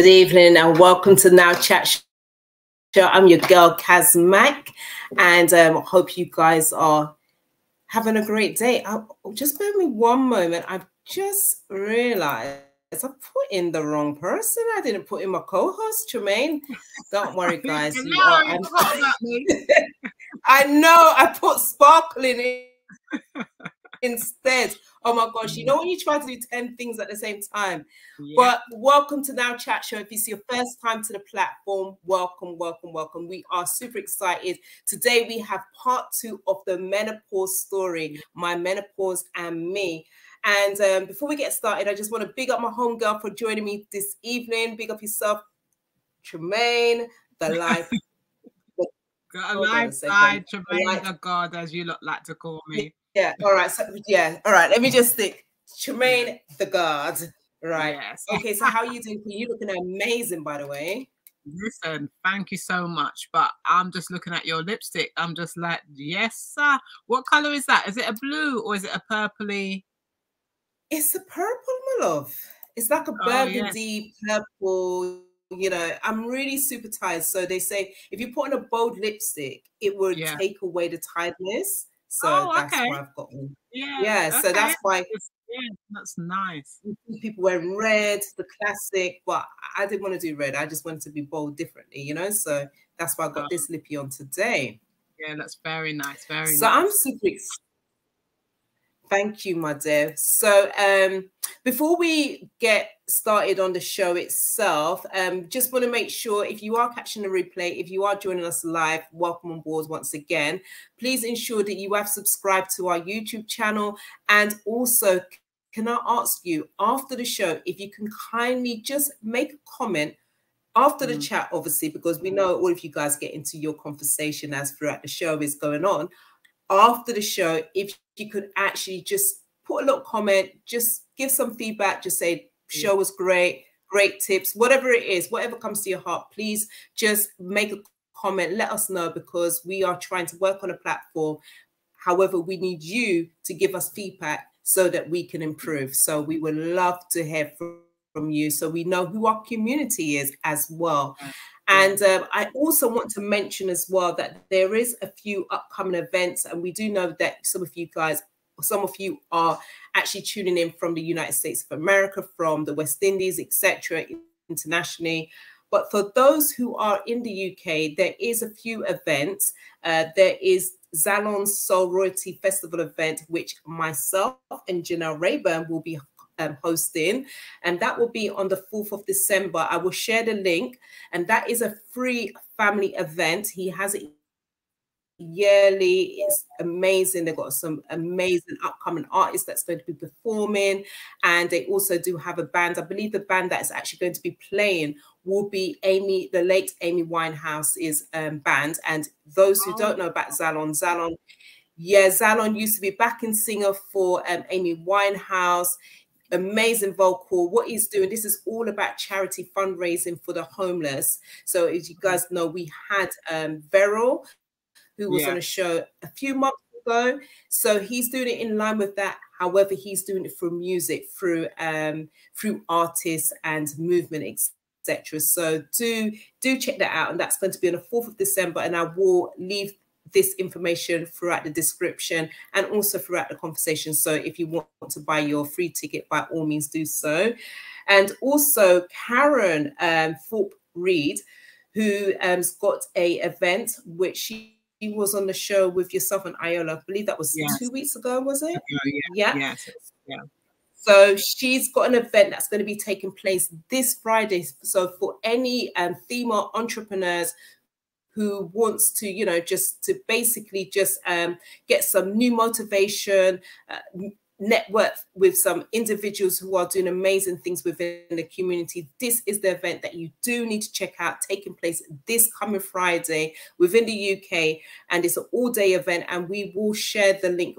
Good evening and welcome to Now Chat Show. I'm your girl Kaz Mac, and um, hope you guys are having a great day. I'll, just bear me one moment. I've just realized I put in the wrong person. I didn't put in my co-host Tremaine. Don't worry, guys. you. I know. I put sparkling in instead. Oh my gosh, you know when you try to do 10 things at the same time. Yeah. But welcome to Now Chat Show. If it's your first time to the platform, welcome, welcome, welcome. We are super excited. Today we have part two of the menopause story, my menopause and me. And um, before we get started, I just want to big up my home girl for joining me this evening. Big up yourself, Tremaine, the life. the life side, Tremaine, the God, as you look like to call me. Yeah. All right. So yeah. All right. Let me just think. Tremaine the guard. Right. Yes. Okay. So how are you doing? You're looking amazing, by the way. Listen, thank you so much. But I'm just looking at your lipstick. I'm just like, yes, sir. What color is that? Is it a blue or is it a purpley? It's a purple, my love. It's like a oh, burgundy oh, yes. purple. You know, I'm really super tired. So they say if you put on a bold lipstick, it would yeah. take away the tiredness. So oh, that's okay. why I've got one. Yeah. Yeah. Okay. So that's why yeah, that's nice. Mm, people wearing red, the classic, but I didn't want to do red. I just wanted to be bold differently, you know. So that's why I got oh. this lippy on today. Yeah, that's very nice. Very so nice. I'm super excited Thank you, my dear. So um, before we get started on the show itself, um, just want to make sure if you are catching the replay, if you are joining us live, welcome on board once again. Please ensure that you have subscribed to our YouTube channel and also can I ask you after the show if you can kindly just make a comment after the mm. chat, obviously, because we know all of you guys get into your conversation as throughout the show is going on after the show, if you could actually just put a little comment, just give some feedback, just say, mm. show was great, great tips, whatever it is, whatever comes to your heart, please just make a comment, let us know because we are trying to work on a platform. However, we need you to give us feedback so that we can improve. So we would love to hear from, from you so we know who our community is as well. And um, I also want to mention as well that there is a few upcoming events, and we do know that some of you guys, some of you are actually tuning in from the United States of America, from the West Indies, etc., internationally. But for those who are in the UK, there is a few events. Uh, there is Zalon's Soul Royalty Festival event, which myself and Janelle Rayburn will be um, hosting, and that will be on the 4th of December. I will share the link, and that is a free family event. He has it yearly. It's amazing. They've got some amazing upcoming artists that's going to be performing, and they also do have a band. I believe the band that is actually going to be playing will be Amy, the late Amy Winehouse is um, band. And those who oh. don't know about Zalon, Zalon, yeah, Zalon used to be backing singer for um, Amy Winehouse amazing vocal. What he's doing, this is all about charity fundraising for the homeless. So as you guys know, we had um Beryl, who was yeah. on a show a few months ago. So he's doing it in line with that. However, he's doing it through music, through um, through artists and movement, etc. So do do check that out, and that's going to be on the fourth of December. And I will leave this information throughout the description and also throughout the conversation. So if you want to buy your free ticket, by all means do so. And also Karen um, Thorpe Reed, who has um, got a event which she was on the show with yourself and Iola. I believe that was yes. two weeks ago, was it? Uh, yeah. yeah. Yes. Yeah. So she's got an event that's going to be taking place this Friday. So for any um, female entrepreneurs who wants to, you know, just to basically just um, get some new motivation, uh, network with some individuals who are doing amazing things within the community. This is the event that you do need to check out, taking place this coming Friday within the UK. And it's an all day event, and we will share the link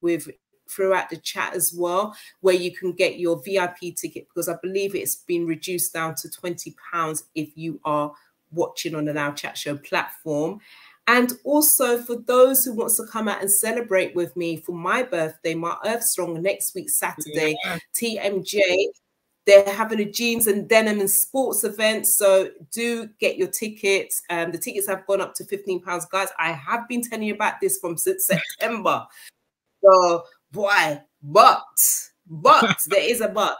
with throughout the chat as well, where you can get your VIP ticket because I believe it's been reduced down to £20 if you are watching on the Now Chat Show platform. And also for those who wants to come out and celebrate with me for my birthday, my Earth Strong next week, Saturday, yeah. TMJ they're having a jeans and denim and sports event. So do get your tickets. Um, the tickets have gone up to 15 pounds. Guys, I have been telling you about this from since September. So boy, but but there is a but.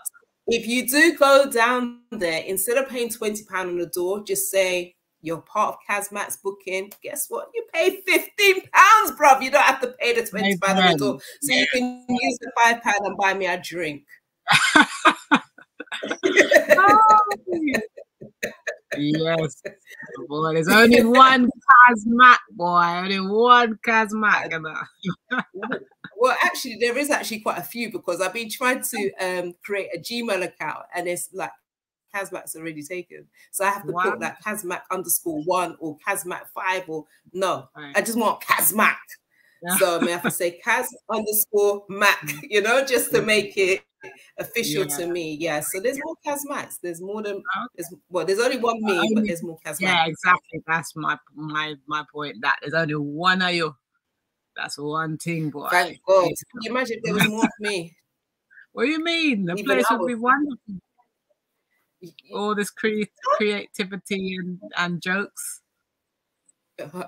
If you do go down there, instead of paying 20 pounds on the door, just say you're part of Kaz Mac's booking. Guess what? You pay 15 pounds, bruv. You don't have to pay the 20 pounds on the door. So you can use the five pound and buy me a drink. yes. Boy, there's only one Kaz Mac, boy. Only one Kaz Mac. well, actually, there is actually quite a few because I've been trying to um, create a Gmail account and it's like Kaz Mac's already taken. So I have to wow. put that Kaz Mac underscore one or Kaz Mac five or no, right. I just want Kaz Mac. Yeah. So I may have to say Kaz underscore Mac, you know, just to make it official yeah. to me. Yeah. So there's more Kaz Macs. There's more than there's well, there's only one me, but there's more Kaz Macs. Yeah, exactly. That's my my my point. That there's only one of you. That's one thing, boy. Thank God. Can you imagine if there was more of me? What do you mean? The Even place would be wonderful. All this cre- creativity and, and jokes. Uh,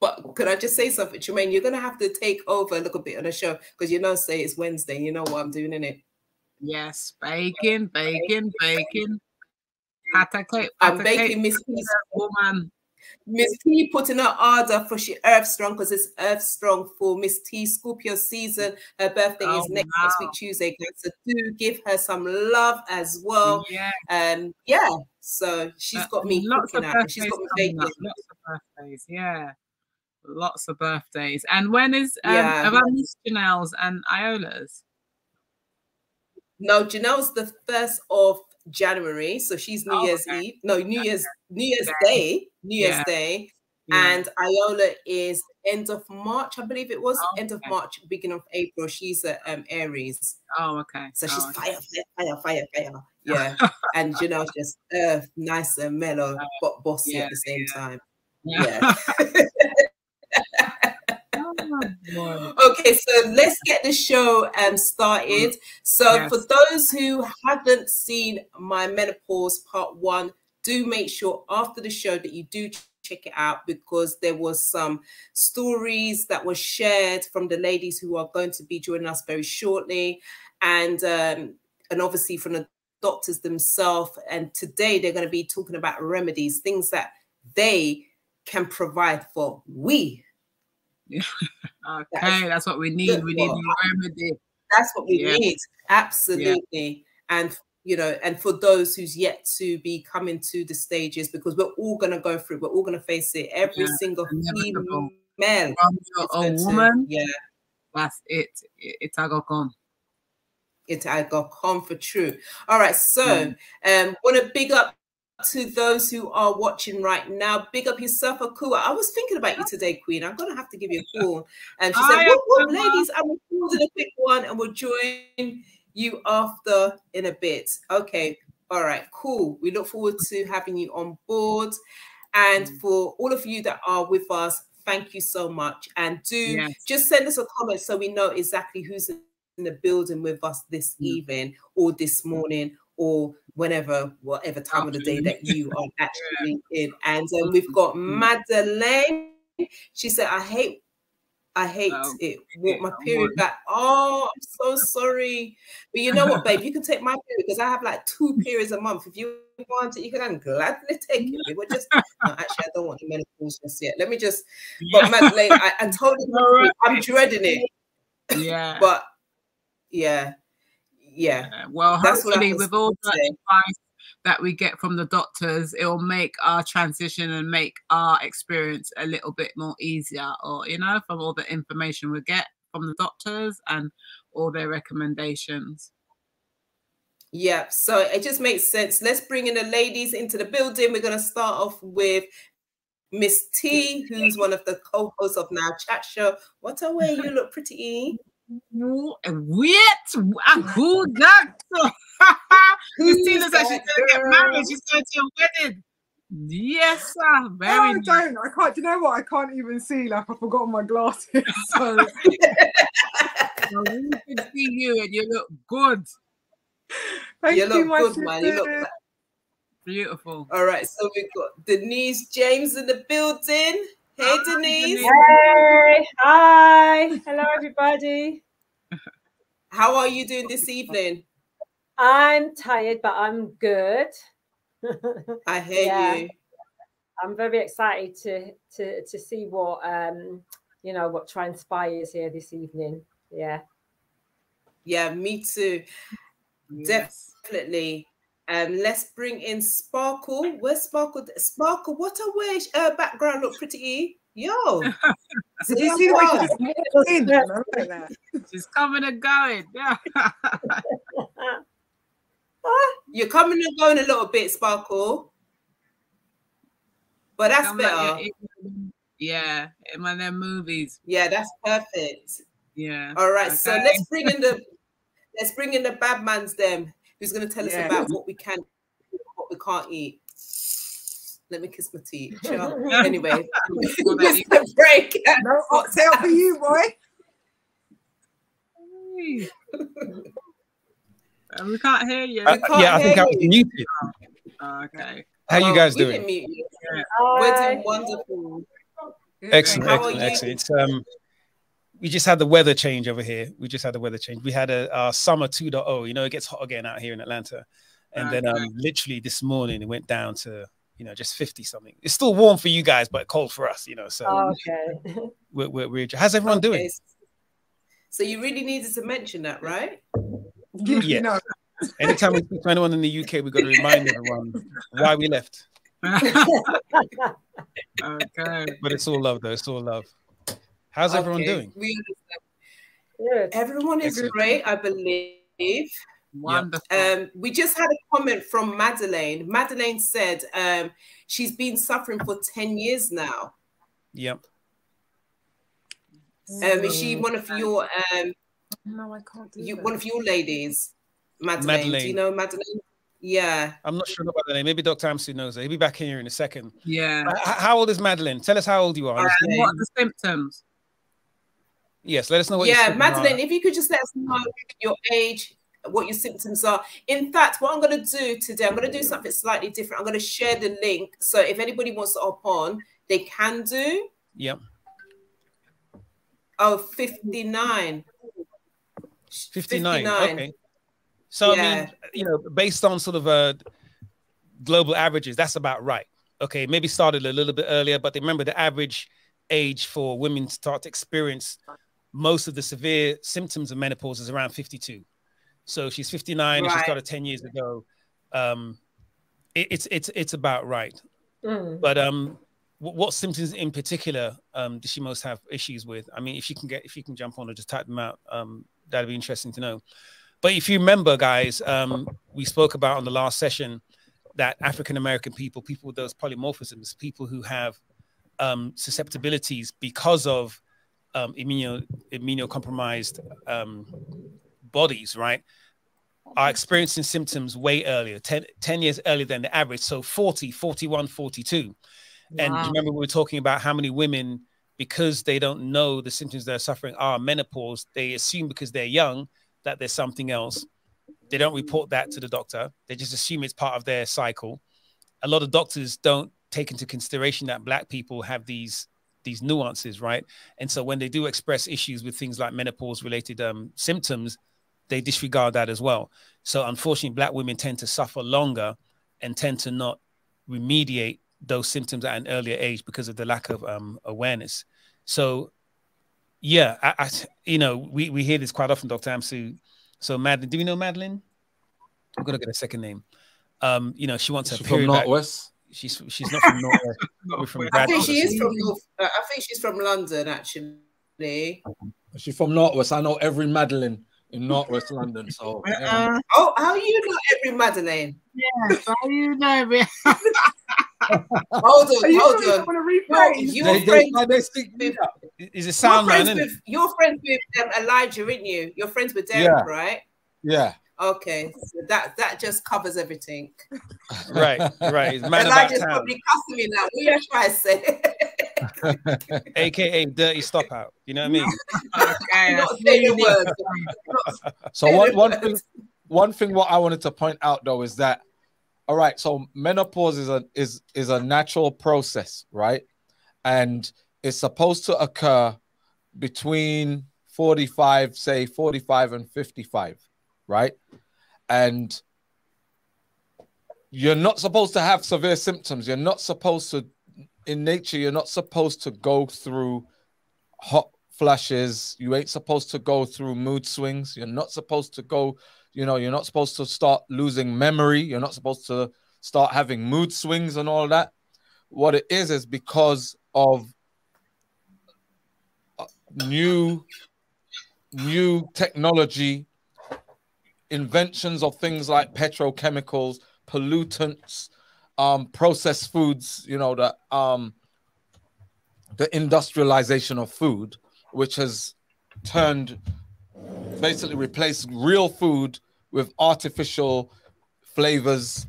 but could I just say something, Tremaine? You're gonna have to take over a little bit on the show because you know, say it's Wednesday. You know what I'm doing in it. Yes, bacon, bacon, bacon. I'm baking Miss T. Woman. Miss T putting her order for she Earth Strong because it's Earth Strong for Miss T Scorpio season. Her birthday oh, is next, wow. next week Tuesday. So do give her some love as well. Yeah. Um, yeah. So she's uh, got me lots cooking out. She's got me baking. Lots of birthdays, yeah. Lots of birthdays. And when is um yeah. about Miss Janelle's and Iola's? No, Janelle's the first of January, so she's New oh, Year's okay. Eve. No, New Year's New Year's Day. New Year's yeah. Day. Yeah. And Iola is end of March, I believe it was oh, end of March, beginning of April. She's a um, Aries. Oh, okay. So she's oh, fire, fire, fire, fire, Yeah, and you know, just earth, nice and mellow, but bossy yeah, at the same time. Yeah. okay, so let's get the show um, started. So, yes. for those who haven't seen my menopause part one, do make sure after the show that you do check it out because there was some stories that were shared from the ladies who are going to be joining us very shortly, and um, and obviously from the doctors themselves. And today they're going to be talking about remedies, things that they can provide for we okay, that's, what we need. We need remedy. That's what we yeah. need. Absolutely. Yeah. And you know, and for those who's yet to be coming to the stages, because we're all gonna go through, we're all gonna face it. Every yeah. single female, a woman, yeah, that's it. it it's a go come. It I got come for true. All right, so um, want to big up to those who are watching right now. Big up yourself, Akua. I was thinking about you today, Queen. I'm gonna have to give you a call. And she said, whoop, ladies, I'm recording a quick one and we'll join you after in a bit. Okay, all right, cool. We look forward to having you on board. And mm. for all of you that are with us, thank you so much. And do yes. just send us a comment so we know exactly who's in the building with us this mm. evening or this morning or whenever, whatever time of the day that you are actually yeah. in. And um, we've got Madeleine. She said, I hate, I hate oh, it. Walk my period back. Oh, I'm so sorry. But you know what, babe? You can take my period because I have like two periods a month. If you want it, you can I'm gladly take it. We were just no, actually I don't want the menopause just yet. Let me just but Madeleine, I, I told you. I'm dreading it. Yeah. but yeah, yeah. Well, That's hopefully, with all the advice that we get from the doctors, it will make our transition and make our experience a little bit more easier, or you know, from all the information we get from the doctors and all their recommendations. Yeah, so it just makes sense. Let's bring in the ladies into the building. We're going to start off with Miss T, who's one of the co-hosts of Now Chat Show. What a way you look pretty. Wait, who got Christina's actually going to get married. She's going to a wedding. Yes, sir. Very no, I don't. I can't. you know what? I can't even see. Like I've forgotten my glasses. So we can see you, and you look good. Thank you you, look my good, man. You look sister. Beautiful. all right. So we've got Denise James in the building. Hey, Hi, Denise. Denise. Hey, hi, hello everybody. How are you doing this evening? I'm tired, but I'm good. I hear Yeah. you. I'm very excited to to to see what um you know what transpires here this evening. Yeah. Yeah, me too. Yes. Definitely. Um, let's bring in Sparkle. Where's Sparkle? Sparkle, what a wish. Uh, background look pretty. Yo. Did you see the way she just walked in? I like that. She's coming and going. Yeah. You're coming and going a little bit, Sparkle. But that's I'm better. yeah, yeah, in one of them movies. Yeah, that's perfect. Yeah. All right, so let's bring in the let's bring in the bad man's them who's gonna tell us Yeah. about what we can what we can't eat. Let me kiss my teeth. anyway, Well, there break. No oxtail for you, boy. Hey. Uh, we can't hear you. Uh, can't yeah, I think hear I was you. muted. Oh, okay. How you Oh, guys we doing? didn't mute you. We're doing wonderful. Excellent, excellent, excellent. It's um, we just had the weather change over here. We just had the weather change. We had a our summer 2.0. You know, it gets hot again out here in Atlanta, and then um, literally this morning it went down to you know just 50 something. It's still warm for you guys, but cold for us. You know, so okay. we're, we're, we're how's everyone Okay, doing? So you really needed to mention that, right? Yeah. you know, Anytime we speak to anyone in the UK, we've got to remind everyone why we left. okay. But it's all love, though. It's all love. How's everyone Okay, doing? We understand. Good. Everyone is Excellent. great, I believe. Wonderful. Um, we just had a comment from Madeleine. Madeleine said um, she's been suffering for 10 years now. Yep. Um, is she one of your um, no, I can't do you that. one of your ladies? Madeleine. Do you know Madeleine? Yeah. I'm not sure about the name. Maybe Dr. Amsu knows her. He'll be back here in a second. yeah. How old is Madeline? Tell us how old you are. All right. What are the symptoms? Yes, let us know what yeah, symptoms are. Madeline, if you could just let us know your age, what your symptoms are. In fact, what I'm going to do today, I'm going to do something slightly different. I'm going to share the link. So if anybody wants to hop on, they can do. Yep. Oh, 59. 59. Okay. So I mean, you know, based on sort of uh global averages, that's about right. Okay, maybe started a little bit earlier, but remember the average age for women to start to experience most of the severe symptoms of menopause is around 52. So she's 59 and she Right. started 10 years ago. Um it, it's it's it's about right. Mm. But um what, what symptoms in particular um does she most have issues with? I mean, if you can get if you can jump on or just type them out, um that'd be interesting to know. But if you remember, guys, um, we spoke about on the last session that African American people, people with those polymorphisms, people who have um, susceptibilities because of um, immuno immunocompromised um, bodies, right, are experiencing symptoms way earlier, 10, 10 years earlier than the average. So 40, 41, 42. And remember, we were talking about how many women, because they don't know the symptoms they're suffering are menopause, they assume because they're young that there's something else. They don't report that to the doctor. They just assume it's part of their cycle. A lot of doctors don't take into consideration that black people have these these nuances, right? And so when they do express issues with things like menopause related um, symptoms, they disregard that as well. So unfortunately, black women tend to suffer longer and tend to not remediate those symptoms at an earlier age because of the lack of um, awareness. So, yeah, I, I, you know, we, we hear this quite often, Dr. Amsu. So, Madeline, do we know Madeline? I'm gonna get a second name. Um, you know, she wants her from period back. Northwest. She's she's not from Northwest. Probably from I think she is from North, uh, I think she's from London, actually. She's from Northwest. I know every Madeline in Northwest London. So yeah. Uh, Oh, how you know every Madeline? yes, how do you know me? Hold Are on, you hold sure on. you want to rephrase? You're they, they, friends they, they speak with- up. Is a You're sound man, friends isn't it? with you're friends with um, Elijah, aren't you? You're friends with Derek, Yeah. right? Yeah. Okay, so that that just covers everything. Right, right. It's man about Elijah's town, probably cussing me now. What are you trying to say? aka dirty stop out. You know what I mean? Okay, Not I say see the you. words. So one, one thing one thing what I wanted to point out though is that all right, so menopause is a is is a natural process, right? And it's supposed to occur between 45, say 45 and 55, right? And you're not supposed to have severe symptoms. You're not supposed to, in nature, you're not supposed to go through hot flashes. You ain't supposed to go through mood swings. You're not supposed to go, you know, you're not supposed to start losing memory. You're not supposed to start having mood swings and all that. What it is is because of uh, new new technology inventions of things like petrochemicals pollutants, um, processed foods, you know, the um, the industrialization of food, which has turned basically replaced real food with artificial flavors,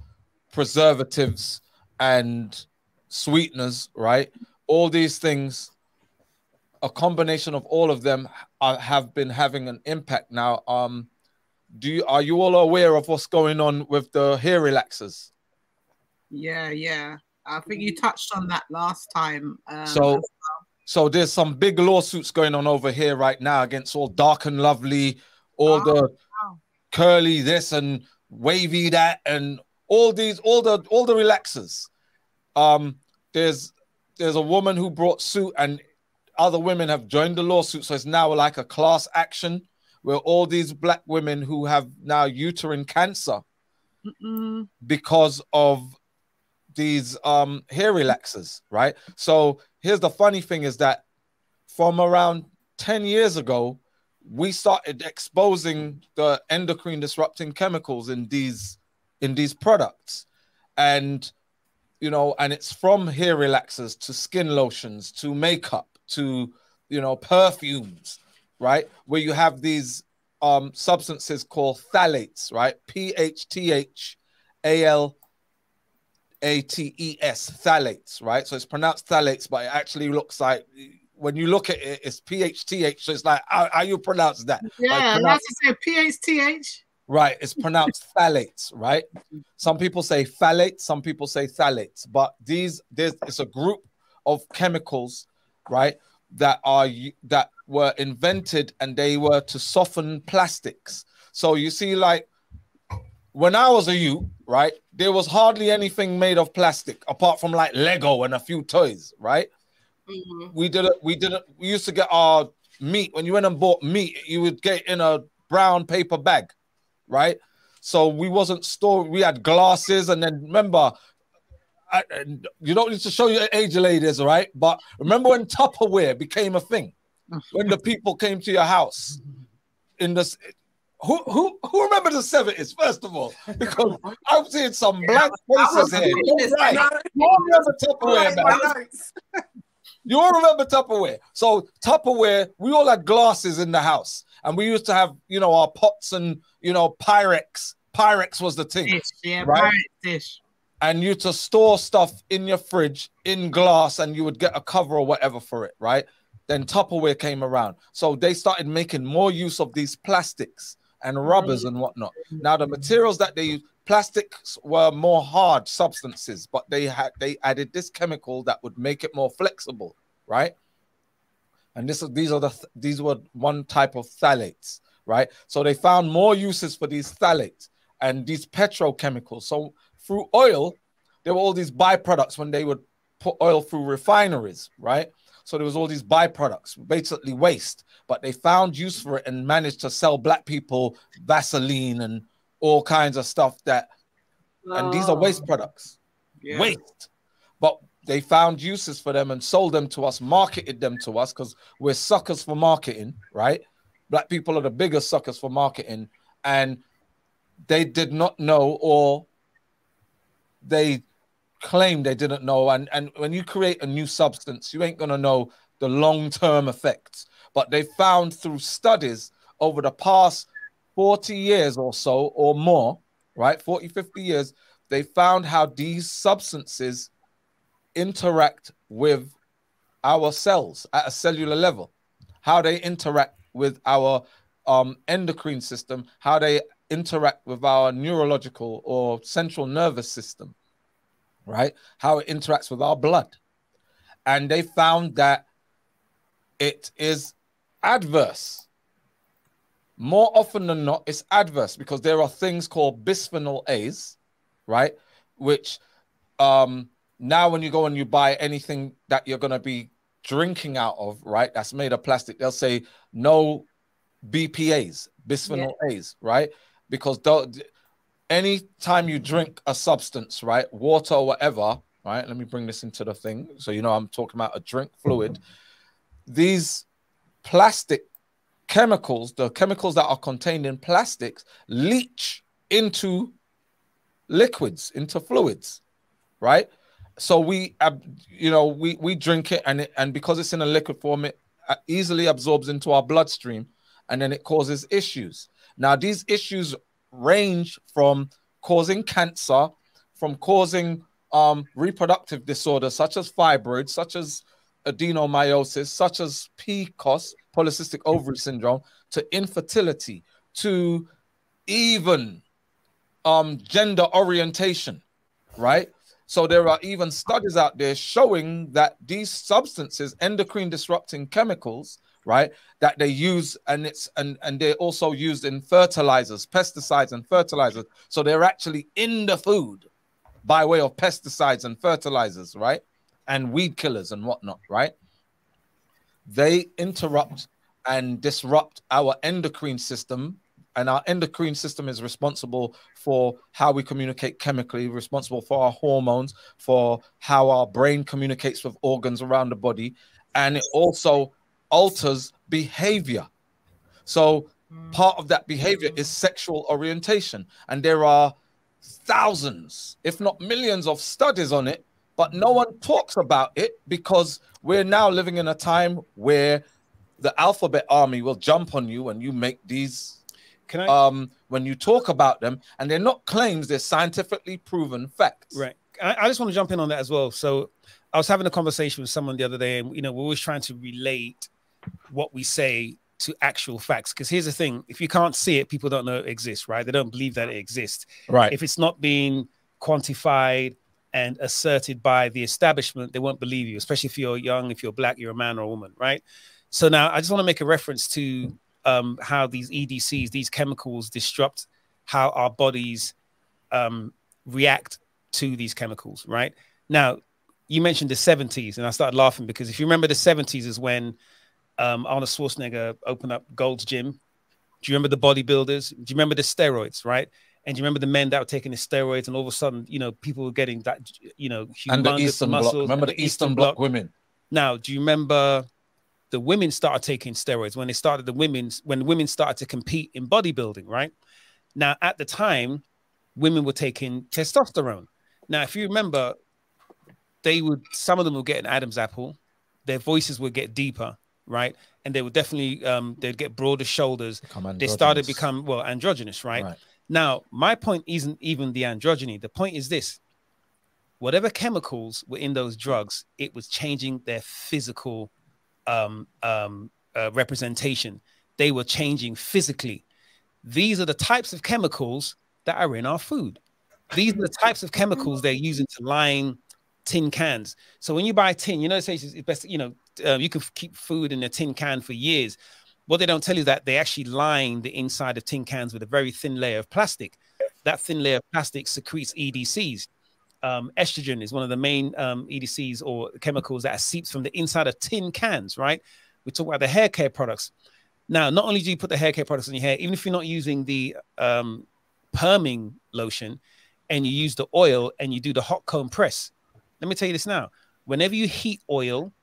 preservatives, and sweeteners, right? All these things, a combination of all of them have been having an impact now. Um, do you are you all aware of what's going on with the hair relaxers? Yeah, yeah. I think you touched on that last time. Um, so, so there's some big lawsuits going on over here right now against all dark and lovely, all oh, the wow. curly this and wavy that, and all these, all the all the relaxers. Um, there's there's a woman who brought suit, and other women have joined the lawsuit, so it's now like a class action where all these black women who have now uterine cancer Mm-mm. because of these um hair relaxers, right? So here's the funny thing is that from around 10 years ago, we started exposing the endocrine disrupting chemicals in these in these products. And you know, and it's from hair relaxers to skin lotions to makeup to you know perfumes right? Where you have these um, substances called phthalates, right? P H T H A L A T E S, phthalates, right? So it's pronounced phthalates, but it actually looks like when you look at it, it's P H T H. So it's like how, how you pronounce that? Yeah, like, that's to say P H T H. Right, it's pronounced phthalates, right? Some people say phthalates, some people say phthalates, but these there's it's a group of chemicals, right, that are that were invented and they were to soften plastics. So you see, like when I was a youth, right, there was hardly anything made of plastic apart from like Lego and a few toys, right? Mm-hmm. We did it. We did it. We used to get our meat when you went and bought meat. You would get in a brown paper bag, right? So we wasn't stored. We had glasses, and then remember, I, you don't need to show your age, ladies, right? But remember when Tupperware became a thing? when the people came to your house. In this who who who remember the 70s first of all? Because i'm seeing some black faces here. right. you all remember tupperware man. you all remember tupperware. So tupperware we all had glasses in the house. And we used to have you know our pots and you know pyrex. Pyrex was the thing dish, yeah right? pyrex dish and you to store stuff in your fridge in glass and you would get a cover or whatever for it right then Tupperware came around. So they started making more use of these plastics and rubbers mm. and whatnot. Now the materials that they use, plastics were more hard substances, but they had they added this chemical that would make it more flexible, right? And this these are the these were one type of phthalates, right? So they found more uses for these phthalates and these petrochemicals. So through oil, there were all these byproducts when they would put oil through refineries, right? So there was all these byproducts, basically waste, but they found use for it and managed to sell black people Vaseline and all kinds of stuff that, oh. and these are waste products, yeah. waste. But they found uses for them and sold them to us, marketed them to us because we're suckers for marketing, right? Black people are the biggest suckers for marketing, and they did not know or they claim they didn't know. And, and when you create a new substance, you ain't going to know the long term effects. But they found through studies over the past 40 years or so or more, right? 40, 50 years, they found how these substances interact with our cells at a cellular level, how they interact with our um, endocrine system, how they interact with our neurological or central nervous system, right? How it interacts with our blood. And they found that it is adverse. More often than not, it's adverse because there are things called bisphenol A's, right? Which um, now when you go and you buy anything that you're going to be drinking out of, right? That's made of plastic. They'll say no BPA's, bisphenol yeah. A's, right? Because any time you drink a substance, right, water or whatever, right? Let me bring this into the thing. So you know I'm talking about a drink fluid. These plastic chemicals, the chemicals that are contained in plastics, leach into liquids, into fluids, right? So we, you know, we we drink it, and it, and because it's in a liquid form, it uh, easily absorbs into our bloodstream, and then it causes issues. Now these issues range from causing cancer, from causing um, reproductive disorders such as fibroids, such as adenomyosis, such as PCOS, polycystic ovary syndrome, to infertility, to even um, gender orientation, right? So there are even studies out there showing that these substances, endocrine disrupting chemicals, right, that they use and it's and and they're also used in fertilizers, pesticides and fertilizers. So they're actually in the food by way of pesticides and fertilizers, right? And weed killers and whatnot, right? They interrupt and disrupt our endocrine system and our endocrine system is responsible for how we communicate chemically responsible for our hormones for how our brain communicates with organs around the body and it also alters behavior so part of that behavior is sexual orientation and there are thousands if not millions of studies on it but no one talks about it because we're now living in a time where the alphabet army will jump on you when you make these can I? Um, when you talk about them, and they're not claims; they're scientifically proven facts. Right. I, I just want to jump in on that as well. So, I was having a conversation with someone the other day, and you know, we're always trying to relate what we say to actual facts. Because here's the thing: if you can't see it, people don't know it exists, right? They don't believe that it exists. Right. If it's not being quantified and asserted by the establishment, they won't believe you, especially if you're young, if you're black, you're a man or a woman, right? So now I just want to make a reference to um, how these EDCs, these chemicals, disrupt how our bodies um, react to these chemicals. Right now, you mentioned the 70s, and I started laughing because if you remember, the 70s is when um, Arnold Schwarzenegger opened up Gold's Gym. Do you remember the bodybuilders? Do you remember the steroids? Right. And do you remember the men that were taking the steroids, and all of a sudden, you know, people were getting that, you know, and the Eastern muscles. Bloc. Remember the, the Eastern, Eastern Bloc women. Now, do you remember the women started taking steroids when they started the women's when women started to compete in bodybuilding, right? Now, at the time, women were taking testosterone. Now, if you remember, they would some of them would get an Adam's apple, their voices would get deeper, right? And they would definitely um, they'd get broader shoulders. They started become well androgynous, right? right? Now, my point isn't even the androgyny. The point is this: whatever chemicals were in those drugs, it was changing their physical um, um, uh, representation. They were changing physically. These are the types of chemicals that are in our food. These are the types of chemicals they're using to line tin cans. So when you buy tin, you know, it's best, you know, uh, you can keep food in a tin can for years. What they don't tell you is that they actually line the inside of tin cans with a very thin layer of plastic. That thin layer of plastic secretes EDCs um, estrogen is one of the main um, EDCs or chemicals that seeps from the inside of tin cans, right? We talk about the hair care products. Now, not only do you put the hair care products on your hair, even if you're not using the um, perming lotion and you use the oil and you do the hot comb press, let me tell you this now. Whenever you heat oil,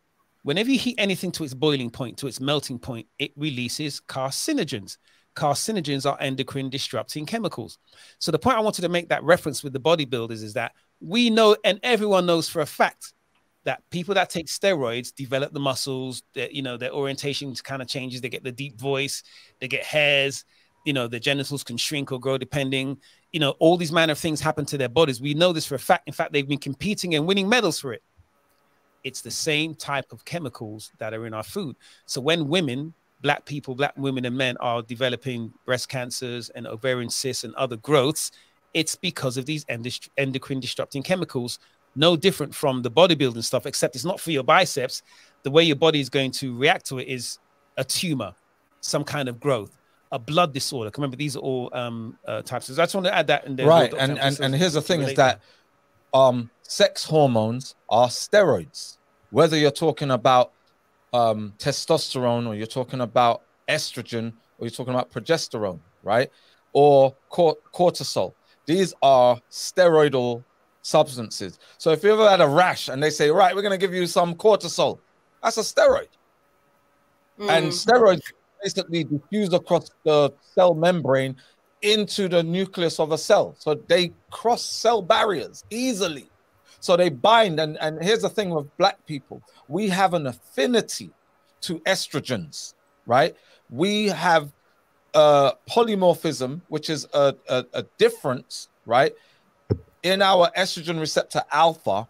whenever you heat anything to its boiling point, to its melting point, it releases carcinogens. Carcinogens are endocrine disrupting chemicals. So the point I wanted to make that reference with the bodybuilders is that we know, and everyone knows for a fact that people that take steroids develop the muscles, that you know, their orientation kind of changes. They get the deep voice, they get hairs, you know, the genitals can shrink or grow depending. You know, all these manner of things happen to their bodies. We know this for a fact. In fact, they've been competing and winning medals for it. It's the same type of chemicals that are in our food. So when women black people, black women and men are developing breast cancers and ovarian cysts and other growths, it's because of these endocrine disrupting chemicals. No different from the bodybuilding stuff, except it's not for your biceps. The way your body is going to react to it is a tumor, some kind of growth, a blood disorder. Remember, these are all um, uh, types. So I just want to add that in there. Right, and and, and here's the thing: is that um, sex hormones are steroids. Whether you're talking about um, testosterone or you're talking about estrogen or you're talking about progesterone, right? Or cortisol. These are steroidal substances. So if you ever had a rash and they say, right, we're going to give you some cortisol, that's a steroid. Mm. And steroids basically diffuse across the cell membrane into the nucleus of a cell. So they cross cell barriers easily. So they bind. And, and here's the thing with black people we have an affinity to estrogens, right? We have uh, polymorphism, which is a, a, a difference, right, in our estrogen receptor alpha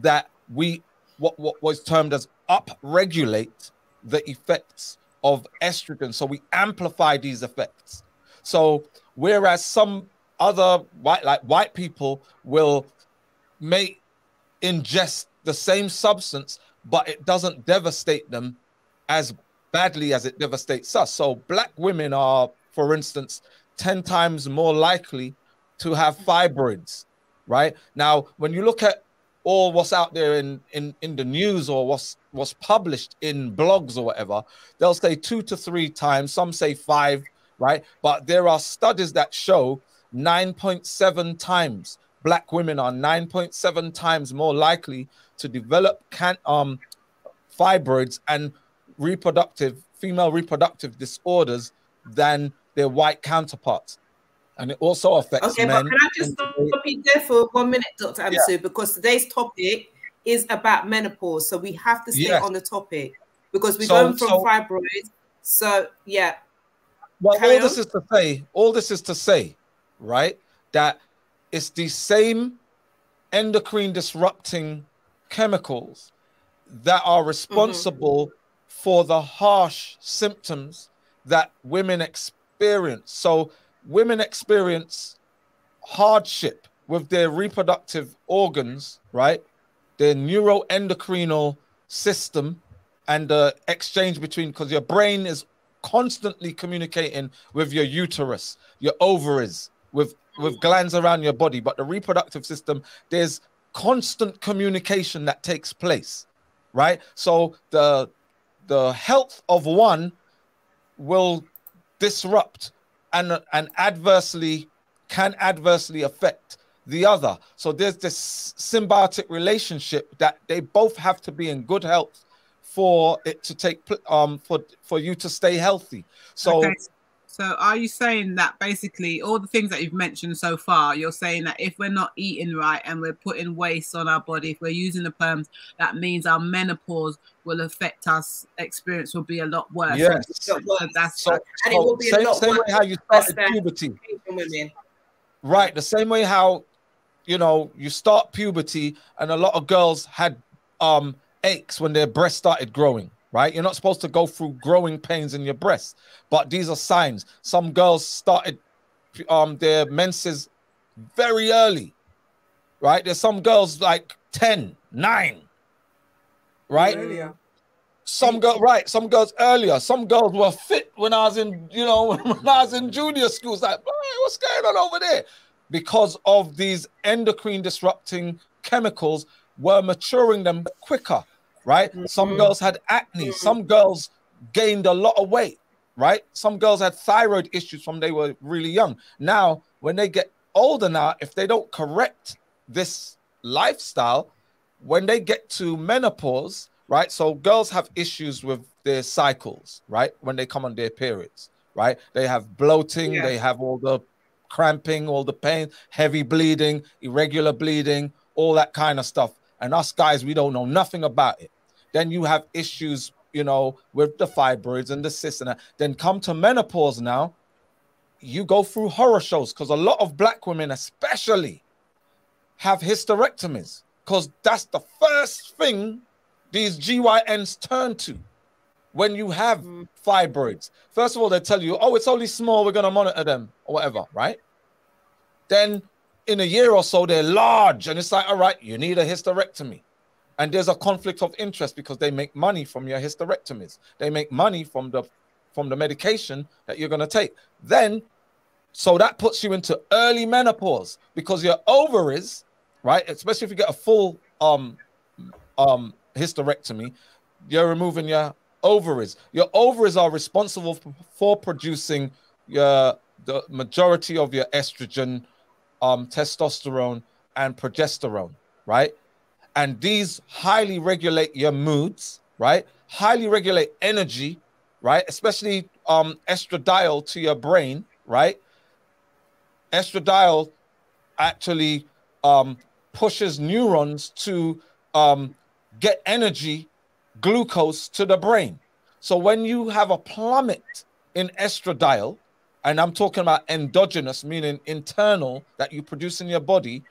that we what, what was termed as upregulate the effects of estrogen. So we amplify these effects. So whereas some other white like white people will may ingest the same substance, but it doesn't devastate them as badly as it devastates us. So black women are, for instance, 10 times more likely to have fibroids, right? Now, when you look at all what's out there in, in, in the news or what's what's published in blogs or whatever, they'll say two to three times, some say five, right? But there are studies that show 9.7 times black women are 9.7 times more likely to develop can um fibroids and reproductive female reproductive disorders than their white counterparts and it also affects okay, men. but can I just stop you there for one minute, Dr. Amsu, yeah. because today's topic is about menopause, so we have to stay yes. on the topic because we're so, going from so, fibroids. So yeah. Well, Carry all on. this is to say, all this is to say, right, that it's the same endocrine disrupting chemicals that are responsible mm-hmm. for the harsh symptoms that women experience. So women experience hardship with their reproductive organs, right? Their neuroendocrinal system and the exchange between because your brain is constantly communicating with your uterus, your ovaries, with with glands around your body, but the reproductive system, there's constant communication that takes place, right? So the the health of one will disrupt and, and adversely can adversely affect the other. So there's this symbiotic relationship that they both have to be in good health for it to take um for for you to stay healthy. So okay. So are you saying that basically all the things that you've mentioned so far, you're saying that if we're not eating right and we're putting waste on our body, if we're using the perms, that means our menopause will affect us. Experience will be a lot worse. Yes, so that's so, and it will be same, a lot same way how you started puberty. Right, the same way how you know you start puberty, and a lot of girls had um aches when their breast started growing right? You're not supposed to go through growing pains in your breast, but these are signs. Some girls started um their menses very early, right? There's some girls like 10, 9, right? Earlier. Some girl, right? Some girls earlier. Some girls were fit when I was in, you know, when I was in junior school. It's like, hey, what's going on over there? Because of these endocrine disrupting chemicals, were maturing them quicker right? Mm-hmm. Some girls had acne. Some girls gained a lot of weight, right? Some girls had thyroid issues from they were really young. Now, when they get older now, if they don't correct this lifestyle, when they get to menopause, right? So girls have issues with their cycles, right? When they come on their periods, right? They have bloating, yeah. they have all the cramping, all the pain, heavy bleeding, irregular bleeding, all that kind of stuff. And us guys, we don't know nothing about it. Then you have issues, you know, with the fibroids and the cysts. And then come to menopause now, you go through horror shows because a lot of black women, especially, have hysterectomies because that's the first thing these GYNs turn to when you have mm. fibroids. First of all, they tell you, oh, it's only small, we're going to monitor them or whatever, right? Then in a year or so, they're large, and it's like, all right, you need a hysterectomy. And there's a conflict of interest because they make money from your hysterectomies. They make money from the from the medication that you're going to take. Then, so that puts you into early menopause because your ovaries, right, especially if you get a full um um hysterectomy, you're removing your ovaries. Your ovaries are responsible for, producing your the majority of your estrogen, um, testosterone, and progesterone, right? And these highly regulate your moods, right? Highly regulate energy, right? Especially um, estradiol to your brain, right? Estradiol actually um, pushes neurons to um, get energy, glucose to the brain. So when you have a plummet in estradiol, and I'm talking about endogenous, meaning internal that you produce in your body,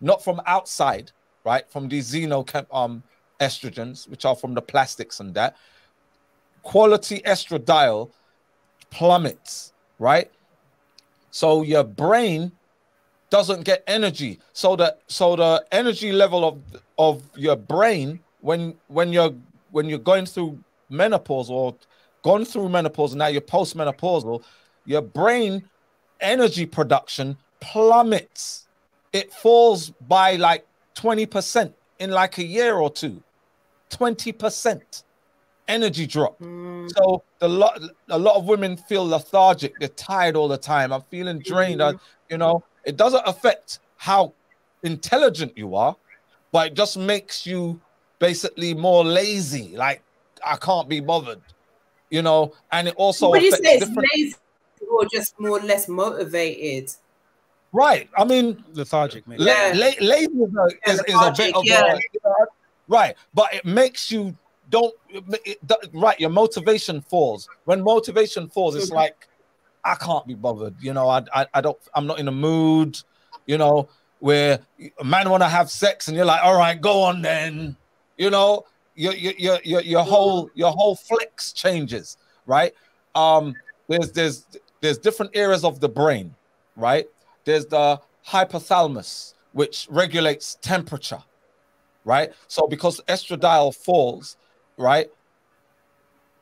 not from outside, right? From these xeno um, estrogens, which are from the plastics and that. Quality estradiol plummets, right? So your brain doesn't get energy. So the so the energy level of of your brain when when you're when you're going through menopause or gone through menopause and now you're postmenopausal, your brain energy production plummets. It falls by like 20% in like a year or two. 20% energy drop. Mm. So the lot a lot of women feel lethargic, they're tired all the time. I'm feeling drained. Mm. I, you know, it doesn't affect how intelligent you are, but it just makes you basically more lazy. Like I can't be bothered, you know. And it also what do you say? Different... lazy or just more or less motivated? Right. I mean, lethargic. Maybe. La- la- lazy is a, is, is a bit of yeah. a, right, but it makes you don't it, right. Your motivation falls. When motivation falls, it's mm-hmm. like I can't be bothered. You know, I, I I don't. I'm not in a mood. You know, where a man want to have sex and you're like, all right, go on then. You know, your your your your whole your whole flex changes, right? Um, there's there's there's different areas of the brain, right? There's the hypothalamus, which regulates temperature, right? So because estradiol falls, right,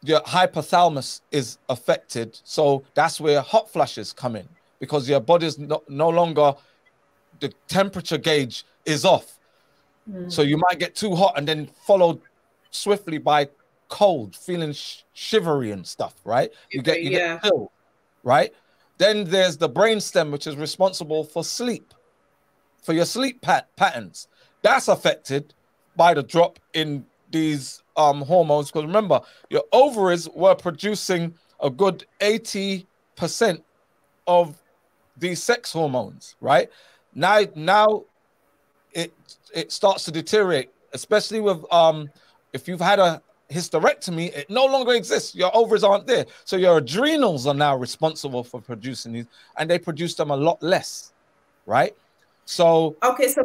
your hypothalamus is affected. So that's where hot flashes come in because your body's no, no longer the temperature gauge is off. Mm. So you might get too hot and then followed swiftly by cold, feeling sh- shivery and stuff, right? You get you yeah. get ill, right? Then there's the brainstem, which is responsible for sleep, for your sleep pat- patterns. That's affected by the drop in these um, hormones. Because remember, your ovaries were producing a good 80% of these sex hormones, right? Now, now it it starts to deteriorate, especially with um if you've had a hysterectomy, it no longer exists. Your ovaries aren't there. So your adrenals are now responsible for producing these, and they produce them a lot less, right? So okay, so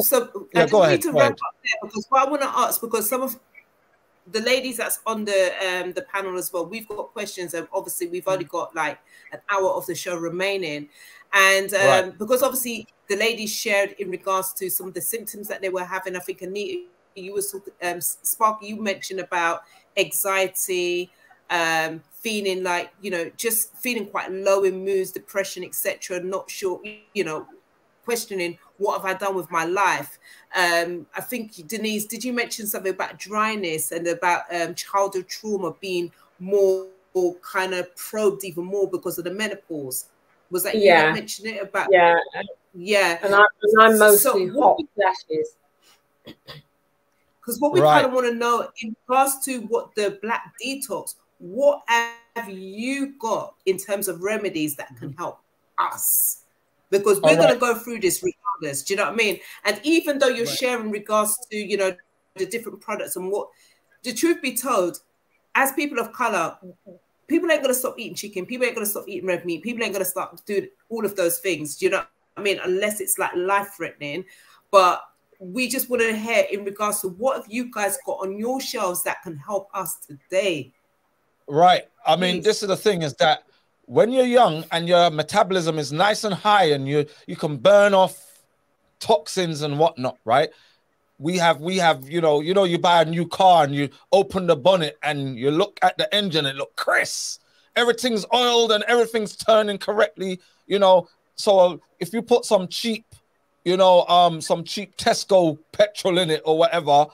so yeah, I go ahead, need to wrap up there because what I want to ask because some of the ladies that's on the um the panel as well, we've got questions, and obviously we've only got like an hour of the show remaining, and um, right. because obviously the ladies shared in regards to some of the symptoms that they were having. I think Anita you was um, Spark, you mentioned about anxiety, um, feeling like you know, just feeling quite low in moods, depression, etc. Not sure, you know, questioning what have I done with my life. Um, I think Denise, did you mention something about dryness and about um, childhood trauma being more or kind of probed even more because of the menopause? Was that yeah. you mentioned it about? Yeah, yeah. And, I, am mostly so hot flashes. Because what we right. kind of want to know in regards to what the black detox, what have you got in terms of remedies that can mm-hmm. help us? Because we're oh, right. going to go through this regardless. Do you know what I mean? And even though you're right. sharing regards to, you know, the different products and what, the truth be told, as people of color, people ain't going to stop eating chicken. People ain't going to stop eating red meat. People ain't going to stop doing all of those things. Do you know I mean? Unless it's like life threatening. But we just want to hear in regards to what have you guys got on your shelves that can help us today? Right. I mean, Please. this is the thing is that when you're young and your metabolism is nice and high and you you can burn off toxins and whatnot, right? We have we have you know you know you buy a new car and you open the bonnet and you look at the engine and look crisp, everything's oiled and everything's turning correctly, you know. So if you put some cheap, you know, um, some cheap Tesco petrol in it or whatever,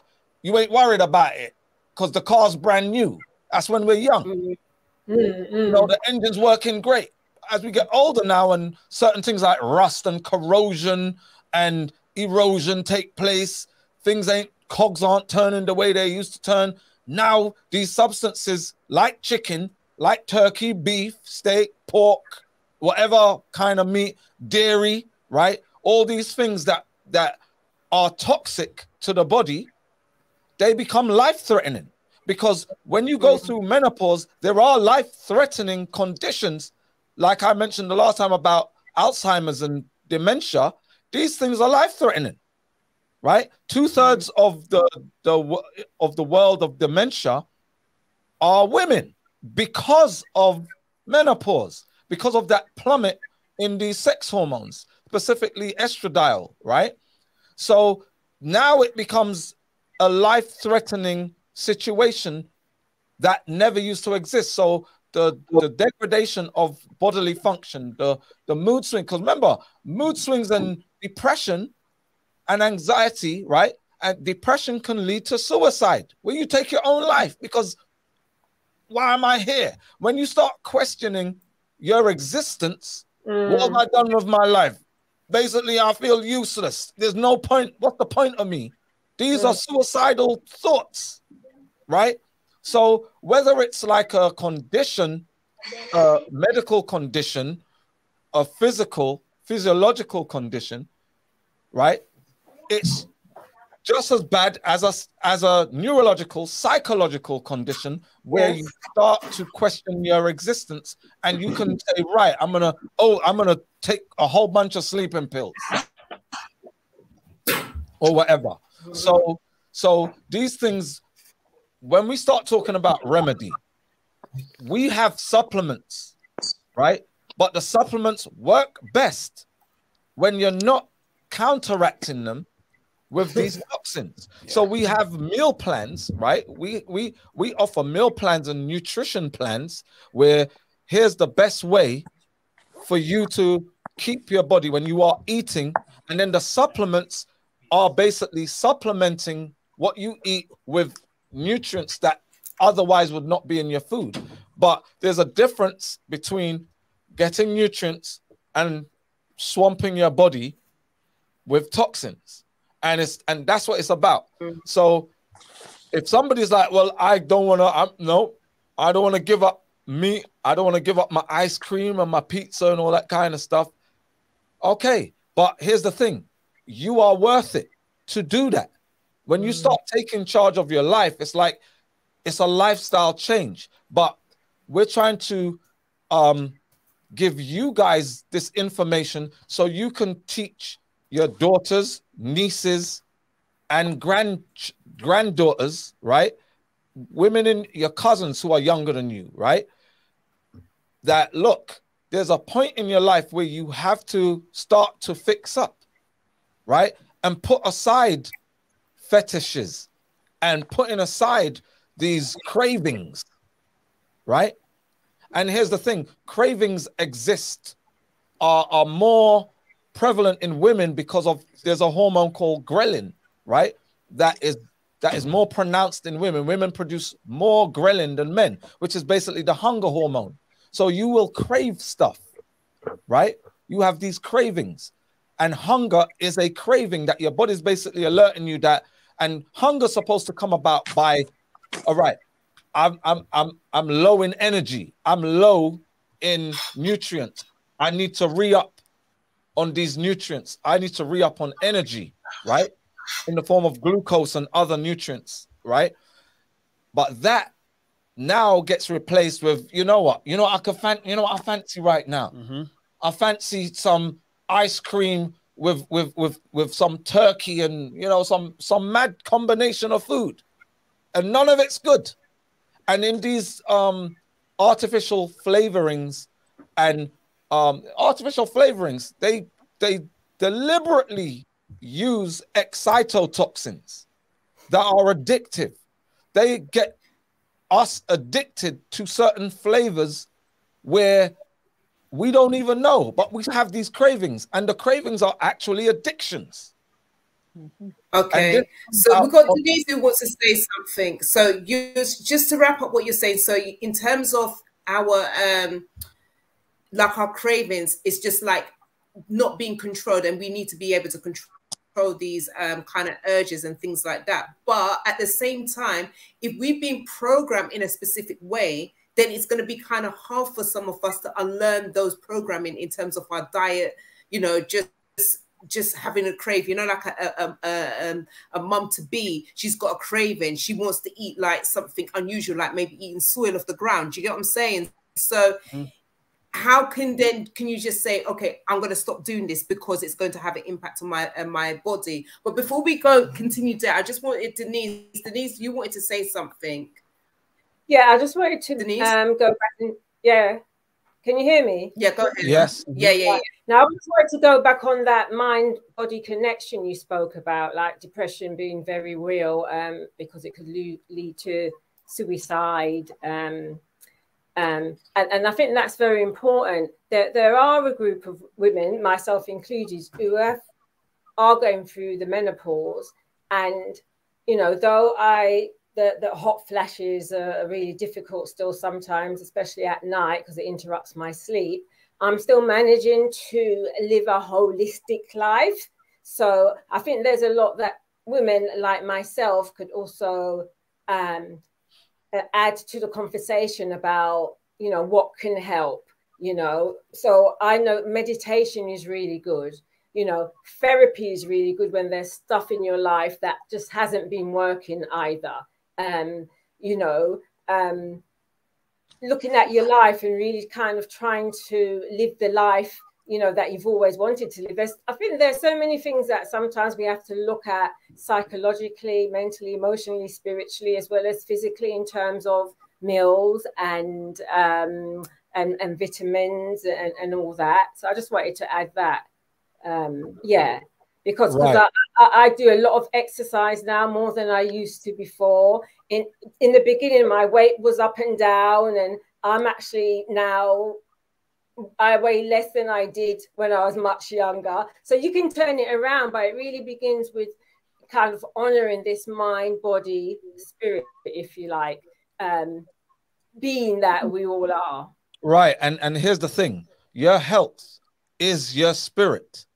you ain't worried about it because the car's brand new. That's when we're young. Mm-hmm. Mm-hmm. You know, the engine's working great. As we get older now, and certain things like rust and corrosion and erosion take place, things ain't cogs aren't turning the way they used to turn. Now, these substances like chicken, like turkey, beef, steak, pork, whatever kind of meat, dairy, right? All these things that that are toxic to the body, they become life-threatening because when you go through menopause, there are life threatening conditions, like I mentioned the last time about Alzheimer's and dementia. These things are life threatening, right? Two thirds mm-hmm. of the, the of the world of dementia are women because of menopause, because of that plummet in the sex hormones, specifically estradiol, right? So now it becomes a life threatening situation that never used to exist. So the, the degradation of bodily function, the, the mood swing, because remember, mood swings and depression and anxiety, right? And depression can lead to suicide where you take your own life because why am I here? When you start questioning your existence, mm. what have I done with my life? Basically, I feel useless. There's no point. What's the point of me? These mm. are suicidal thoughts right? So whether it's like a condition, a medical condition, a physical, physiological condition, right? It's just as bad as a as a neurological, psychological condition where you start to question your existence, and you can say, right, I'm gonna oh, I'm gonna take a whole bunch of sleeping pills or whatever. So so these things when we start talking about remedy, we have supplements, right? But the supplements work best when you're not counteracting them with these toxins. Yeah. So we have meal plans, right? We we we offer meal plans and nutrition plans where here's the best way for you to keep your body when you are eating and then the supplements are basically supplementing what you eat with nutrients that otherwise would not be in your food. But there's a difference between getting nutrients and swamping your body with toxins. And it's and that's what it's about. Mm. So if somebody's like, well, I don't want to, I'm no, I don't want to give up meat. I don't want to give up my ice cream and my pizza and all that kind of stuff. Okay, but here's the thing: you are worth it to do that. When you mm. start taking charge of your life, it's like it's a lifestyle change. But we're trying to um, give you guys this information so you can teach your daughters, nieces, and grand granddaughters, right? Women in your cousins who are younger than you, right? That look, there's a point in your life where you have to start to fix up, right? And put aside fetishes and putting aside these cravings, right? And here's the thing cravings exist, are, are more prevalent in women because of there's a hormone called ghrelin, right? That is that is more pronounced in women. Women produce more ghrelin than men, which is basically the hunger hormone. So you will crave stuff, right? You have these cravings. And hunger is a craving that your body's basically alerting you that and hunger's supposed to come about by, all right, I'm I'm I'm I'm low in energy. I'm low in nutrients. I need to re-up on these nutrients. I need to re-up on energy, right? In the form of glucose and other nutrients, right? But that now gets replaced with, you know what? You know I can fan, you know what I fancy right now? Mm-hmm. I fancy some ice cream with with with with some turkey and you know some some mad combination of food and none of it's good And in these um, artificial flavorings and um, artificial flavorings, they they deliberately use excitotoxins that are addictive. They get us addicted to certain flavors where we don't even know, but we have these cravings, and the cravings are actually addictions. Okay, so we've got Denise who wants to say something. So you just to wrap up what you're saying. So in terms of our um, like our cravings, it's just like not being controlled, and we need to be able to control these um, kind of urges and things like that. But at the same time, if we've been programmed in a specific way, then it's going to be kind of hard for some of us to unlearn those programming in terms of our diet. You know, just just having a crave, you know, like a a, a, um, a mum to be, she's got a craving. She wants to eat like something unusual, like maybe eating soil off the ground. Do you get what I'm saying? So, mm. How can then can you just say, okay, I'm going to stop doing this because it's going to have an impact on my uh, my body? But before we go continue there, I just wanted Denise, Denise, you wanted to say something. Yeah, I just wanted to Denise? um go back and yeah can you hear me? Yeah, go ahead. Yes. Yeah, yeah, yeah. Now, I just wanted to go back on that mind body connection you spoke about, like depression being very real um, because it could lead, lead to suicide. Um, um, and, and I think that's very important. There, there are a group of women, myself included, who have, are going through the menopause. And, you know, though I the, the hot flashes are really difficult still sometimes, especially at night because it interrupts my sleep. I'm still managing to live a holistic life. So I think there's a lot that women like myself could also um, add to the conversation about, you know, what can help, you know. So I know meditation is really good. You know, therapy is really good when there's stuff in your life that just hasn't been working either um, you know, um, looking at your life and really kind of trying to live the life you know that you've always wanted to live there's, i think there's so many things that sometimes we have to look at psychologically mentally emotionally spiritually as well as physically in terms of meals and um, and, and vitamins and, and all that so i just wanted to add that um, yeah because right. I, I, do a lot of exercise now more than I used to before. In in the beginning, my weight was up and down, and I'm actually now I weigh less than I did when I was much younger. So you can turn it around, but it really begins with kind of honoring this mind, body, spirit, if you like, um, being that we all are. Right, and and here's the thing: your health is your spirit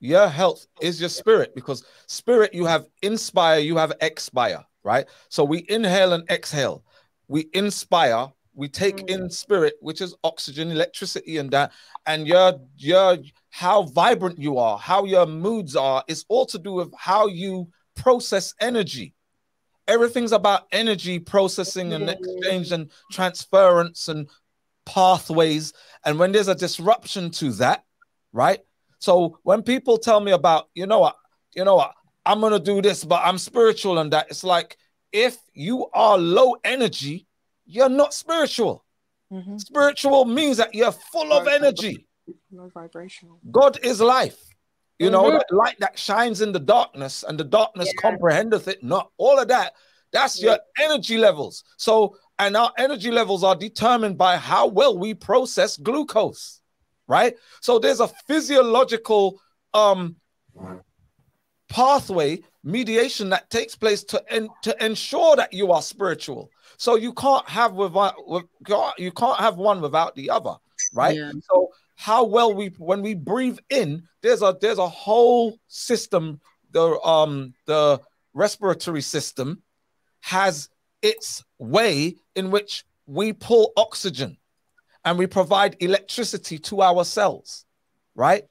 your health is your spirit because spirit you have inspire you have expire right so we inhale and exhale we inspire we take mm. in spirit which is oxygen electricity and that and your your how vibrant you are how your moods are is all to do with how you process energy. Everything's about energy processing and exchange and transference and pathways and when there's a disruption to that right? So when people tell me about, you know what, you know what, I'm gonna do this, but I'm spiritual and that, it's like if you are low energy, you're not spiritual. Mm-hmm. Spiritual means that you're full of energy. No vibrational. God is life. You know, mm-hmm. that light that shines in the darkness, and the darkness yeah. comprehendeth it not. All of that, that's yeah. your energy levels. So, and our energy levels are determined by how well we process glucose right? So there's a physiological um pathway mediation that takes place to en- to ensure that you are spiritual. So you can't have without with, you can't have one without the other, right? Yeah. So how well we when we breathe in, there's a there's a whole system. The um the respiratory system has its way in which we pull oxygen and we provide electricity to our cells, right?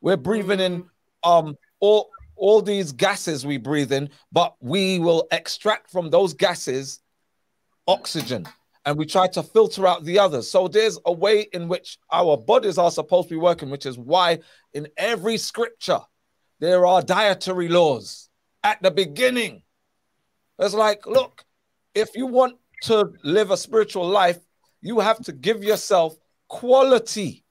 We're breathing in mm-hmm. um all all these gases we breathe in, but we will extract from those gases oxygen and we try to filter out the others. So there's a way in which our bodies are supposed to be working, which is why in every scripture there are dietary laws at the beginning. It's like, look, if you want to live a spiritual life, you have to give yourself quality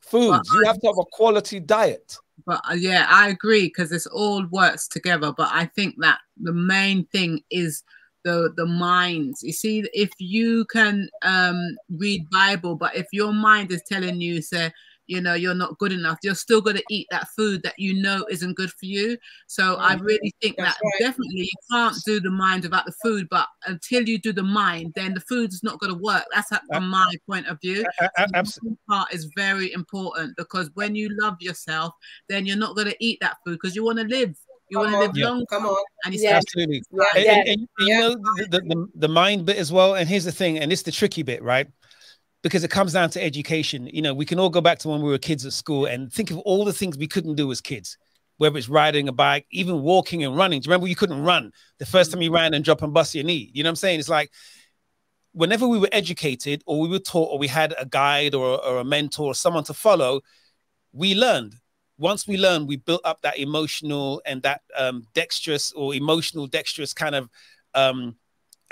foods. You have to have a quality diet. But uh, yeah, I agree because this all works together. But I think that the main thing is the the minds. You see, if you can um read Bible, but if your mind is telling you, say, you know you're not good enough you're still going to eat that food that you know isn't good for you. So i really think That's that right. definitely you can't do the mind about the food but until you do the mind then the food is not going to work. That's from uh, my point of view. Uh, uh, absolutely part is very important because when you love yourself then you're not going to eat that food because you want to live you want to live yeah. long. Come on. And yeah. Absolutely. Yeah. And, and, and, you know the, the, the mind bit as well. And here's the thing, and it's the tricky bit, right? because it comes down to education. You know, we can all go back to when we were kids at school and think of all the things we couldn't do as kids, whether it's riding a bike, even walking and running. Do you remember you couldn't run the first time you ran and drop and bust your knee? You know what I'm saying? It's like whenever we were educated or we were taught or we had a guide or, or a mentor or someone to follow, we learned. Once we learn, we built up that emotional and that um, dexterous or emotional dexterous kind of um,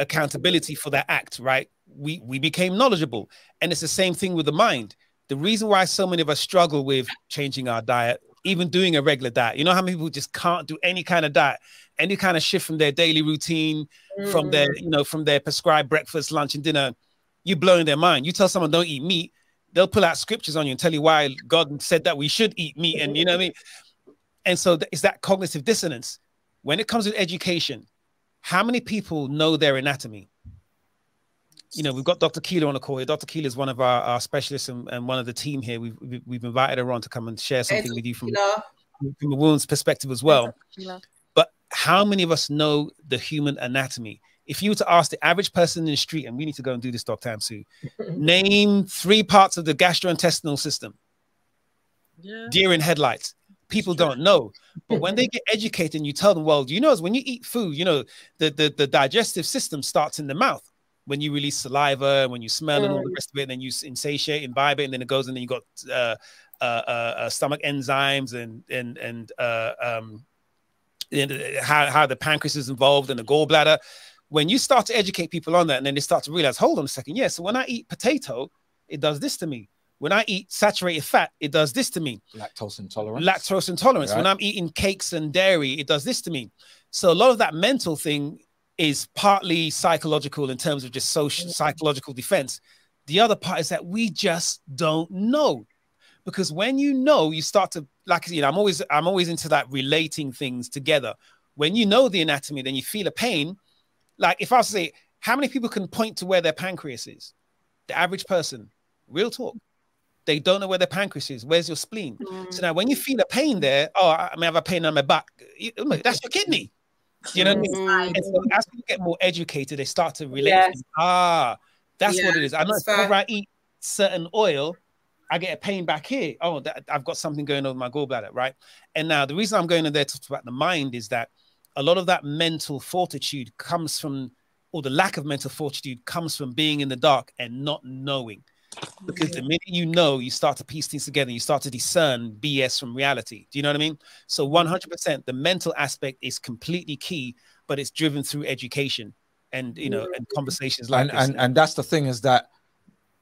accountability for that act, right? we we became knowledgeable and it's the same thing with the mind the reason why so many of us struggle with changing our diet even doing a regular diet you know how many people just can't do any kind of diet any kind of shift from their daily routine mm. from their you know from their prescribed breakfast lunch and dinner You're blowing their mind you tell someone don't eat meat they'll pull out scriptures on you and tell you why god said that we should eat meat and you know what i mean and so it's that cognitive dissonance when it comes to education how many people know their anatomy you know, we've got Dr. Keela on the call here. Dr. Keela is one of our, our specialists and, and, one of the team here. We've, we've invited her on to come and share something with you from, from a woman's perspective as well. But how many of us know the human anatomy? If you were to ask the average person in the street, and we need to go and do this, Dr. Amsu, name three parts of the gastrointestinal system. Yeah. Deer in headlights. People don't know. But when they get educated and you tell them, well, you know, when you eat food, you know, the, the, the digestive system starts in the mouth when you release saliva, and when you smell mm. and all the mm. rest of it, and then you insatiate, imbibe it, and then it goes, and then you got uh, uh, uh, uh stomach enzymes and and and uh, um, and uh, how how the pancreas is involved and the gallbladder. When you start to educate people on that, and then they start to realize, hold on a second, yeah. So when I eat potato, it does this to me. When I eat saturated fat, it does this to me. Lactose intolerance. Lactose intolerance. Right. When I'm eating cakes and dairy, it does this to me. So a lot of that mental thing is partly psychological in terms of just social mm. psychological defense. The other part is that we just don't know. Because when you know, you start to like you know, I'm always I'm always into that relating things together. When you know the anatomy, then you feel a pain. Like if I say, how many people can point to where their pancreas is? The average person, real talk. They don't know where their pancreas is. Where's your spleen? Mm. So now when you feel a pain there, oh, I may have a pain on my back. That's your kidney. You know, mm-hmm. and so as people get more educated, they start to relate. Yes. Ah, that's yeah, what it is. I know if I eat certain oil, I get a pain back here. Oh, that, I've got something going on with my gallbladder, right? And now the reason I'm going in there to talk about the mind is that a lot of that mental fortitude comes from, or the lack of mental fortitude comes from being in the dark and not knowing because the minute you know, you start to piece things together, you start to discern BS from reality. Do you know what I mean? So 100%, the mental aspect is completely key, but it's driven through education and you know and conversations like and, this. And and that's the thing is that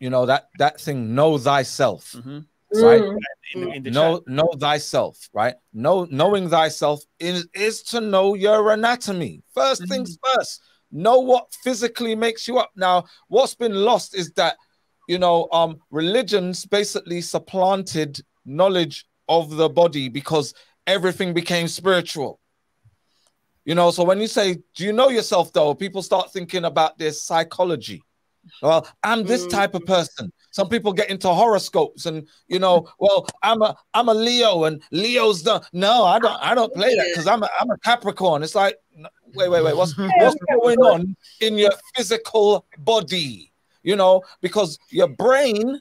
you know that that thing know thyself. Mm-hmm. Right, mm. in, in know know thyself, right? Know knowing thyself is is to know your anatomy. 1st mm-hmm. things first, know what physically makes you up. Now, what's been lost is that you know, um, religions basically supplanted knowledge of the body because everything became spiritual. You know, so when you say, Do you know yourself though? People start thinking about their psychology. Well, I'm this mm. type of person. Some people get into horoscopes and you know, well, I'm a I'm a Leo and Leo's the no, I don't I don't play that because I'm a I'm a Capricorn. It's like wait, wait, wait, what's what's going on in your physical body? you know, because your brain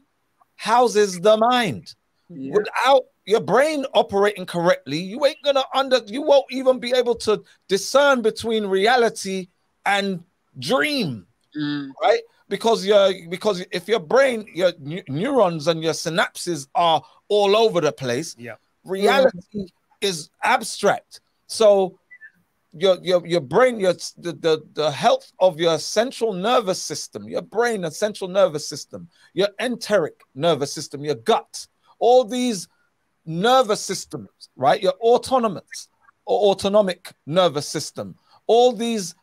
houses the mind. Yeah. Without your brain operating correctly, you ain't gonna under you won't even be able to discern between reality and dream, mm. right? Because your because if your brain, your neurons and your synapses are all over the place, yeah, reality mm. is abstract. So your your your brain, your the, the the health of your central nervous system, your brain and central nervous system, your enteric nervous system, your gut, all these nervous systems, right? Your autonomous or autonomic nervous system, all these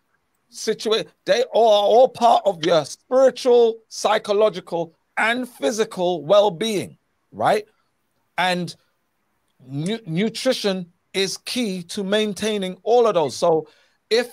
situations, they are all part of your spiritual, psychological, and physical well-being, right? And nu- nutrition is key to maintaining all of those. So if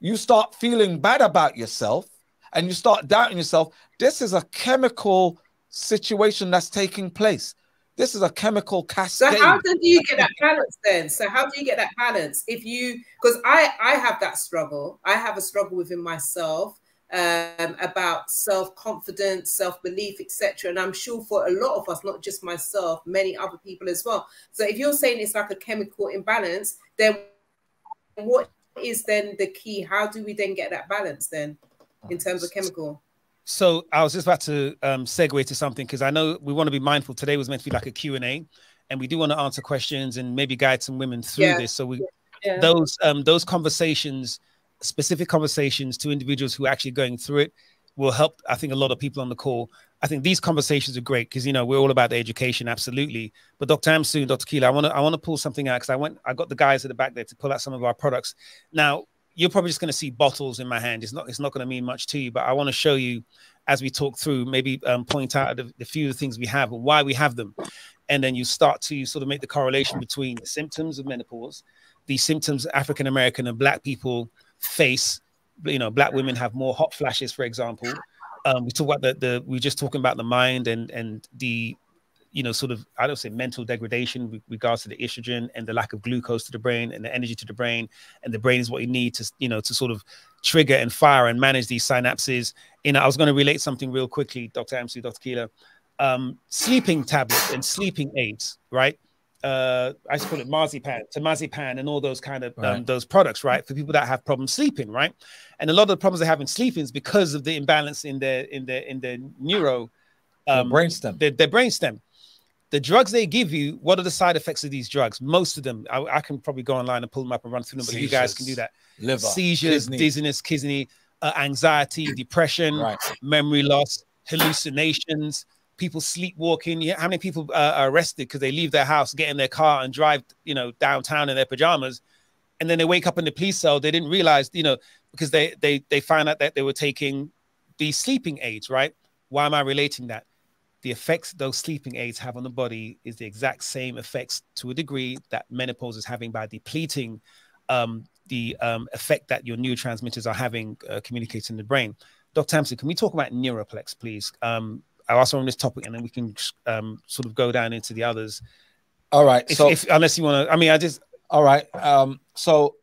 you start feeling bad about yourself and you start doubting yourself, this is a chemical situation that's taking place. This is a chemical cascade. So how do you get that balance then? So how do you get that balance if you because I I have that struggle. I have a struggle within myself um, about self-confidence, self-belief, etc. And I'm sure for a lot of us, not just myself, many other people as well. So if you're saying it's like a chemical imbalance, then what is then the key? How do we then get that balance then in terms of chemical? So I was just about to um, segue to something because I know we want to be mindful. Today was meant to be like a Q&A and we do want to answer questions and maybe guide some women through yeah. this. So we yeah. those um, those conversations – specific conversations to individuals who are actually going through it will help i think a lot of people on the call i think these conversations are great because you know we're all about the education absolutely but dr amsu dr keela i want to i want to pull something out because i went i got the guys at the back there to pull out some of our products now you're probably just going to see bottles in my hand. It's not it's not going to mean much to you but i want to show you as we talk through maybe um, point out the, the few things we have and why we have them. And then you start to sort of make the correlation between the symptoms of menopause the symptoms african american and black people face. You know black women have more hot flashes for example. Um, we talk about the the we are just talking about the mind and and the you know sort of i don't say mental degradation with regards to the estrogen and the lack of glucose to the brain and the energy to the brain and the brain is what you need to you know to sort of trigger and fire and manage these synapses. You know i was going to relate something real quickly dr amsu dr keela um, sleeping tablets and sleeping aids right? Uh, I used to call it marzipan, to marzipan, and all those kind of um, those products, right, for people that have problems sleeping, right? And a lot of the problems they have in sleeping is because of the imbalance in their in their in their neuro um, brainstem, their, their brainstem. The drugs they give you, what are the side effects of these drugs? Most of them, I, I can probably go online and pull them up and run through them, but Seizures, you guys can do that. Liver, seizures, kidney. dizziness, kidney, uh, anxiety, depression, right. memory loss, hallucinations, people sleepwalking. How many people uh, are arrested because they leave their house, get in their car, and drive, you know, downtown in their pajamas, and then they wake up in the police cell. They didn't realize, you know, because they they they found out that they were taking these sleeping aids. Right? Why am I relating that? The effects those sleeping aids have on the body is the exact same effects to a degree that menopause is having by depleting um, the um, effect that your neurotransmitters are having uh, communicating in the brain. Dr. Amsu, can we talk about neuroplex, please? Um, I'll ask on this topic and then we can um, sort of go down into the others. All right. If, so, if, unless you want to, I mean, I just. All right. Um, so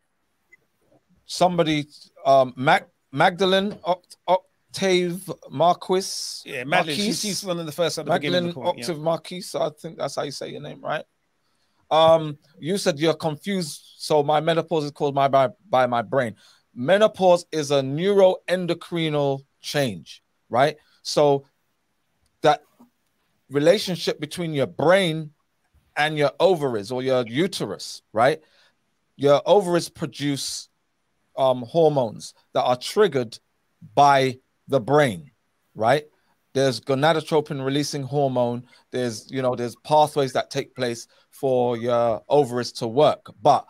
somebody, um, Mac, Magdalene Octave Marquis. Yeah, Magdalene. She's, she's one of the first at the Magdalene the Octave yeah. Marquis. I think that's how you say your name, right? Um, you said you're confused. So my menopause is caused by, by, by my brain. Menopause is a neuroendocrinal change, right? So that relationship between your brain and your ovaries or your uterus, right? Your ovaries produce um, hormones that are triggered by the brain, right? There's gonadotropin releasing hormone. There's, you know, there's pathways that take place for your ovaries to work, but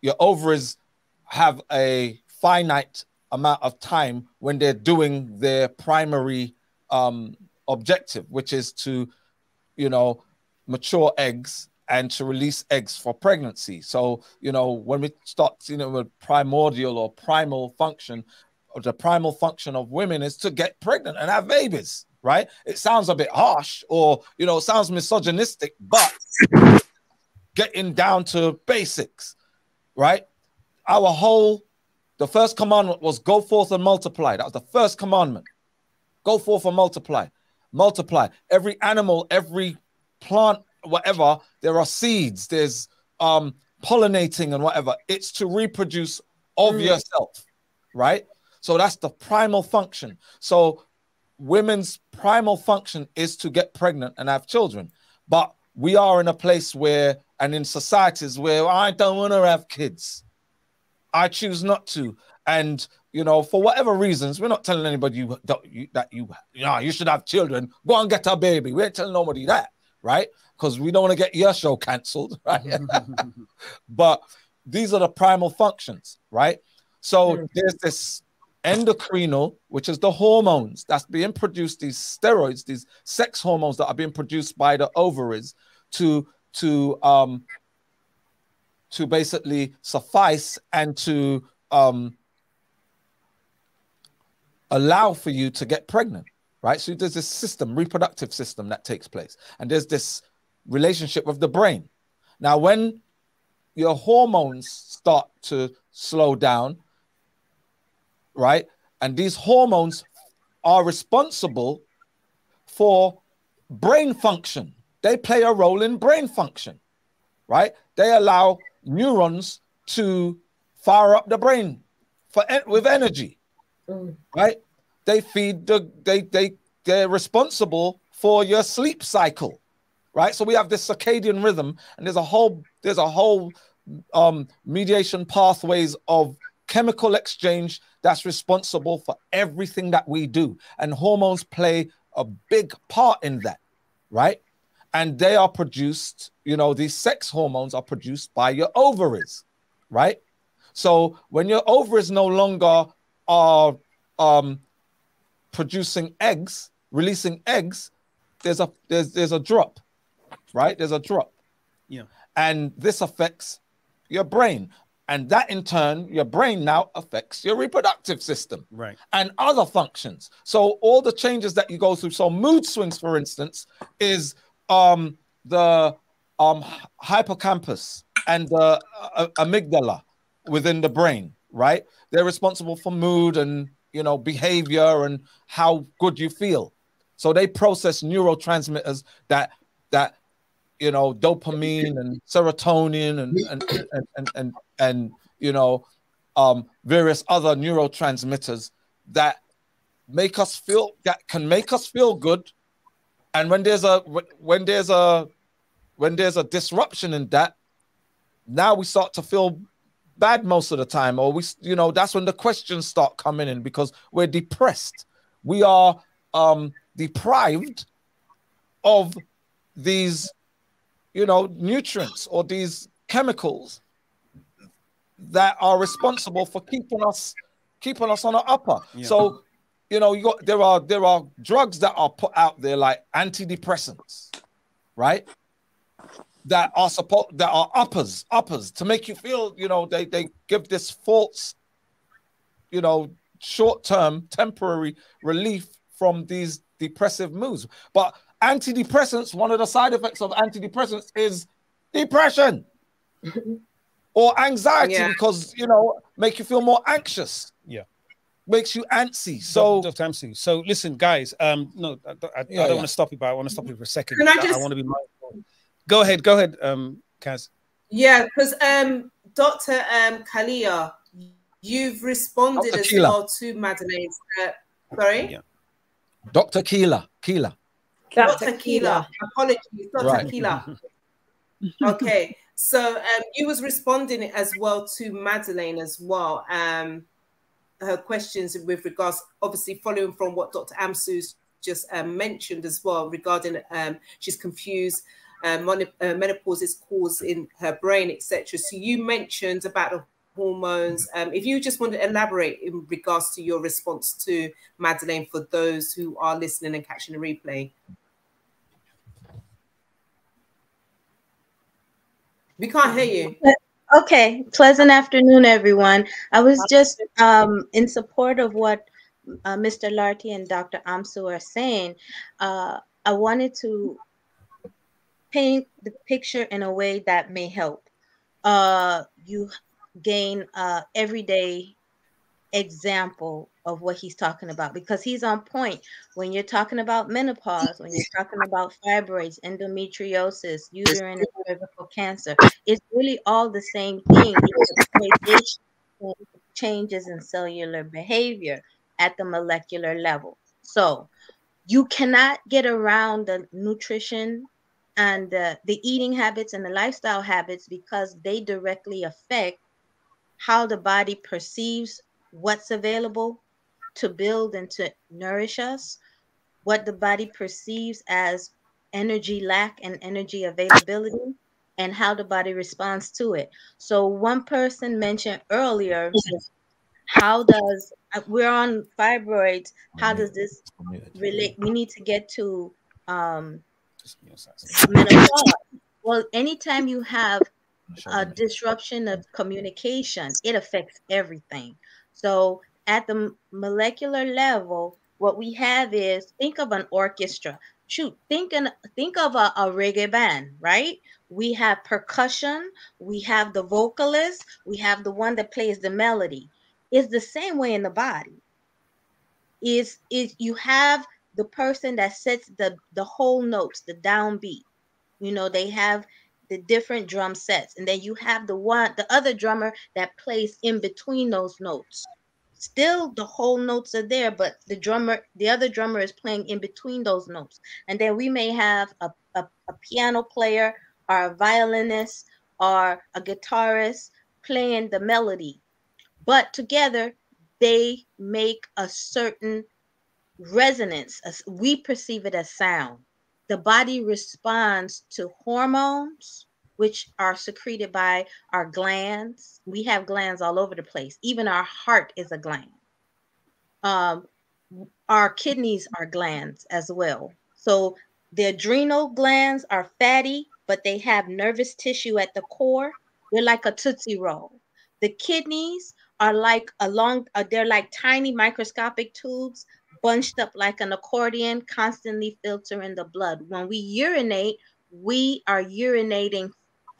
your ovaries have a finite amount of time when they're doing their primary um, objective, which is to, you know, mature eggs and to release eggs for pregnancy. So, you know, when we start, you know, with primordial or primal function, the primal function of women is to get pregnant and have babies, right? It sounds a bit harsh or, you know, sounds misogynistic, but getting down to basics, right? Our whole, the first commandment was go forth and multiply. That was the first commandment. Go forth and multiply multiply. Every animal, every plant, whatever, there are seeds, there's um pollinating and whatever. It's to reproduce of mm. yourself, right? So that's the primal function. So women's primal function is to get pregnant and have children. But we are in a place where, and in societies where I don't want to have kids. I choose not to. And you know, for whatever reasons, we're not telling anybody you, that you that you, you know you should have children. Go and get a baby. We ain't telling nobody that, right? Because we don't want to get your show cancelled, right? but these are the primal functions, right? So there's this endocrinal, which is the hormones that's being produced, these steroids, these sex hormones that are being produced by the ovaries to to um to basically suffice and to um allow for you to get pregnant, right? So there's this system, reproductive system that takes place, and there's this relationship with the brain. Now, when your hormones start to slow down, right? And these hormones are responsible for brain function. They play a role in brain function, right? They allow neurons to fire up the brain for with energy, mm. right? They feed the they they they're responsible for your sleep cycle, right? So we have this circadian rhythm, and there's a whole there's a whole um, mediation pathways of chemical exchange that's responsible for everything that we do. And hormones play a big part in that, right? And they are produced, you know, these sex hormones are produced by your ovaries, right? So when your ovaries no longer are um, producing eggs, releasing eggs, there's a there's there's a drop, right? There's a drop. Yeah. And this affects your brain. And that in turn, your brain now affects your reproductive system right. and other functions. So all the changes that you go through. So mood swings, for instance, is um, the um, hippocampus and the uh, amygdala within the brain, right? They're responsible for mood and you know behavior and how good you feel. So they process neurotransmitters that that you know dopamine and serotonin and and and and, and, and you know um, various other neurotransmitters that make us feel that can make us feel good. And when there's a when there's a when there's a disruption in that now we start to feel bad most of the time or we you know that's when the questions start coming in because we're depressed. We are um deprived of these you know, nutrients or these chemicals that are responsible for keeping us keeping us on the upper. Yeah. So, you know, you got there are there are drugs that are put out there like antidepressants, right? That are support that are uppers, uppers to make you feel, you know, they they give this false, you know, short-term temporary relief from these depressive moods. But antidepressants, one of the side effects of antidepressants is depression or anxiety yeah. because you know make you feel more anxious. Yeah, makes you antsy. So, Dr. Amsu. So, listen, guys. Um, no, I, I, yeah, I don't yeah. want to stop you, but I want to stop you for a second. Can I, just... I want to be mindful. Go ahead. Go ahead, um, Kaz. Yeah, because um, Dr. Um, Kalia, you've responded Dr. as Keela. well to Madeleine's. Uh, sorry. Yeah. Dr. Keela. Keela. Not tequila. Apologies, not right. tequila. okay. So um, you was responding as well to Madeleine as well. Um, her questions with regards, obviously following from what Dr. Amsu's just um, mentioned as well regarding um, she's confused. Uh, menopause is caused in her brain, etc. So you mentioned about the hormones. Um, if you just want to elaborate in regards to your response to Madeleine for those who are listening and catching the replay. We can't hear you. Okay, pleasant afternoon, everyone. I was just um, in support of what uh, Mr. Larty and Dr. Amsu are saying. Uh, I wanted to paint the picture in a way that may help. Uh, you gain uh, everyday example of what he's talking about because he's on point when you're talking about menopause, when you're talking about fibroids, endometriosis, uterine and cervical cancer. It's really all the same thing. Changes in cellular behavior at the molecular level. So you cannot get around the nutrition and the, the eating habits and the lifestyle habits because they directly affect how the body perceives what's available to build and to nourish us, what the body perceives as energy lack and energy availability, and how the body responds to it. So, one person mentioned earlier how does uh, we're on fibroids how does this relate we need to get to um menopause. Well anytime you have a disruption of communication. It affects everything. So at the molecular level what we have is think of an orchestra. Shoot think and think of a, a reggae band right? We have percussion we have the vocalist we have the one that plays the melody. It's the same way in the body. Is is you have the person that sets the the whole notes, the downbeat. You know, they have the different drum sets, and then you have the one, the other drummer that plays in between those notes. Still, the whole notes are there, but the drummer, the other drummer is playing in between those notes. And then we may have a, a, a piano player or a violinist or a guitarist playing the melody but together they make a certain resonance. We perceive it as sound. The body responds to hormones, which are secreted by our glands. We have glands all over the place. Even our heart is a gland. Um, our kidneys are glands as well. So the adrenal glands are fatty, but they have nervous tissue at the core. They're like a Tootsie Roll. The kidneys are like a long, uh, they're like tiny microscopic tubes bunched up like an accordion, constantly filtering the blood. When we urinate, we are urinating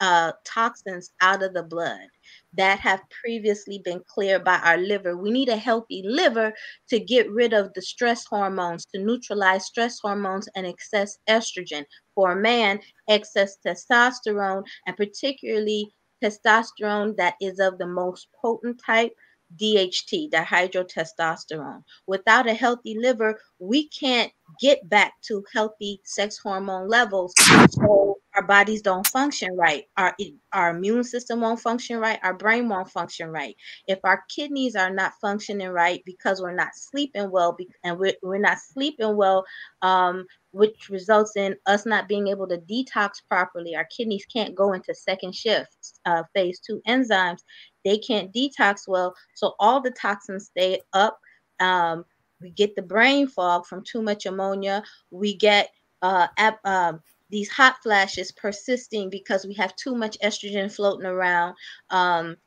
uh, toxins out of the blood that have previously been cleared by our liver. We need a healthy liver to get rid of the stress hormones, to neutralize stress hormones and excess estrogen. For a man, excess testosterone, and particularly testosterone that is of the most potent type, DHT, dihydrotestosterone. Without a healthy liver, we can't get back to healthy sex hormone levels. So our bodies don't function right. Our, our immune system won't function right. Our brain won't function right. If our kidneys are not functioning right because we're not sleeping well, and we're, we're not sleeping well, um, which results in us not being able to detox properly. Our kidneys can't go into second shift, uh, phase two enzymes. They can't detox well. So all the toxins stay up. Um, we get the brain fog from too much ammonia. We get uh, ap- um, these hot flashes persisting because we have too much estrogen floating around. Um,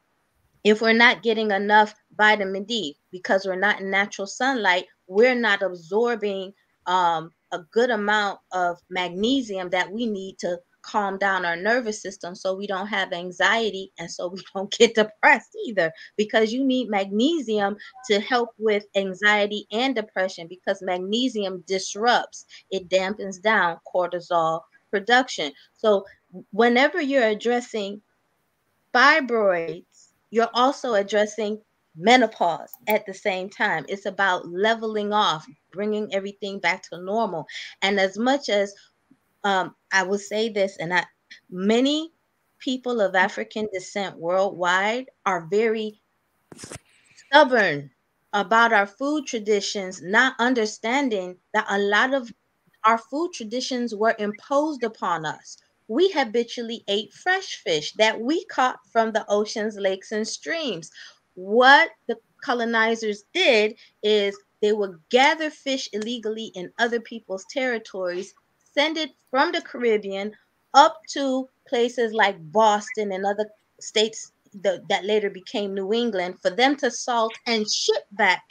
if we're not getting enough vitamin D because we're not in natural sunlight, we're not absorbing um, a good amount of magnesium that we need to calm down our nervous system so we don't have anxiety and so we don't get depressed either because you need magnesium to help with anxiety and depression because magnesium disrupts it dampens down cortisol production. So whenever you're addressing fibroids you're also addressing menopause at the same time. It's about leveling off bringing everything back to normal. And as much as um, I will say this, and I, many people of African descent worldwide are very stubborn about our food traditions, not understanding that a lot of our food traditions were imposed upon us. We habitually ate fresh fish that we caught from the oceans, lakes, and streams. What the colonizers did is they would gather fish illegally in other people's territories send it from the Caribbean up to places like Boston and other states the, that later became New England for them to salt and ship back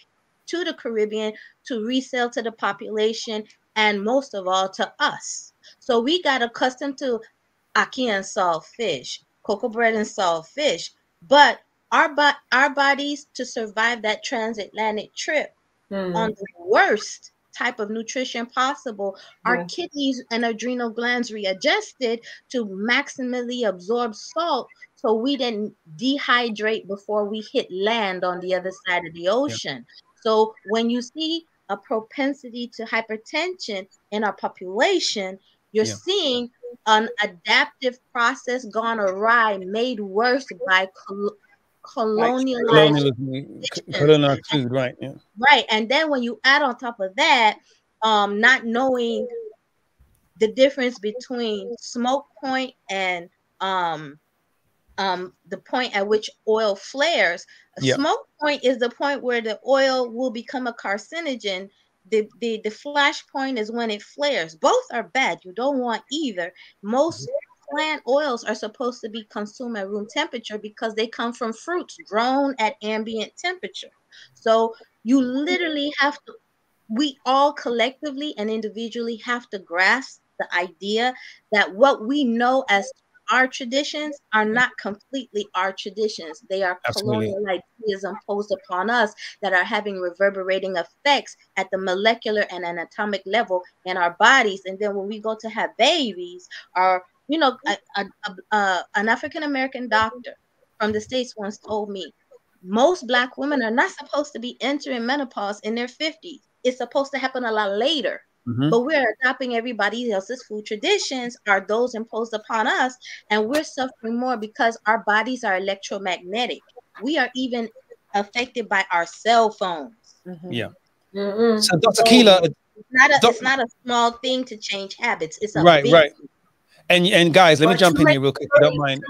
to the Caribbean to resell to the population and most of all to us. So we got accustomed to ackee and salt fish, cocoa bread and salt fish, but our, bo- our bodies to survive that transatlantic trip mm. on the worst type of nutrition possible, yeah. our kidneys and adrenal glands readjusted to maximally absorb salt so we didn't dehydrate before we hit land on the other side of the ocean. Yeah. So when you see a propensity to hypertension in our population, you're yeah. seeing an adaptive process gone awry, made worse by colonialized colonial food, right? Yeah. Right. And then when you add on top of that, um, not knowing the difference between smoke point and um um the point at which oil flares. Yep. smoke point is the point where the oil will become a carcinogen. The, the the flash point is when it flares. Both are bad. You don't want either. Most plant oils are supposed to be consumed at room temperature because they come from fruits grown at ambient temperature. So you literally have to, we all collectively and individually have to grasp the idea that what we know as our traditions are not completely our traditions. They are Absolutely. colonial ideas imposed upon us that are having reverberating effects at the molecular and anatomic level in our bodies. And then when we go to have babies, or you know, a, a, a, an African American doctor from the States once told me most Black women are not supposed to be entering menopause in their 50s. It's supposed to happen a lot later. Mm-hmm. But we're adopting everybody else's food traditions, are those imposed upon us, and we're suffering more because our bodies are electromagnetic. We are even affected by our cell phones. Mm-hmm. Yeah. Mm-hmm. So, Dr. So, Keela, it's not, a, it's not a small thing to change habits. It's a right, right. And and guys, let me jump in here real quick, if you don't mind.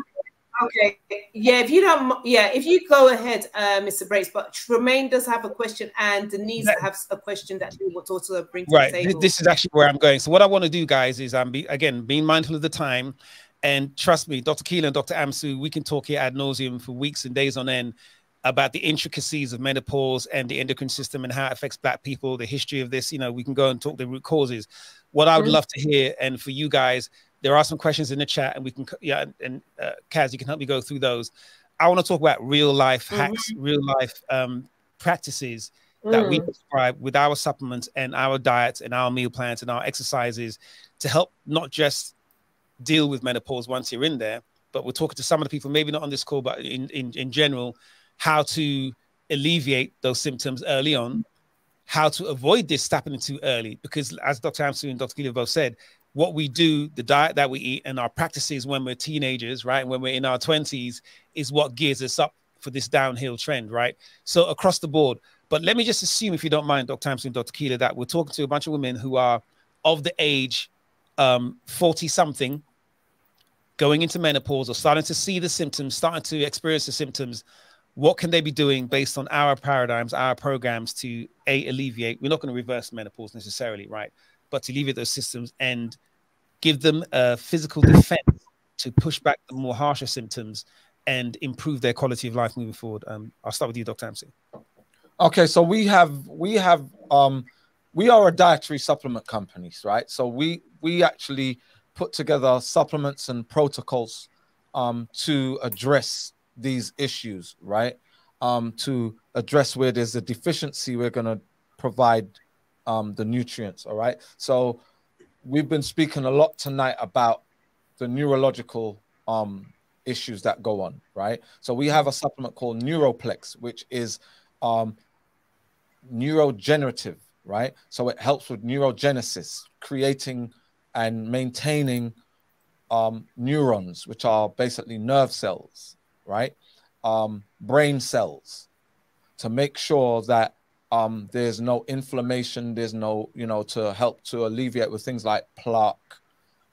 Okay. Yeah, if you don't, yeah, if you go ahead, uh, Mr. Breaks, but Tremaine does have a question and Denise that, has a question that he wants also bring to right. the table. This is actually where I'm going. So what I want to do, guys, is I'm be, again being mindful of the time. And trust me, Dr. Keelan and Dr. Amsu, we can talk here ad nauseum for weeks and days on end about the intricacies of menopause and the endocrine system and how it affects black people, the history of this. You know, we can go and talk the root causes. What I would mm-hmm. love to hear, and for you guys, there are some questions in the chat, and we can yeah, and uh, Kaz, you can help me go through those. I want to talk about real life mm-hmm. hacks, real life um, practices that mm. we prescribe with our supplements and our diets and our meal plans and our exercises to help not just deal with menopause once you're in there, but we're talking to some of the people, maybe not on this call, but in, in, in general, how to alleviate those symptoms early on, how to avoid this happening too early. Because as Dr. Amsu and Dr. Both said, what we do, the diet that we eat, and our practices when we're teenagers, right? When we're in our 20s, is what gears us up for this downhill trend, right? So across the board. But let me just assume, if you don't mind, Dr. Thompson, Dr. Keela, that we're talking to a bunch of women who are of the age um, 40 something, going into menopause or starting to see the symptoms, starting to experience the symptoms. What can they be doing based on our paradigms, our programs to a alleviate? We're not going to reverse menopause necessarily, right? But to alleviate those systems and give them a physical defense to push back the more harsher symptoms and improve their quality of life moving forward. Um, I'll start with you, Dr. Amsu. Okay, so we have we have um, we are a dietary supplement companies, right? So we we actually put together supplements and protocols um, to address these issues, right? Um, to address where there's a deficiency, we're going to provide um, the nutrients. All right. So we've been speaking a lot tonight about the neurological um, issues that go on. Right. So we have a supplement called Neuroplex, which is um, neurogenerative. Right. So it helps with neurogenesis, creating and maintaining um, neurons, which are basically nerve cells, right? Um, brain cells, to make sure that um, there's no inflammation. There's no, you know, to help to alleviate with things like plaque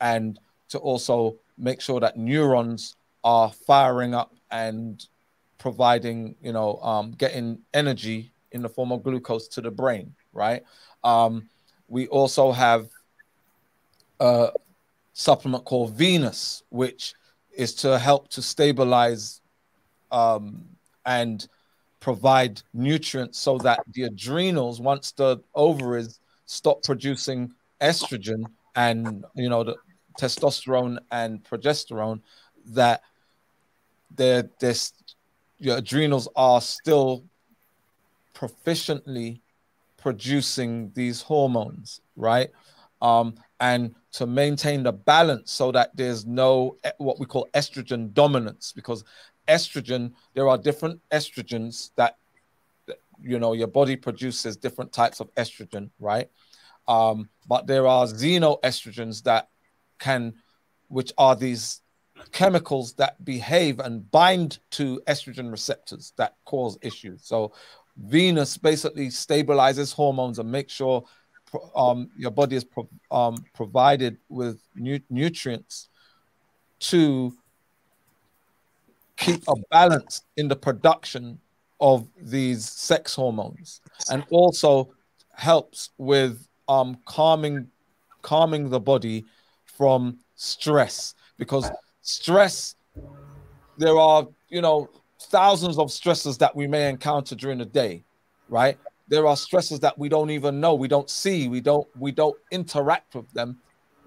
and to also make sure that neurons are firing up and providing, you know, um, getting energy in the form of glucose to the brain, right? Um, we also have a supplement called Venus, which is to help to stabilize um, and provide nutrients so that the adrenals, once the ovaries stop producing estrogen and you know the testosterone and progesterone, that their your adrenals are still proficiently producing these hormones, right? Um, and to maintain the balance so that there's no what we call estrogen dominance because estrogen, there are different estrogens that you know your body produces different types of estrogen, right? Um, but there are xenoestrogens that can, which are these chemicals that behave and bind to estrogen receptors that cause issues. So Venus basically stabilizes hormones and makes sure um, your body is pro um, provided with nu nutrients to keep a balance in the production of these sex hormones and also helps with um, calming calming the body from stress because stress there are you know thousands of stresses that we may encounter during the day right? There are stresses that we don't even know we don't see we don't we don't interact with them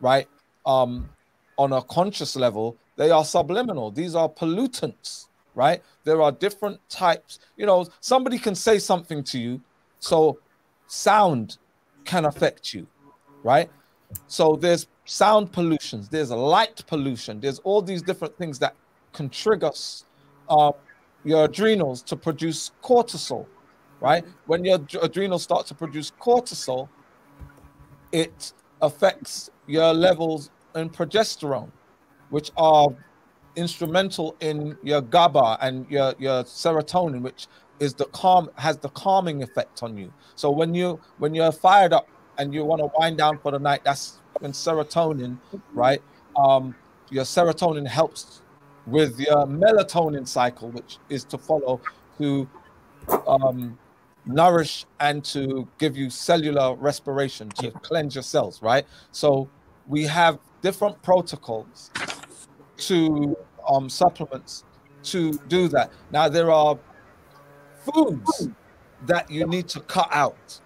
right? Um on a conscious level they are subliminal. These are pollutants right? There are different types. You know somebody can say something to you so sound can affect you right? So there's sound pollutions, there's light pollution, there's all these different things that can trigger uh, your adrenals to produce cortisol, right? When your adrenals start to produce cortisol, it affects your levels in progesterone, which are instrumental in your GABA and your, your serotonin, which is the calm has the calming effect on you. So when you when you're fired up and you want to wind down for the night, that's when serotonin, right? Um, your serotonin helps with your melatonin cycle, which is to follow to um, nourish and to give you cellular respiration to cleanse your cells, right? So we have different protocols to um, supplements to do that. Now there are foods that you need to cut out,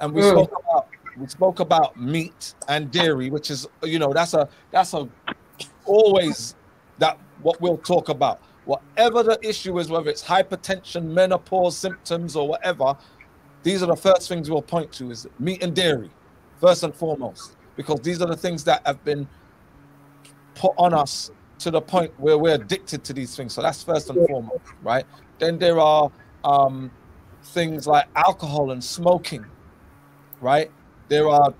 and we mm. spoke about we spoke about meat and dairy, which is you know that's a that's a always that what we'll talk about. Whatever the issue is, whether it's hypertension, menopause symptoms, or whatever, these are the first things we'll point to: is meat and dairy, first and foremost, because these are the things that have been put on us to the point where we're addicted to these things. So that's first and foremost, right? Then there are um, things like alcohol and smoking, right? There are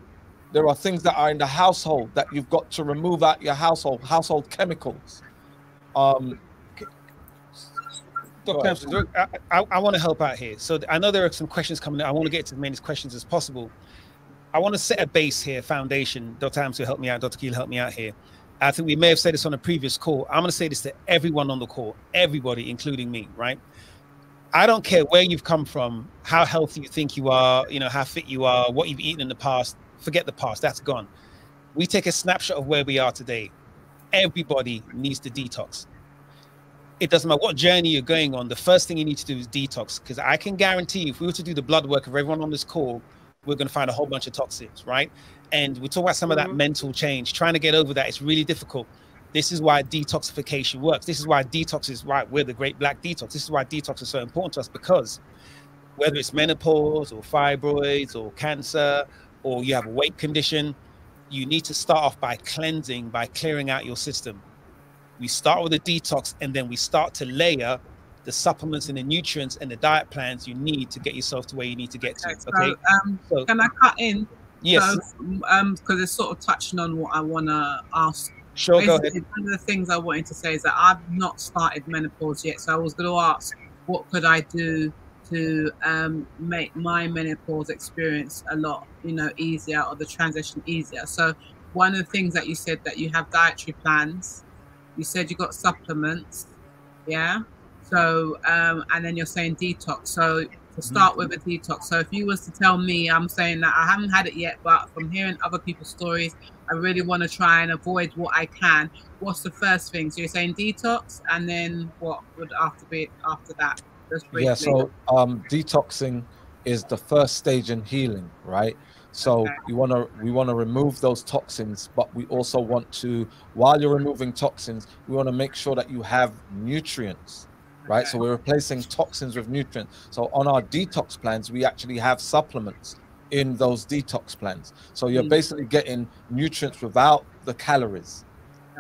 there are things that are in the household that you've got to remove out your household, household chemicals. Um, Dr. I, I, I want to help out here. So I know there are some questions coming. In. I want to get to as many questions as possible. I want to set a base here, foundation. Dr. Hams will help me out. Dr. Keel help me out here. I think we may have said this on a previous call. I'm going to say this to everyone on the call, everybody, including me, right? I don't care where you've come from, how healthy you think you are, you know, how fit you are, what you've eaten in the past. Forget the past, that's gone. We take a snapshot of where we are today. Everybody needs to detox. It doesn't matter what journey you're going on, the first thing you need to do is detox. Because I can guarantee if we were to do the blood work of everyone on this call, we're going to find a whole bunch of toxins, right? And we talk about some of that mm-hmm. mental change. Trying to get over that, it's really difficult. This is why detoxification works. This is why detox is right. We're the great black detox. This is why detox is so important to us because whether it's menopause or fibroids or cancer or you have a weight condition, you need to start off by cleansing, by clearing out your system. We start with a detox and then we start to layer the supplements and the nutrients and the diet plans you need to get yourself to where you need to get to. Okay. So, um, so, can I cut in? Yes. So, um, because it's sort of touching on what I want to ask Sure, go ahead. One of the things I wanted to say is that I've not started menopause yet, so I was going to ask what could I do to um, make my menopause experience a lot, you know, easier or the transition easier. So one of the things that you said that you have dietary plans. You said you got supplements, yeah. So um, and then you're saying detox. So to start with a detox. So if you was to tell me, I'm saying that I haven't had it yet, but from hearing other people's stories, I really want to try and avoid what I can. What's the first thing? So you're saying detox, and then what would after be after that? yeah. So um, detoxing is the first stage in healing, right? So okay. you want to we want to remove those toxins, but we also want to while you're removing toxins, we want to make sure that you have nutrients right? So we're replacing toxins with nutrients. So on our detox plans, we actually have supplements in those detox plans. So you're mm. basically getting nutrients without the calories.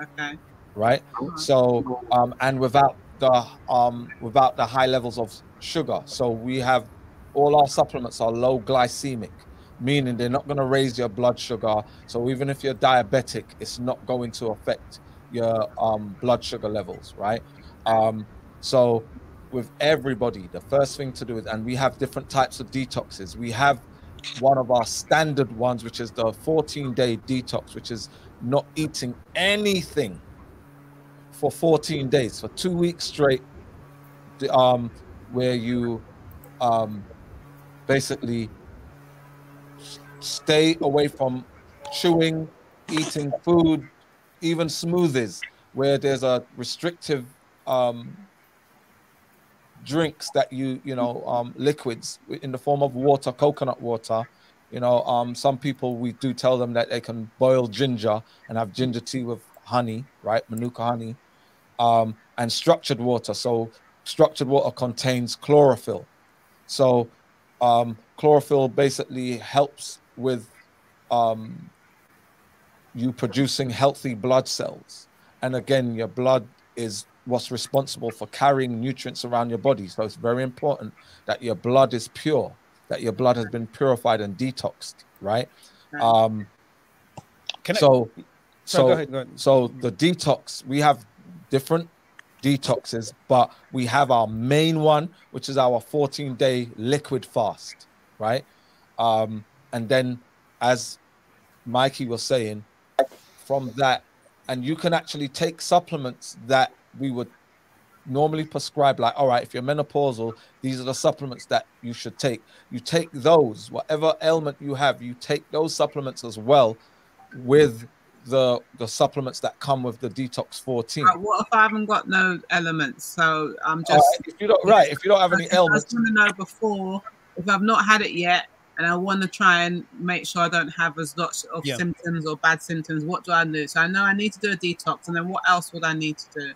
Okay. Right. So um, and without the um without the high levels of sugar. So we have all our supplements are low glycemic, meaning they're not going to raise your blood sugar. So even if you're diabetic, it's not going to affect your um, blood sugar levels, right? Um, so with everybody, the first thing to do is, and we have different types of detoxes. We have one of our standard ones, which is the 14 day detox, which is not eating anything for 14 days, for two weeks straight, um, where you um, basically stay away from chewing, eating food, even smoothies, where there's a restrictive um, drinks that you you know um, liquids in the form of water, coconut water. You know, um, some people we do tell them that they can boil ginger and have ginger tea with honey, right? Manuka honey, um, and structured water. So structured water contains chlorophyll. So um, chlorophyll basically helps with um, you producing healthy blood cells. And again, your blood is what's responsible for carrying nutrients around your body. So it's very important that your blood is pure, that your blood has been purified and detoxed, right? Um, Can I- so, Sorry, so, go ahead, go ahead. so the detox, we have different detoxes, but we have our main one, which is our 14 day liquid fast, right? Um, and then, as Mikey was saying, from that, and you can actually take supplements that we would normally prescribe, like, all right, if you're menopausal, these are the supplements that you should take. You take those, whatever ailment you have, you take those supplements as well with the the supplements that come with the detox 14 But what if I haven't got no elements? So I'm just right, if you don't right if you don't have any I ailments just want to know before if I've not had it yet, and I want to try and make sure I don't have as much of Yeah. symptoms or bad symptoms. What do I do? So I know I need to do a detox, and then what else would I need to do?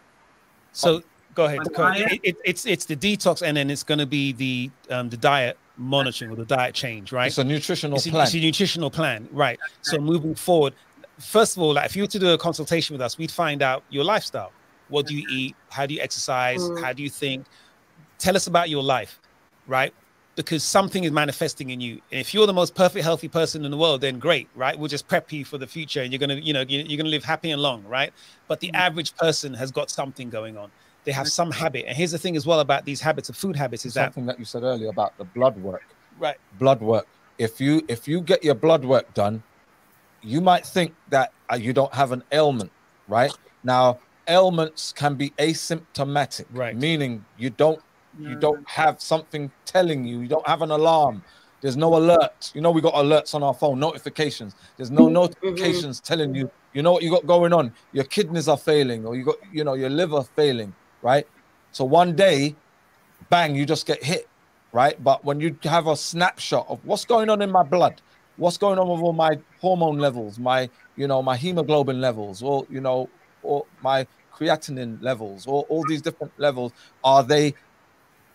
So go ahead. Go ahead. It, it, it's it's the detox, and then it's going to be the um, the diet monitoring or the diet change, right? it's a nutritional it's a, plan it's a nutritional plan, right? So moving forward, first of all, like if you were to do a consultation with us, we'd find out your lifestyle. What do you eat? How do you exercise? Mm. How do you think? Tell us about your life, right? Because something is manifesting in you. And if you're the most perfect, healthy person in the world, then great, right? We'll just prep you for the future, and you're gonna, you know, you- you're gonna live happy and long, right? But the average person has got something going on. They have some habit. And here's the thing as well about these habits of food habits is that something that you said earlier about the blood work right. blood work if you if you get your blood work done you might think that uh, you don't have an ailment right now ailments can be asymptomatic Right. meaning you don't you Mm. don't have something telling you. You don't have an alarm. There's no alert you know we got alerts on our phone notifications. There's no notifications telling you. You know what you got going on? Your kidneys are failing or you got you know your liver failing right? So one day bang you just get hit right? But when you have a snapshot of what's going on in my blood what's going on with all my hormone levels my you know my hemoglobin levels or you know or my creatinine levels or all these different levels are they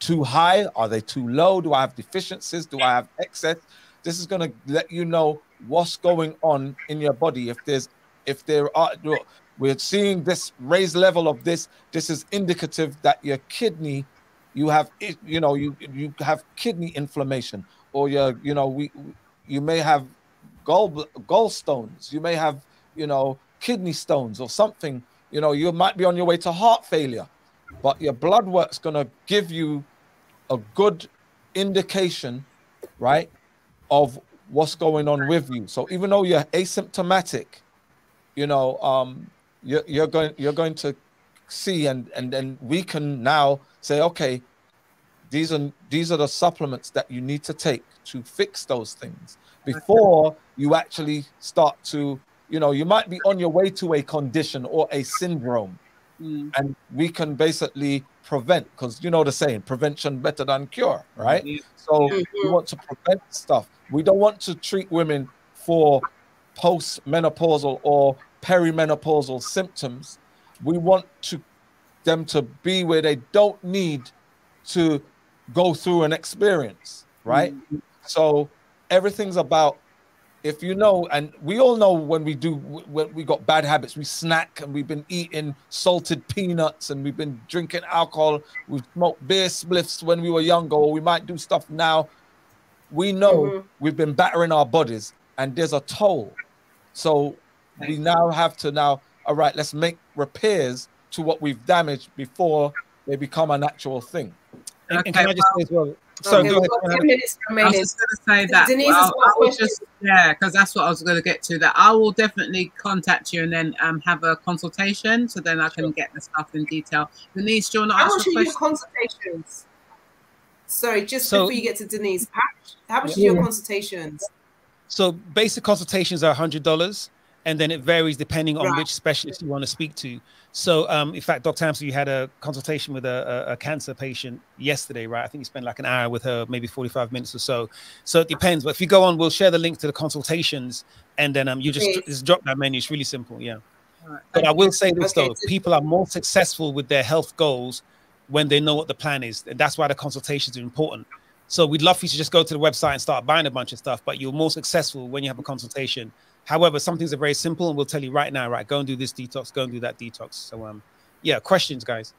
too high? Are they too low? Do i have deficiencies? Do i have excess? This is going to let you know what's going on in your body. If there's if there are we're seeing this raised level of this this is indicative that your kidney you have you know you you have kidney inflammation or your you know we you may have gall gallstones. You may have you know kidney stones or something. You know you might be on your way to heart failure but your blood work's going to give you a good indication right of what's going on with you. So even though you're asymptomatic you know um you're, you're going you're going to see and and then we can now say okay these are these are the supplements that you need to take to fix those things before you actually start to you know you might be on your way to a condition or a syndrome Mm. and we can basically prevent because you know the saying prevention better than cure right? Yeah. so we mm-hmm. want to prevent stuff. We don't want to treat women for post-menopausal or perimenopausal symptoms. We want to them to be where they don't need to go through an experience right? Mm-hmm. So everything's about if you know and we all know when we do when we got bad habits we snack and we've been eating salted peanuts and we've been drinking alcohol we smoked beer spliffs when we were younger or we might do stuff now we know Mhm. we've been battering our bodies and there's a toll so we now have to now all right let's make repairs to what we've damaged before they become an actual thing. And, and can I just say as well? So Okay, go we've ahead. got 10 minutes I was just going to say that. Denise well, has got a I just yeah, because that's what I was going to get to. That I will definitely contact you and then um have a consultation, so then I can get the stuff in detail. Denise, do you want to How ask much are your consultations? Sorry, just So- before you get to Denise, how, how much are your consultations? So basic consultations are hundred dollars, and then it varies depending on Right. which specialist you want to speak to. So, um, in fact, Dr. Hampson, you had a consultation with a, a, a cancer patient yesterday, right? I think you spent like an hour with her, maybe forty-five minutes or so. So it depends. But if you go on, we'll share the link to the consultations, and then um, you just, Please. just drop that menu. It's really simple, yeah. But I will say this Okay, though: people are more successful with their health goals when they know what the plan is, and that's why the consultations are important. So we'd love for you to just go to the website and start buying a bunch of stuff, but you're more successful when you have a consultation. However, some things are very simple, and we'll tell you right now, right? Go and do this detox, go and do that detox. So, um, yeah, questions, guys.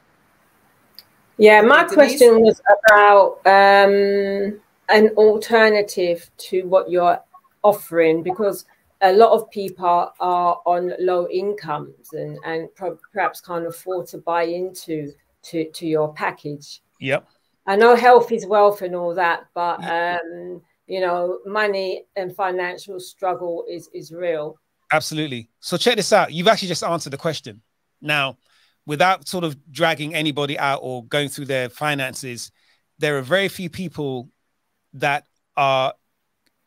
Yeah, my Denise? question was about um, an alternative to what you're offering because a lot of people are on low incomes and, and pro- perhaps can't afford to buy into to, to your package. Yep. I know health is wealth and all that, but um, you know, money and financial struggle is is real. Absolutely. So check this out. You've actually just answered the question. Now, without sort of dragging anybody out or going through their finances, there are very few people that are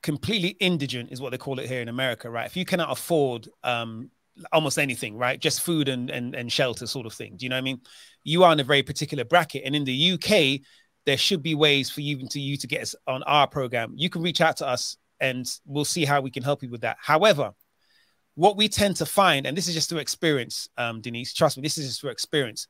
completely indigent, is what they call it here in America, right? If you cannot afford um, almost anything, right? Just food and, and and shelter, sort of thing. Do you know what I mean? You are in a very particular bracket, and in the UK, there should be ways for you to you to get us on our program. You can reach out to us, and we'll see how we can help you with that. However, what we tend to find, and this is just through experience, um, Denise, trust me, this is just through experience.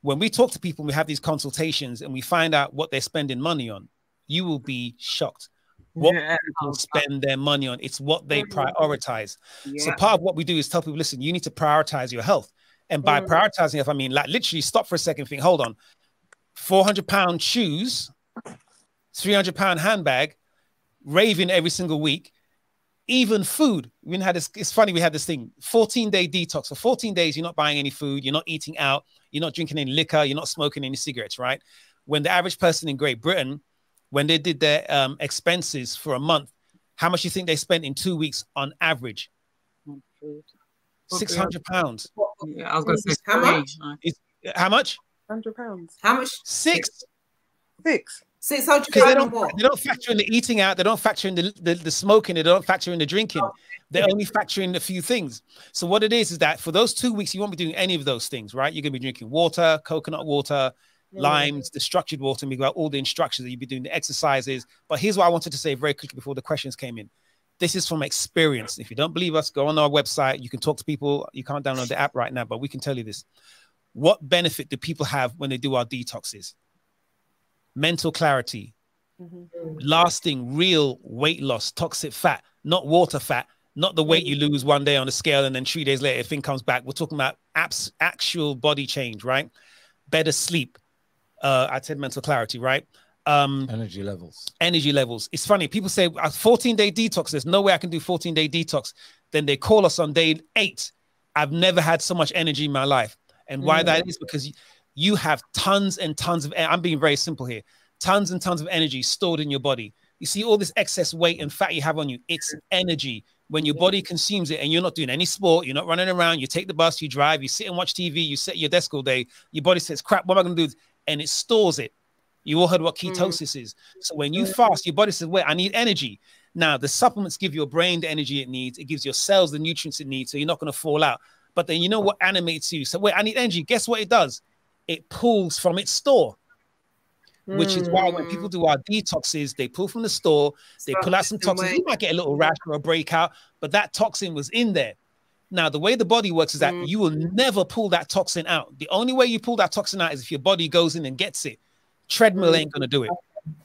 When we talk to people, we have these consultations, and we find out what they're spending money on. You will be shocked. What Yeah. people spend their money on. It's what they Mhm. prioritize. So part of what we do is tell people, listen, you need to prioritize your health. And by Mm. prioritizing health, I mean like literally stop for a second, think, hold on, 400 pound shoes, 300 pound handbag, raving every single week, even food. We had this, it's funny, we had this thing 14 day detox. For 14 days, you're not buying any food, you're not eating out, you're not drinking any liquor, you're not smoking any cigarettes, right? When the average person in Great Britain, when they did their um, expenses for a month, how much do you think they spent in two weeks on average? 600 pounds. Yeah, I was going to say How much? Like, How much? Hundred pounds. How much? Six. Six. Six hundred Because they pounds don't what? they don't factor in the eating out, they don't factor in the, the, the smoking, they don't factor in the drinking. Oh, they only factor in a few things. So what it is is that for those two weeks, you won't be doing any of those things, right? You're gonna be drinking water, coconut water, limes, the structured water, and we got all the instructions that you'd be doing the exercises. But here's what I wanted to say very quickly before the questions came in. This is from experience. If you don't believe us, go on our website. You can talk to people. You can't download the app right now, but we can tell you this. What benefit do people have when they do our detoxes? Mental clarity, lasting, real weight loss, toxic fat, not water fat, not the weight you lose one day on the scale and then three days later, it thing comes back. We're talking about abs- actual body change, right? Better sleep. Uh, I said mental clarity, right? Um, Energy levels. energy levels. It's funny. People say 14 day detox. There's no way I can do 14 day detox. Then they call us on day eight. I've never had so much energy in my life. And why that mm. is because you have tons and tons of. I'm being very simple here. Tons and tons of energy stored in your body. You see all this excess weight and fat you have on you. It's energy. When your body consumes it and you're not doing any sport, you're not running around, you take the bus, you drive, you sit and watch TV, you sit at your desk all day, your body says, crap, what am I going to do? And it stores it. You all heard what mm. ketosis is. So when you mm. fast, your body says, wait, I need energy. Now, the supplements give your brain the energy it needs, it gives your cells the nutrients it needs, so you're not going to fall out. But then you know what animates you? So, wait, I need energy. Guess what it does? It pulls from its store, which is why when people do our detoxes, they pull from the store, they pull out some toxins. You might get a little rash or a breakout, but that toxin was in there. Now, the way the body works is that Mm. you will never pull that toxin out. The only way you pull that toxin out is if your body goes in and gets it. Treadmill ain't going to do it.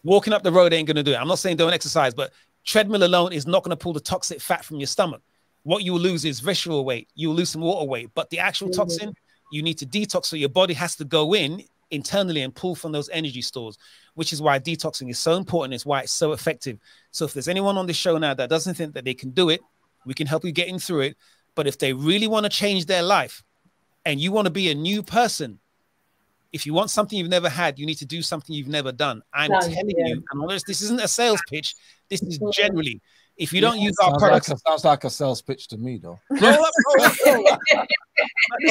Walking up the road ain't going to do it. I'm not saying don't exercise, but treadmill alone is not going to pull the toxic fat from your stomach. What you will lose is visceral weight. You will lose some water weight, but the actual toxin, you need to detox. So your body has to go in internally and pull from those energy stores, which is why detoxing is so important. It's why it's so effective. So if there's anyone on this show now that doesn't think that they can do it, we can help you getting through it. But if they really want to change their life, and you want to be a new person, if you want something you've never had, you need to do something you've never done. I'm telling yeah. you, and this isn't a sales pitch. This is generally. If you don't use our products, like a, sounds like a sales pitch to me, though. this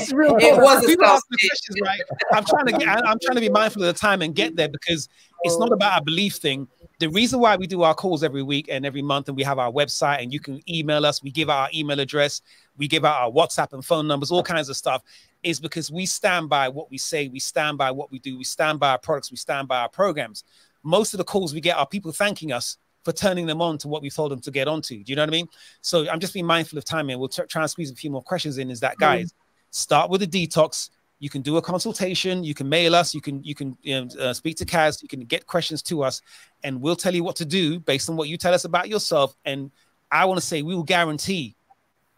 is real. It was People ask the questions, right? I'm trying to get. I'm trying to be mindful of the time and get there because it's not about a belief thing. The reason why we do our calls every week and every month, and we have our website, and you can email us. We give our email address. We give out our WhatsApp and phone numbers, all kinds of stuff is because we stand by what we say, we stand by what we do, we stand by our products, we stand by our programs. Most of the calls we get are people thanking us for turning them on to what we've told them to get onto. Do you know what I mean? So I'm just being mindful of time and we'll try and squeeze a few more questions in. Is that guys, mm. start with a detox. You can do a consultation. You can mail us. You can you can you know, uh, speak to Kaz. You can get questions to us, and we'll tell you what to do based on what you tell us about yourself. And I want to say we will guarantee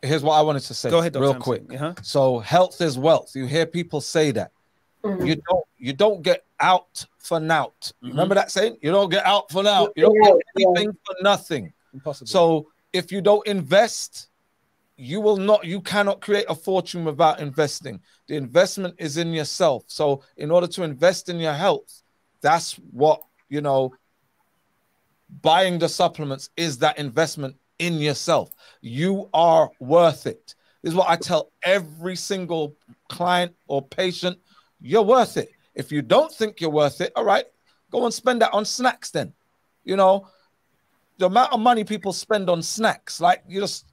here's what I wanted to say. Go ahead, Dr. real quick. Uh-huh. So health is wealth. You hear people say that. Mm-hmm. You don't you don't get out for nout. Mm-hmm. Remember that saying? You don't get out for now. You don't get anything yeah. for nothing. Impossible. So if you don't invest, you will not you cannot create a fortune without investing. The investment is in yourself. So in order to invest in your health, that's what, you know, buying the supplements is that investment in yourself. You are worth it. This is what I tell every single client or patient. You're worth it. If you don't think you're worth it, all right, go and spend that on snacks then. You know, the amount of money people spend on snacks, like you just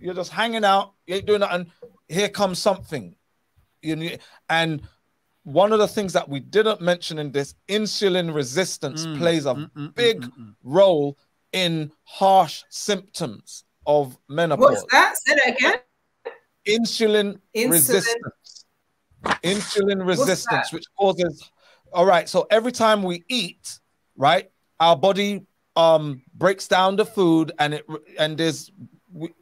you're just hanging out, you ain't doing that, and here comes something. You need, and one of the things that we didn't mention in this insulin resistance mm, plays a mm, mm, mm big mm, mm. role in harsh symptoms of menopause. What's that? Say that again. Insulin, Insulin. resistance. Insulin resistance, which causes. All right. So every time we eat, right, our body um breaks down the food, and it and there's we,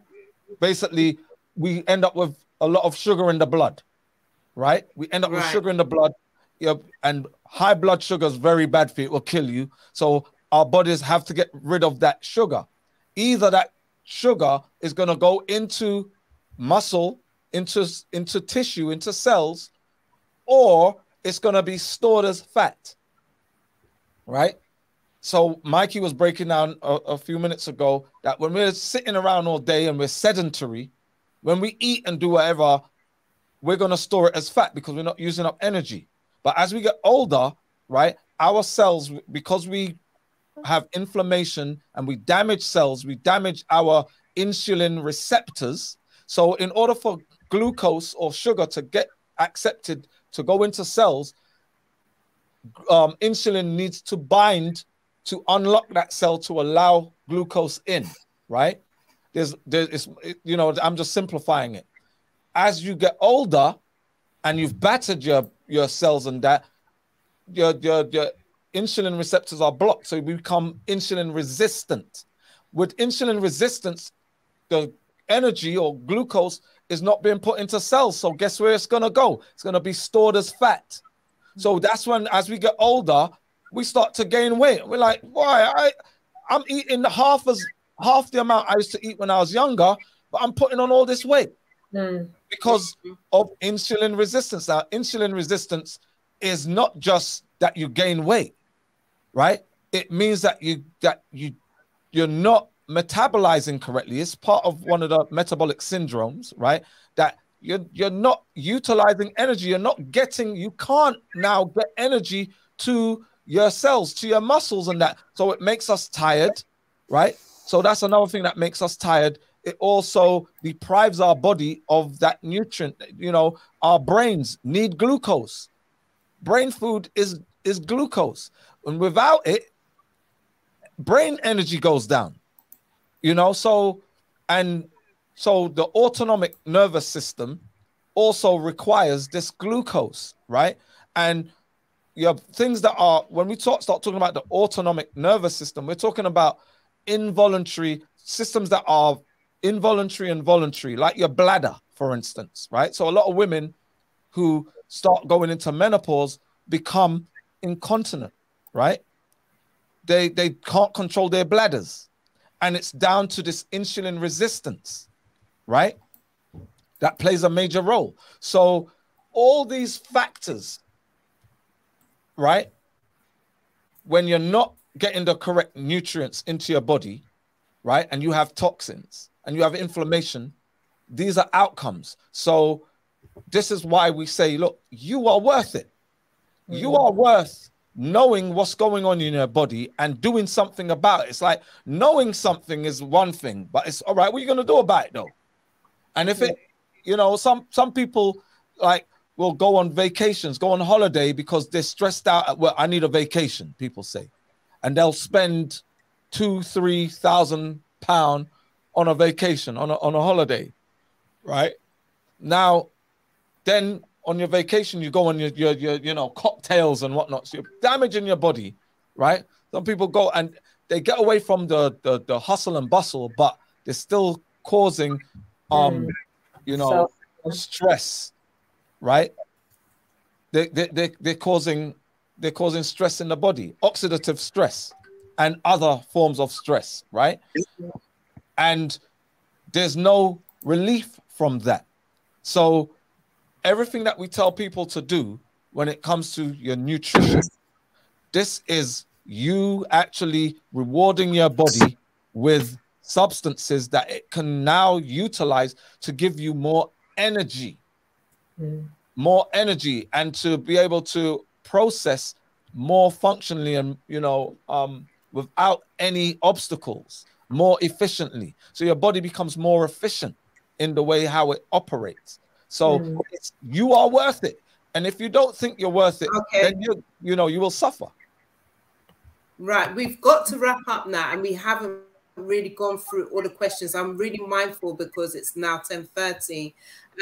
basically we end up with a lot of sugar in the blood, right? We end up right. with sugar in the blood. Yep, and high blood sugar is very bad for you. It will kill you. So our bodies have to get rid of that sugar. Either that sugar is going to go into muscle, into, into tissue, into cells, or it's going to be stored as fat. Right? So Mikey was breaking down a, a, few minutes ago that when we're sitting around all day and we're sedentary, when we eat and do whatever, we're going to store it as fat because we're not using up energy. But as we get older, right, our cells, because we have inflammation and we damage cells, we damage our insulin receptors. So, in order for glucose or sugar to get accepted to go into cells, um, insulin needs to bind to unlock that cell to allow glucose in, right? There's, there's, you know, I'm just simplifying it. As you get older and you've battered your, your cells and that, your, your, your insulin receptors are blocked, so we become insulin resistant. With insulin resistance, the energy or glucose is not being put into cells. So guess where it's gonna go? It's gonna be stored as fat. So that's when, as we get older, we start to gain weight. We're like, why? I, I'm eating half as half the amount I used to eat when I was younger, but I'm putting on all this weight mm. because of insulin resistance. Now, insulin resistance is not just that you gain weight right? It means that you that you you're not metabolizing correctly. It's part of one of the metabolic syndromes, right? That you're you're not utilizing energy. You're not getting. You can't now get energy to your cells, to your muscles, and that. So it makes us tired, right? So that's another thing that makes us tired. It also deprives our body of that nutrient. You know, our brains need glucose. Brain food is is glucose. And without it, brain energy goes down. You know, so and so the autonomic nervous system also requires this glucose, right? And you have things that are when we talk start talking about the autonomic nervous system, we're talking about involuntary systems that are involuntary and voluntary, like your bladder, for instance, right? So a lot of women who start going into menopause become incontinent right? They they can't control their bladders, and it's down to this insulin resistance, right? that plays a major role. So all these factors, right? When you're not getting the correct nutrients into your body, right? And you have toxins and you have inflammation, these are outcomes. So this is why we say, look, you are worth it. You mm-hmm. are worth knowing what's going on in your body and doing something about it. It's like knowing something is one thing, but it's all right. What are you going to do about it though? And if it, you know, some some people like will go on vacations, go on holiday because they're stressed out. Well, I need a vacation. People say, and they'll spend two, three thousand pound on a vacation on a on a holiday, right? Now, then on your vacation, you go on your, your, your you know, cocktails and whatnot. So you're damaging your body, right? Some people go and they get away from the, the, the hustle and bustle, but they're still causing, um, mm. you know, so, stress, right? They, they, they, they're causing, they're causing stress in the body, oxidative stress and other forms of stress, right? And there's no relief from that. So everything that we tell people to do when it comes to your nutrition, this is you actually rewarding your body with substances that it can now utilize to give you more energy, mm. more energy, and to be able to process more functionally and you know um, without any obstacles, more efficiently. So your body becomes more efficient in the way how it operates. So mm. you are worth it. And if you don't think you're worth it, okay. then you you know you will suffer. Right, we've got to wrap up now, and we haven't really gone through all the questions. I'm really mindful because it's now 10:30.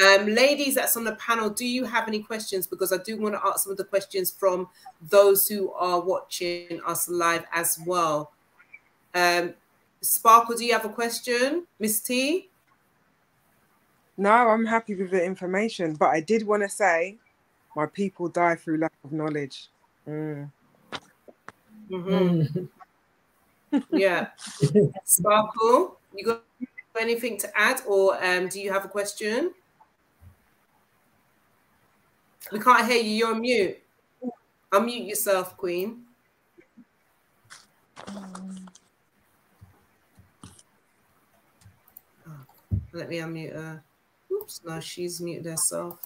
Um, ladies that's on the panel, do you have any questions? Because I do want to ask some of the questions from those who are watching us live as well. Um, Sparkle, do you have a question, Miss T? No, I'm happy with the information, but I did want to say my people die through lack of knowledge. Mm. Mm-hmm. yeah. Sparkle, you got anything to add, or um, do you have a question? We can't hear you. You're on mute. Unmute yourself, Queen. Oh, let me unmute her. Oops, no, she's muted herself.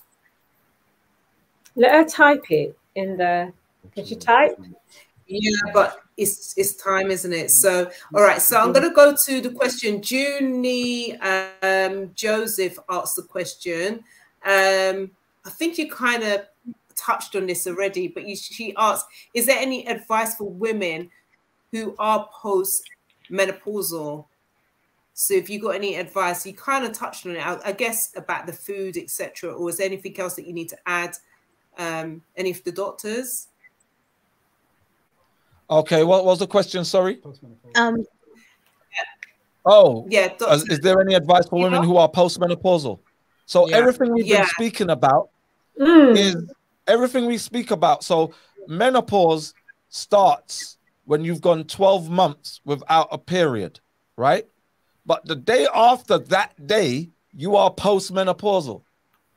Let her type it in the. Can she type? Yeah, but it's it's time, isn't it? So, all right. So I'm going to go to the question. Junie um, Joseph asked the question. Um, I think you kind of touched on this already, but you, she asked, "Is there any advice for women who are post menopausal so if you got any advice, you kind of touched on it, I, I guess, about the food, etc. Or is there anything else that you need to add? Um, any of the doctors? Okay, what was the question? Sorry. Um. Oh, yeah. Is there any advice for women who are postmenopausal? So yeah. everything we've yeah. been speaking about mm. is everything we speak about. So menopause starts when you've gone 12 months without a period, right? But the day after that day, you are postmenopausal.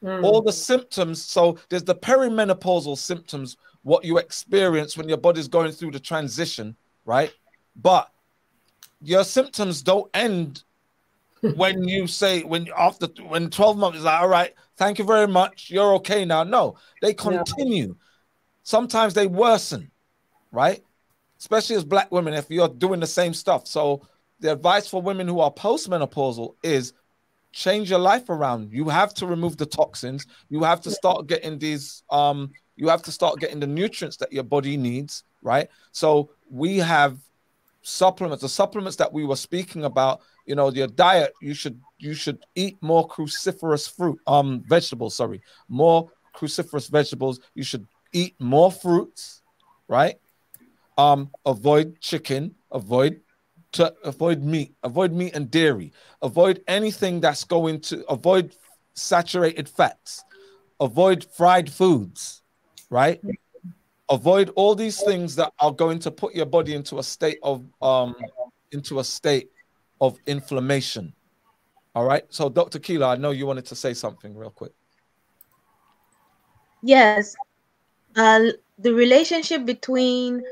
Mm. All the symptoms. So there's the perimenopausal symptoms, what you experience when your body's going through the transition, right? But your symptoms don't end when you say when after when 12 months is like, all right, thank you very much, you're okay now. No, they continue. Yeah. Sometimes they worsen, right? Especially as black women, if you're doing the same stuff. So the advice for women who are postmenopausal is change your life around. You have to remove the toxins. You have to start getting these um you have to start getting the nutrients that your body needs, right? So we have supplements, the supplements that we were speaking about, you know, your diet, you should you should eat more cruciferous fruit, um vegetables, sorry, more cruciferous vegetables. You should eat more fruits, right? Um avoid chicken, avoid to avoid meat, avoid meat and dairy, avoid anything that's going to avoid saturated fats, avoid fried foods, right? Avoid all these things that are going to put your body into a state of um into a state of inflammation. All right. So, Dr. Keela, I know you wanted to say something real quick. Yes. Uh, the relationship between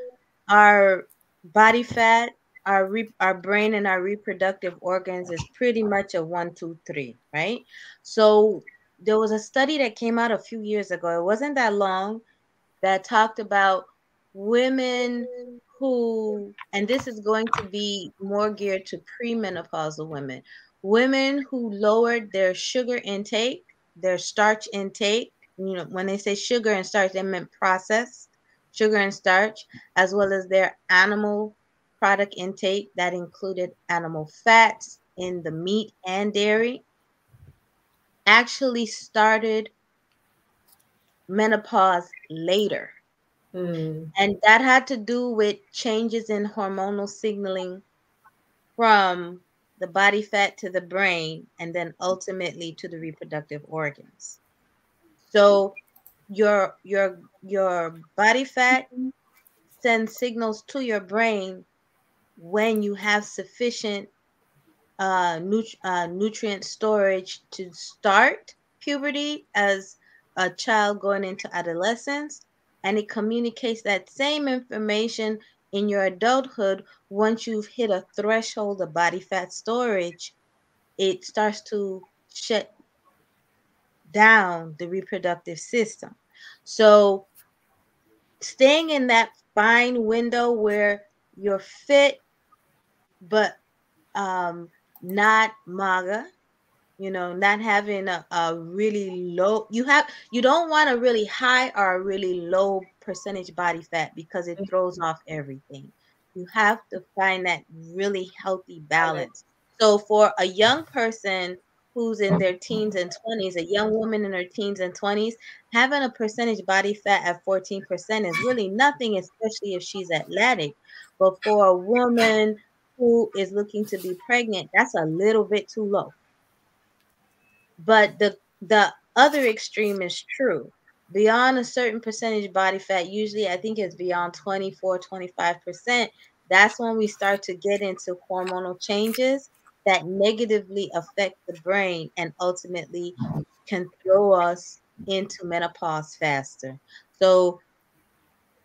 our body fat, our re- our brain, and our reproductive organs is pretty much a one, two, three, right? So there was a study that came out a few years ago. It wasn't that long that talked about women who, and this is going to be more geared to premenopausal women, women who lowered their sugar intake, their starch intake. You know, when they say sugar and starch, they meant processed sugar and starch, as well as their animal product intake that included animal fats in the meat and dairy, actually started menopause later. Mm. And that had to do with changes in hormonal signaling from the body fat to the brain and then ultimately to the reproductive organs. So your your your body fat sends signals to your brain when you have sufficient uh, nut- uh, nutrient storage to start puberty as a child going into adolescence and it communicates that same information in your adulthood once you've hit a threshold of body fat storage it starts to shut down the reproductive system. So staying in that fine window where you're fit but um not maga you know not having a, a really low you have you don't want a really high or a really low percentage body fat because it throws off everything. You have to find that really healthy balance. So for a young person who's in their teens and 20s a young woman in her teens and 20s having a percentage body fat at 14% is really nothing especially if she's athletic. But for a woman who is looking to be pregnant that's a little bit too low but the the other extreme is true. Beyond a certain percentage body fat, usually I think it's beyond 24, 25%, that's when we start to get into hormonal changes that negatively affect the brain and ultimately can throw us into menopause faster. So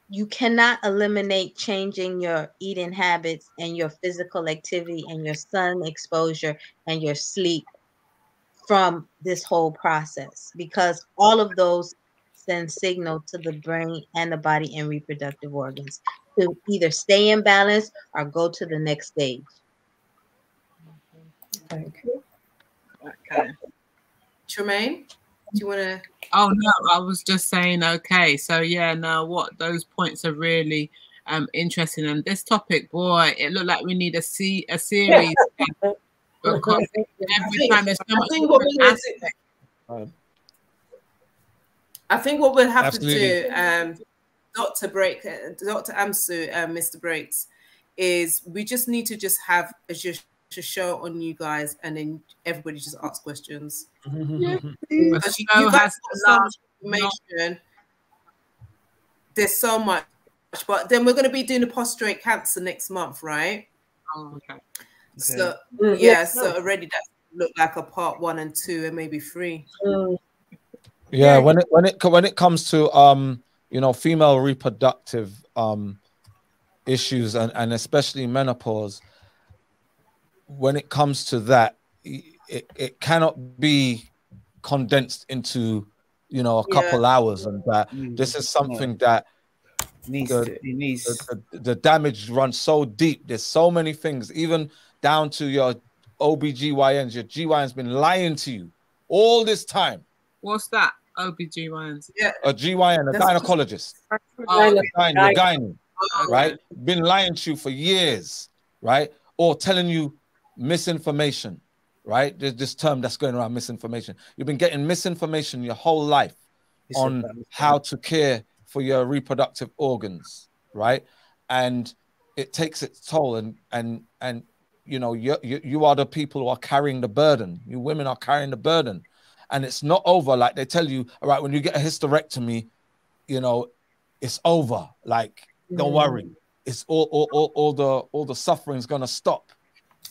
you cannot eliminate changing your eating habits and your physical activity and your sun exposure and your sleep from this whole process because all of those send signal to the brain and the body and reproductive organs to either stay in balance or go to the next stage. Thank you. Okay. Tremaine, do you want to? Oh no, I was just saying. Okay, so yeah, now what those points are really um interesting, and this topic, boy, it looked like we need a see a series. Because every time there's so much I think what we'll have Absolutely. to do, um, Dr. Break, uh, Dr. Amsu, uh, Mr. Breaks, is we just need to just have a just a show on you guys, and then everybody just ask questions. Yeah. Because you, you guys so much information. There's so much, but then we're going to be doing a prostate cancer next month, right? Oh, okay. So mm, yeah, so already that looked like a part one and two and maybe three. Mm. Yeah, when it when it when it comes to um you know female reproductive um issues and and especially menopause, when it comes to that, it, it cannot be condensed into you know a couple yeah. hours and that mm. this is something that needs the, to, needs the, the, the damage runs so deep there's so many things even down to your OBGYNs. Your GYN's been lying to you all this time. What's that? OBGYNs. Yeah. A GYN, a That's gynecologist. Oh, gyne, gyne, right? Been lying to you for years, right? Or telling you misinformation, right? There's this term that's going around misinformation. You've been getting misinformation your whole life on how to care for your reproductive organs, right? And it takes its toll and and and you know you, you you are the people who are carrying the burden you women are carrying the burden and it's not over like they tell you all right when you get a hysterectomy you know it's over like don't mm. worry it's all all, all, all the all the suffering's gonna stop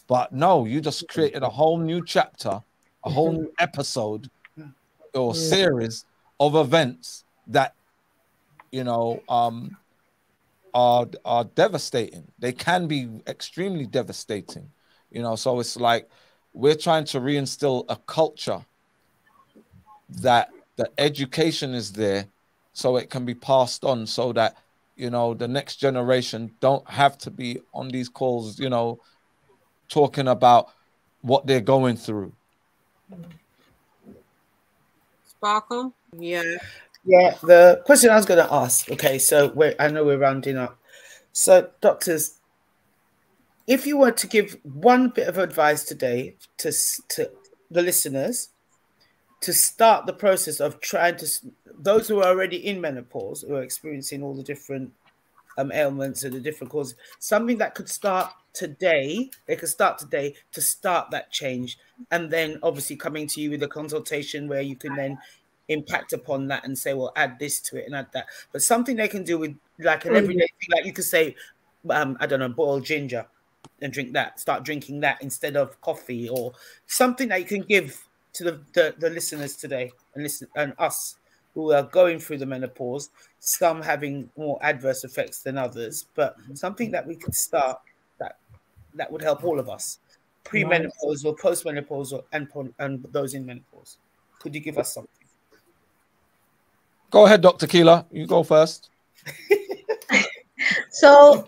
But no, you just created a whole new chapter, a whole new episode or series of events that you know um are are devastating. They can be extremely devastating, you know. So it's like we're trying to reinstill a culture that the education is there so it can be passed on so that you know the next generation don't have to be on these calls you know talking about what they're going through Sparkle. Yeah. Yeah, the question I was going to ask. Okay, so we're, I know we're rounding up. So, doctors, if you were to give one bit of advice today to to the listeners to start the process of trying to those who are already in menopause who are experiencing all the different um, ailments and the different causes, something that could start today. They can start today to start that change, and then obviously coming to you with a consultation where you can then impact upon that and say, well, add this to it and add that. But something they can do with like an everyday thing, like you could say, um, I don't know, boil ginger and drink that. Start drinking that instead of coffee or something that you can give to the, the, the listeners today and listen and us who are going through the menopause, some having more adverse effects than others, but something that we could start that would help all of us, pre-menopause or post-menopause and and those in menopause. Could you give us something? go ahead dr keela you go first So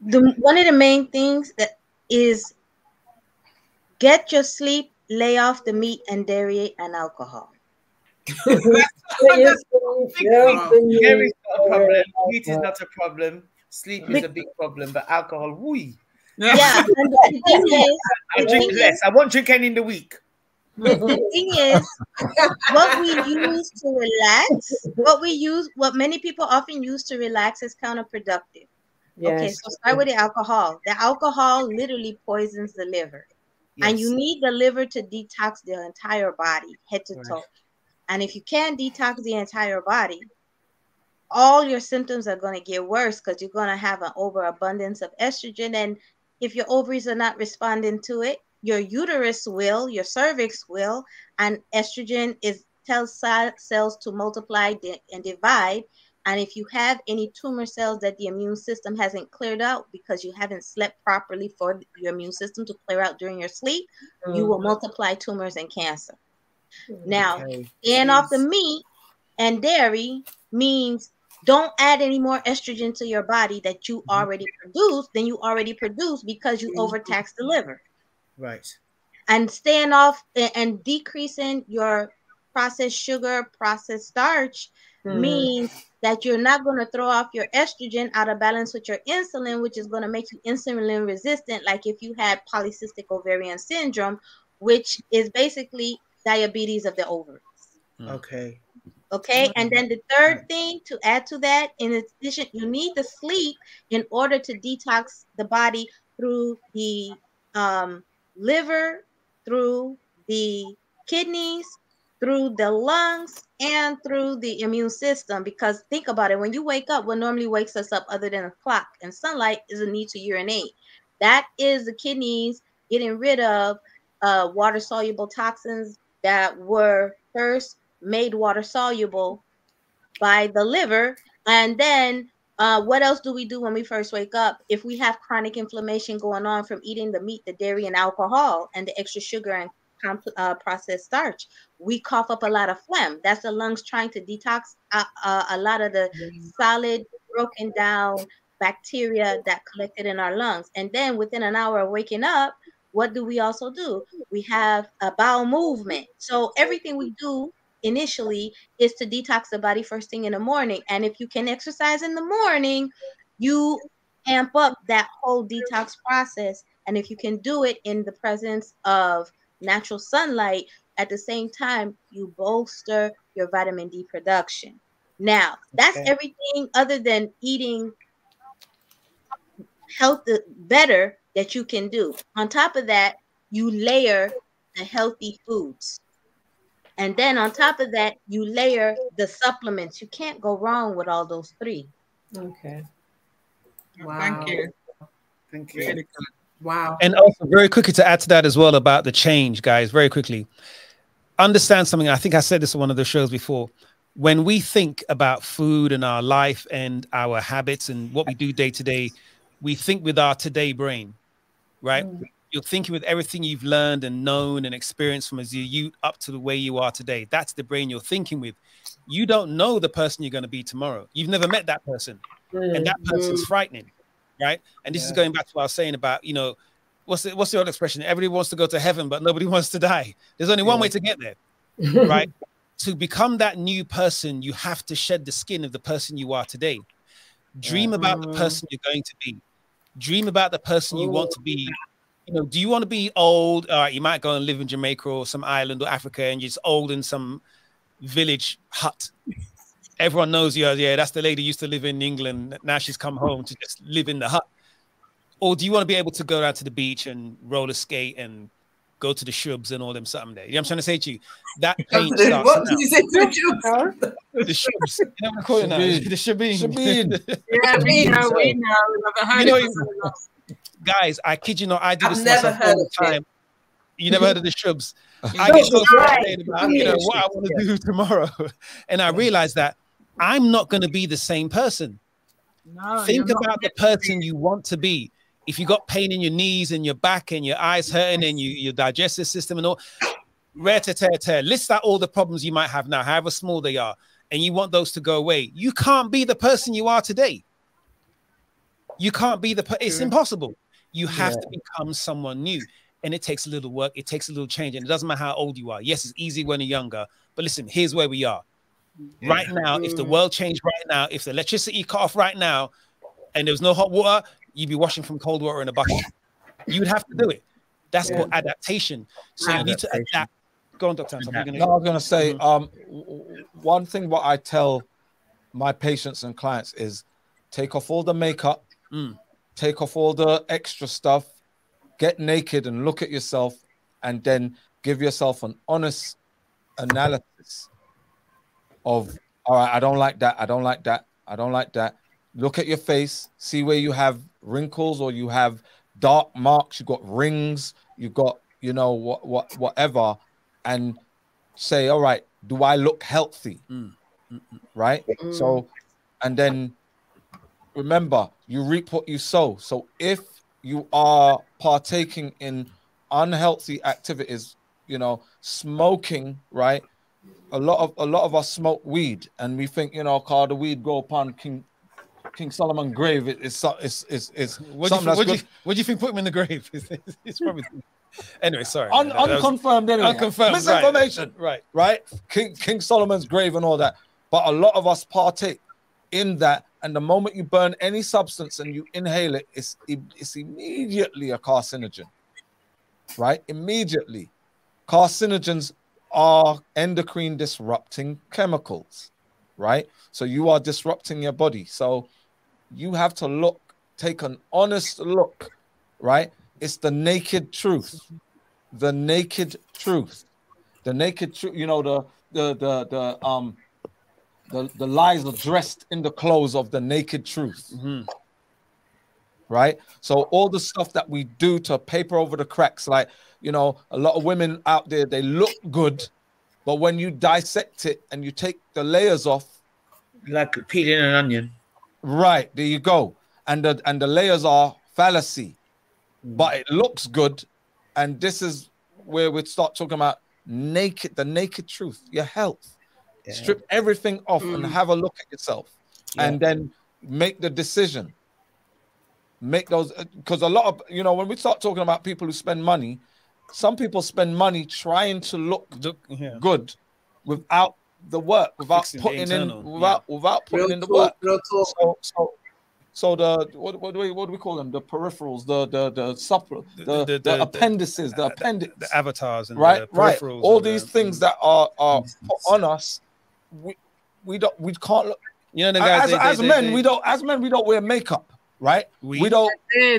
the one of the main things that is get your sleep, lay off the meat and dairy and alcohol. There is not a problem. Meat is not a problem. Sleep is a big problem, but alcohol, wee. Yeah, the thing is, I the drink thing less. is, I won't drink any in the week. the thing is, what we use to relax, what we use, what many people often use to relax is counterproductive. Okay, so start with the alcohol. The alcohol literally poisons the liver. And you need the liver to detox the entire body, head to Right. toe. And if you can't detox the entire body, all your symptoms are going to get worse because you're going to have an overabundance of estrogen. And if your ovaries are not responding to it, your uterus will, your cervix will, and estrogen is tells cells to multiply and divide. And if you have any tumor cells that the immune system hasn't cleared out because you haven't slept properly for your immune system to clear out during your sleep, you will mm. multiply tumors and cancer. Mm. Now, Okay. staying off the meat and dairy means don't add any more estrogen to your body that you mm-hmm. already produce than you already produce because you mm-hmm. overtax the liver. Right. And staying off a- and decreasing your processed sugar, processed starch mm-hmm. means that you're not going to throw off your estrogen out of balance with your insulin, which is going to make you insulin resistant, like if you had polycystic ovarian syndrome, which is basically diabetes of the ovaries. Mm. Okay. Okay. And then the third thing to add to that, in addition, you need to sleep in order to detox the body through the um, liver, through the kidneys, through the lungs, and through the immune system. Because think about it when you wake up, what normally wakes us up, other than a clock and sunlight, is a need to urinate. That is the kidneys getting rid of uh, water soluble toxins that were first made water soluble by the liver. And then uh, what else do we do when we first wake up? If we have chronic inflammation going on from eating the meat, the dairy, and alcohol, and the extra sugar and comp- uh, processed starch, we cough up a lot of phlegm. That's the lungs trying to detox uh, uh, a lot of the solid, broken down bacteria that collected in our lungs. And then within an hour of waking up, what do we also do? We have a bowel movement. So everything we do initially is to detox the body first thing in the morning. And if you can exercise in the morning, you amp up that whole detox process. And if you can do it in the presence of natural sunlight, at the same time, you bolster your vitamin D production. Now, that's Okay. everything other than eating health better that you can do. On top of that, you layer the healthy foods. And then on top of that, you layer the supplements. You can't go wrong with all those three. Okay. Wow. Thank you. Thank you. Wow. And also, very quickly to add to that as well about the change, guys, very quickly. Understand something. I think I said this on one of the shows before. When we think about food and our life and our habits and what we do day to day, we think with our today brain, right? Mm. You're thinking with everything you've learned and known and experienced from as you youth up to the way you are today. That's the brain you're thinking with. You don't know the person you're going to be tomorrow. You've never met that person, mm. and that person's mm. frightening right? And this yeah. is going back to what I was saying about, you know, what's the, what's the old expression? Everybody wants to go to heaven, but nobody wants to die. There's only yeah. one way to get there, right? to become that new person, you have to shed the skin of the person you are today. Dream about the mm-hmm. person you're going to be. Dream about the person you want to be. You know, do you want to be old? All right, you might go and live in Jamaica or some island or Africa, and you're just old in some village hut everyone knows you. Yeah, that's the lady used to live in England. Now she's come home to just live in the hut. Or do you want to be able to go down to the beach and roller skate and go to the shrubs and all them someday? You know what I'm trying to say to you? That pain starts What did you say to the The shrubs. You know what I'm calling that? The shabeen. Shabeen. yeah, we know, we know. Never heard you know, Guys, I kid you not, I do this I've myself all the time. It. You never heard of the shrubs? I get so frustrated about you know what I want to do tomorrow, and I realize that I'm not going to be the same person. No, Think about the person you want to be. If you got pain in your knees and your back and your eyes hurting and you, your digestive system and all, rare to tear tear, list out all the problems you might have now, however small they are, and you want those to go away. You can't be the person you are today. You can't be the. Per- it's impossible. You have yeah. to become someone new, and it takes a little work. It takes a little change, and it doesn't matter how old you are. Yes, it's easy when you're younger, but listen, here's where we are yeah. right now, if the world changed right now, if the electricity cut off right now, and there was no hot water, you'd be washing from cold water in a bucket. You would have to do it. That's yeah. called adaptation. So adaptation. you need to adapt. Go on, Doctor. No, I was going to say mm-hmm. um, one thing. What I tell my patients and clients is take off all the makeup, mm. Take off all the extra stuff, get naked and look at yourself, and then give yourself an honest analysis of all right, I don't like that, I don't like that, I don't like that. Look at your face, see where you have wrinkles or you have dark marks, you got rings, you got you know what what whatever, and say, all right, do I look healthy? Mm. Right? Mm. So, and then remember, you reap what you sow. So if you are partaking in unhealthy activities, you know, smoking, right? a lot of a lot of us smoke weed and we think you know call the weed go upon king king solomon grave. It, it's it's it's, it's what do you, think, what do you, what do you think put him in the grave? It's, it's probably anyway sorry. Un, unconfirmed was, anyway. unconfirmed misinformation. Right. Right? King king solomon's grave and all that. But a lot of us partake in that and the moment you burn any substance and you inhale it it's it's immediately a carcinogen right immediately carcinogens are endocrine disrupting chemicals, right? So you are disrupting your body. So you have to look, take an honest look, right? It's the naked truth. The naked truth. The naked truth, you know, the the the the um the, the lies are dressed in the clothes of the naked truth. Mm-hmm. Right? So all the stuff that we do to paper over the cracks, like you know, a lot of women out there, they look good, but when you dissect it and you take the layers off, like peeling an onion. Right, there you go. And the and the layers are fallacy, mm. but it looks good. And this is where we start talking about naked, the naked truth, your health. Yeah. Strip everything off mm. and have a look at yourself, yeah. and then make the decision. Make those because a lot of you know when we start talking about people who spend money, some people spend money trying to look, look yeah. good without the work, without Fixing putting internal, in without yeah. without putting real in the talk, work. So, so so the what, what do we what do we call them? The peripherals, the the the supple, the, the, the, the appendices, the, appendix, the avatars, and right, right. All these things that are are put on us, we we don't we can't look. You know, the guys, as, they, as they, men, they, we don't as men we don't wear makeup right? We, we don't.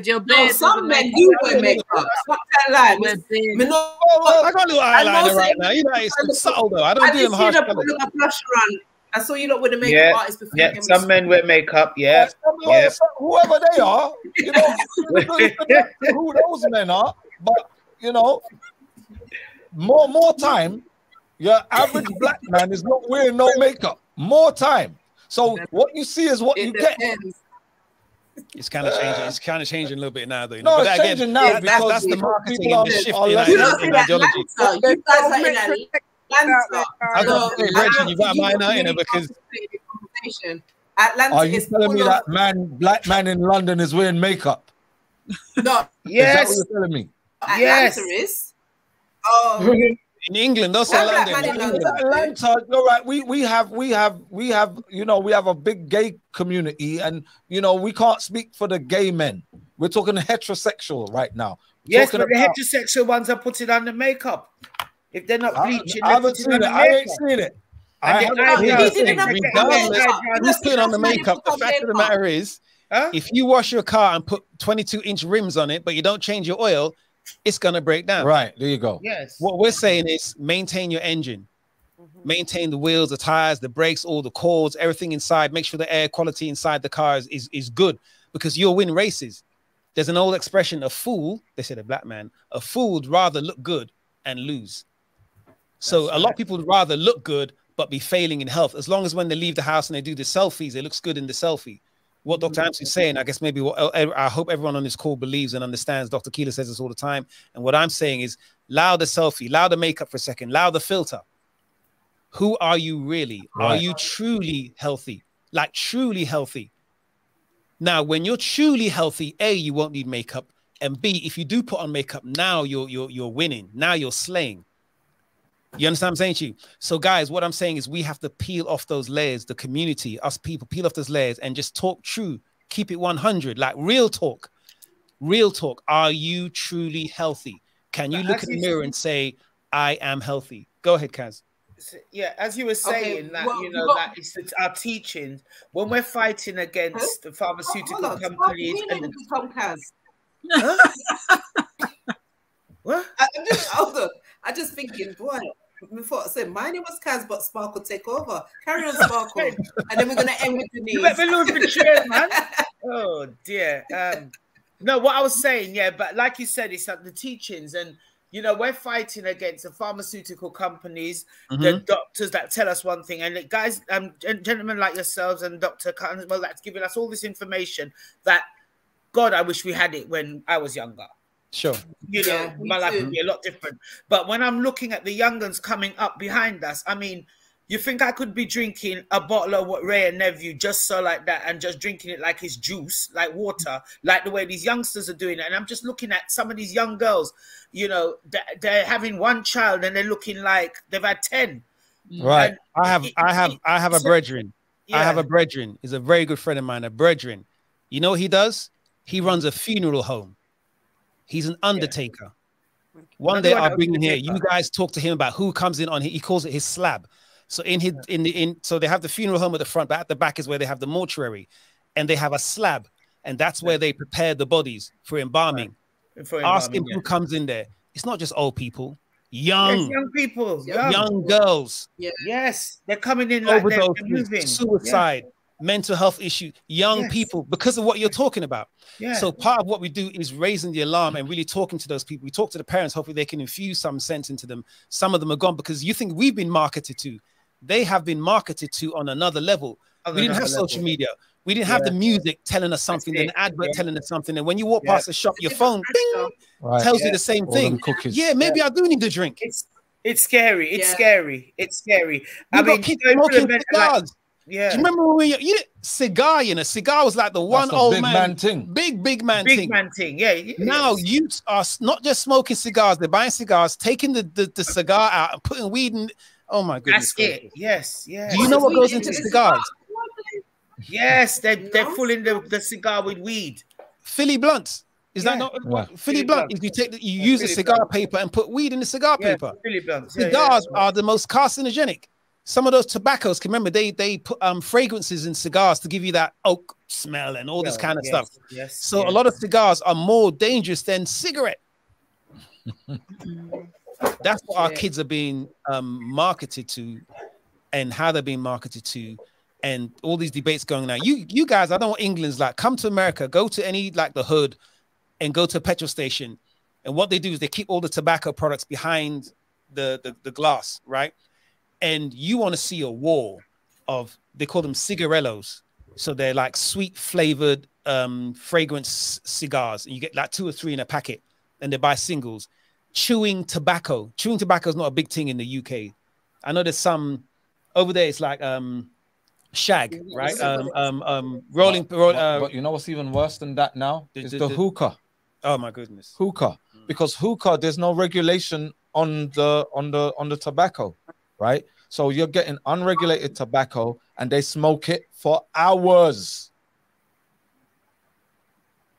Your no, some men do wear makeup. Stop that lie. Me no, oh, I got a little eyeliner right now. You know, it's, it's subtle though. I don't I do them harsh. I blush run. I saw you lot with the makeup Yeah, artist before. Yeah, you some men wear makeup. Yeah, Some- yeah. some- whoever they are, you know, who those men are, but you know, more more time, your average black man is not wearing no makeup. More time. So what you see is what you It get. It's kind of uh, changing. It's kind of changing a little bit now, though. you No, know. it's again, changing now that- that's, because that's the marketing are- and the are shift in, less- you know, in ideology. Atlanta. You guys are in Atlanta. I So, don't think, Reggie, you got you mine out, you know, because concentrate the conversation. Atlanta Are you is telling me of that man, black man in London is wearing makeup? no. Yes, Is that what you're telling me? Atlanta Yes. is. Oh, in England, they'll say One black London. in London. Atlanta, you're right. We we have we have we have you know we have a big gay community, and you know we can't speak for the gay men. We're talking heterosexual right now. yes, Talking but the heterosexual ones are putting on the makeup. If they're not bleaching, I they're haven't seen it. the I ain't makeup. seen it. I haven't seen it. didn't have regardless, Who's putting on the makeup? The fact of the matter is, Huh? if you wash your car and put 22 inch rims on it, but you don't change your oil, it's gonna break down. Right there you go. Yes. What we're saying is maintain your engine, mm-hmm. maintain the wheels, the tires, the brakes, all the cords, everything inside. Make sure the air quality inside the car is, is, is good because you'll win races. There's an old expression: a fool, they said a black man, a fool would rather look good and lose. So That's a lot right. of people would rather look good but be failing in health. As long as when they leave the house and they do the selfies, it looks good in the selfie. What Dr. Amsu is saying, I guess maybe what I hope everyone on this call believes and understands. Dr. Keela says this all the time. And what I'm saying is allow the selfie, allow the makeup for a second, allow the filter. Who are you really? Are you truly healthy? Like truly healthy? Now, when you're truly healthy, A, you won't need makeup. And B, if you do put on makeup, now you're you're you're winning. Now you're slaying. You understand what I'm saying to you? So, guys, what I'm saying is we have to peel off those layers, the community, us people, peel off those layers and just talk true. Keep it 100, like real talk. Real talk. Are you truly healthy? Can you But look as in the mirror and say, I am healthy? Go ahead, Kaz. yeah, as you were saying that well, you you know got- that it's it's our teaching when we're fighting against the pharmaceutical hold on. companies Stop meaning and to become Kaz. what? I, I'm just hold on. I just thinking, boy. Before I said my name was Kaz, but Sparkle take over. Carry on, Sparkle, and then we're gonna end with Denise. You let me lose the chair, man. Oh dear. Um, no, what I was saying, yeah, but like you said, it's like the teachings, and you know, we're fighting against the pharmaceutical companies, the doctors that tell us one thing, and guys, um, gen- gentlemen like yourselves and Dr. Khan, well, that's giving us all this information that God, I wish we had it when I was younger. Sure. You know, Yeah, my life too. would be a lot different. But when I'm looking at the young ones coming up behind us, I mean, you think I could be drinking a bottle of what Wray and Nephew just so like that and just drinking it like it's juice, like water, like the way these youngsters are doing it. And I'm just looking at some of these young girls, you know, they're, they're having one child and they're looking like they've had 10. Mm. Right. And I have, it- I have, it- I have a so- brethren. I have a brethren. He's a very good friend of mine. A brethren. You know what he does? He runs a funeral home. He's an undertaker. One Another day I'll bring him here. You guys talk to him about who comes in on. He calls it his slab. So in his in the in so they have the funeral home at the front, but at the back is where they have the mortuary, and they have a slab, and that's where they prepare the bodies for embalming. For Ask him yeah. who comes in there. It's not just old people, Yes, young, young people, Young. young. girls, Yes, they're coming in like moving. suicide, mental health issue, young Yes. people because of what you're talking about. Yeah. So part of what we do is raising the alarm and really talking to those people. We talk to the parents, hopefully they can infuse some sense into them. Some of them are gone because you think we've been marketed to. They have been marketed to on another level. On we didn't have another social level. media. We didn't have Yeah. the music telling us something, it. an advert Yeah. telling us something. And when you walk Yeah. past the shop, your phone ding, Right. tells you the same All thing. Yeah, maybe I do need a drink. It's it's scary. It's Yeah. scary. It's scary. We I mean, kids going smoking event like- cigars. Yeah, Do you remember when we you cigar, you know, cigar was like the one a old big man, man thing. big, big man big thing. man thing. Yeah. yeah, Now yes. youths are not just smoking cigars, they're buying cigars, taking the, the, the cigar out and putting weed in. Oh my goodness. that's gracious. it. Yes. Yes. Do you know what goes into into cigars? Yes, they're they're No. fooling the, the cigar with weed. Philly blunts. Is Yeah. that not Yeah. Philly, Philly blunt? blunt. Is you take the, you Yeah, use the Philly cigar blunt. paper and put weed in the cigar Yeah, paper. Philly blunts. Yeah, yeah. Cigars are the most carcinogenic. Some of those tobaccos, can remember they they put um fragrances in cigars to give you that oak smell and all this Yeah, kind of yes, stuff. Yes. So yes. a lot of cigars are more dangerous than cigarette. That's what our kids are being um, marketed to. and how they're being marketed to and all these debates going now. You you guys, I don't know England's like. Come to America, go to any like the hood and go to a petrol station. And what they do is they keep all the tobacco products behind the, the, the glass, right? And you want to see a wall of they call them cigarillos. So they're like sweet flavored um fragrance cigars. And you get like two or three in a packet, and they buy singles. Chewing tobacco. Chewing tobacco is not a big thing in the UK. I know there's some over there, it's like um shag, right? Um, um, um, rolling. But, roll, uh, but you know what's even worse than that now? The- It's the- the, the- hookah. oh my goodness. Hookah. Because hookah, there's no regulation on the on the on the tobacco, right? So you're getting unregulated tobacco and they smoke it for hours.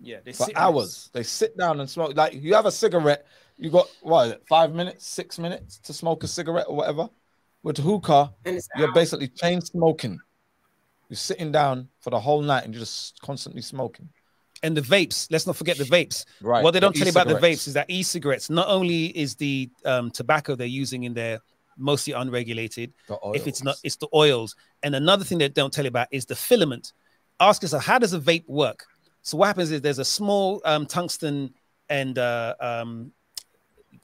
Yeah, they For sit on it. hours. They sit down and smoke. Like you have a cigarette, you got what is it, five minutes, six minutes to smoke a cigarette or whatever. With hookah, you're basically chain smoking. You're sitting down for the whole night and you're just constantly smoking. And the vapes. Let's not forget the vapes. Right. What they don't the tell you about the vapes is that e-cigarettes not only is the um, tobacco they're using in there mostly unregulated. If it's not, it's the oils. And another thing they don't tell you about is the filament. Ask yourself, how does a vape work? So what happens is there's a small um, tungsten and uh, um,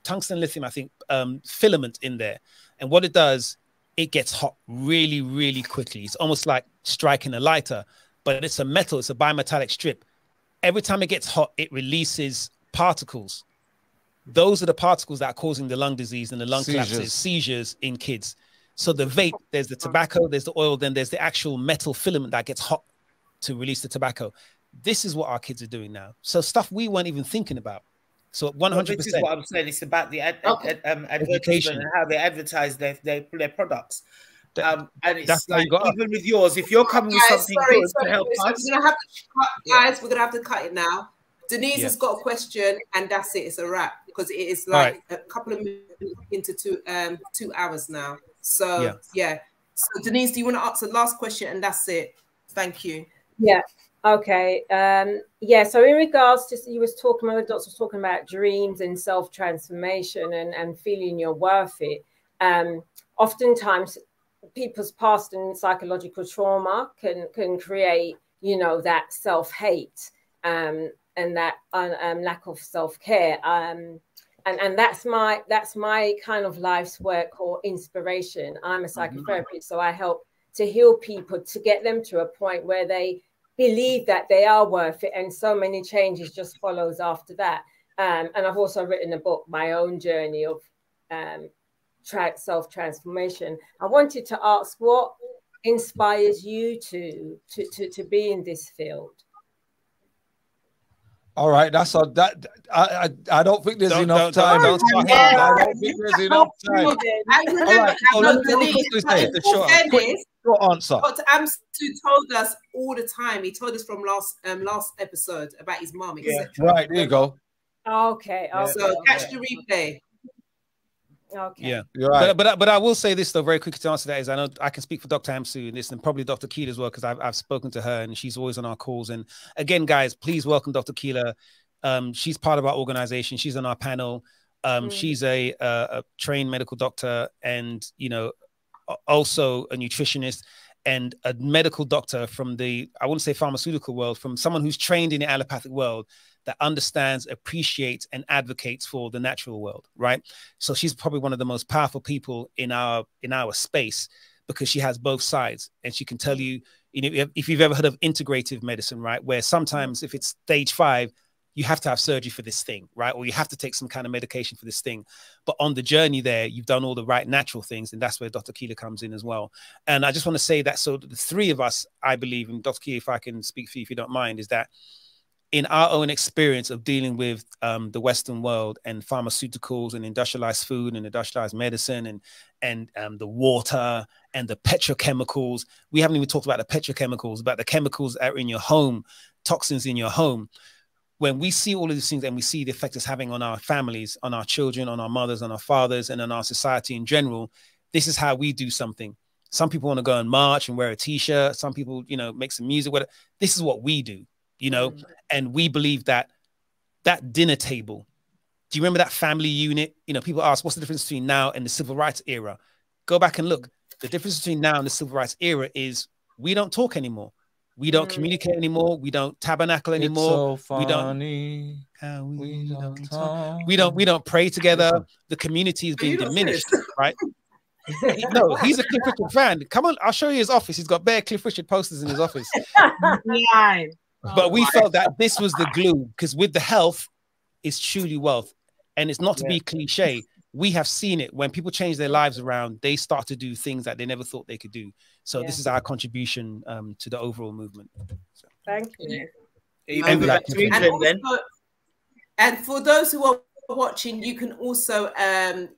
tungsten lithium, I think, um, filament in there. And what it does, it gets hot really, really quickly. It's almost like striking a lighter, but it's a metal, it's a bimetallic strip. Every time it gets hot, it releases particles. Those are the particles that are causing the lung disease and the lung collapses, Seizures. seizures in kids. So the vape, there's the tobacco, there's the oil, then there's the actual metal filament that gets hot to release the tobacco. This is what our kids are doing now. So stuff we weren't even thinking about. So 100%. Well, this is what I'm saying. It's about the ad, ad- Okay. ad- um, Education. advertisement and how they advertise their their, their products. Um, and it's that's how you like got even with yours, if you're coming with something sorry, good sorry, to help sorry, us, we're gonna have to cut, guys. We're gonna have to cut it now. Denise Yeah. has got a question, and that's it. It's a wrap because it is All like a couple of minutes into two um two hours now. So Yeah. yeah. So Denise, do you want to answer the last question, and that's it? Thank you. Yeah. Okay. Um, yeah. So in regards to you was talking, the doctor was talking about dreams and self transformation and and feeling you're worth it. Um, oftentimes, people's past and psychological trauma can can create you know that self hate um, and that um, um, lack of self care. Um, and, and that's my that's my kind of life's work or inspiration. I'm a psychotherapist, so I help to heal people to get them to a point where they believe that they are worth it and so many changes just follows after that um, and i've also written a book my own journey of um, tra- self-transformation i wanted to ask what inspires you to, to to to be in this field All right, that's all. that I I, I don't think there's Don't- enough don't- time. don't start I don't think there's enough time. And remember, All right, so and let me- let me Denise, quickly say in it, full short- fairness, Short answer. Dr. Amsu told us all the time. He told us from last um last episode about his mom, Yeah. etc. Right, there you go. okay okay, So catch the replay. Okay. Yeah. You're right. But, but but I will say this though, very quickly to answer that is I know I can speak for Dr. Amsu in this and probably Dr. Keela as well because I've I've spoken to her and she's always on our calls. And again, guys, please welcome Dr. Keela. Um, she's part of our organization. She's on our panel. Um, Mm. She's a, a a trained medical doctor and you know also a nutritionist and a medical doctor from the I wouldn't say pharmaceutical world, from someone who's trained in the allopathic world that understands, appreciates, and advocates for the natural world, right? So she's probably one of the most powerful people in our in our space because she has both sides and she can tell you, you know, if- you've ever heard of integrative medicine, right, where sometimes if it's stage five, you have to have surgery for this thing, right? Or you have to take some kind of medication for this thing. But on the journey there, you've done all the right natural things, and that's where Dr. Keela comes in as well. And I just want to say that so the three of us, I believe, and Dr. Keela, if I can speak for you, if you don't mind, is that in our own experience of dealing with um, the Western world and pharmaceuticals and industrialized food and industrialized medicine and and um, the water and the petrochemicals, we haven't even talked about the petrochemicals, about the chemicals that are in your home, toxins in your home. When we see all of these things and we see the effect it's having on our families, on our children, on our mothers, on our fathers, and on our society in general, this is how we do something. Some people want to go and march and wear a t-shirt. Some people, you know, make some music. Whatever. This is what we do, you know, and we believe that that dinner table. Do you remember that family unit? You know, people ask, what's the difference between now and the civil rights era? Go back and look. The difference between now and the civil rights era is we don't talk anymore. We don't mm. communicate anymore. We don't tabernacle anymore. So we don't. We, we, don't talk. we don't. We don't pray together. The community is being diminished, right? no, he's a Cliff Richard fan. Come on, I'll show you his office. He's got bare Cliff Richard posters in his office. yeah. But we felt that this was the glue because with the health is truly wealth. And it's not to yeah. be cliche. We have seen it when people change their lives around, they start to do things that they never thought they could do. So yeah. this is our contribution um, to the overall movement. So. Thank you. And, and, also, and, for those who are watching, you can also um,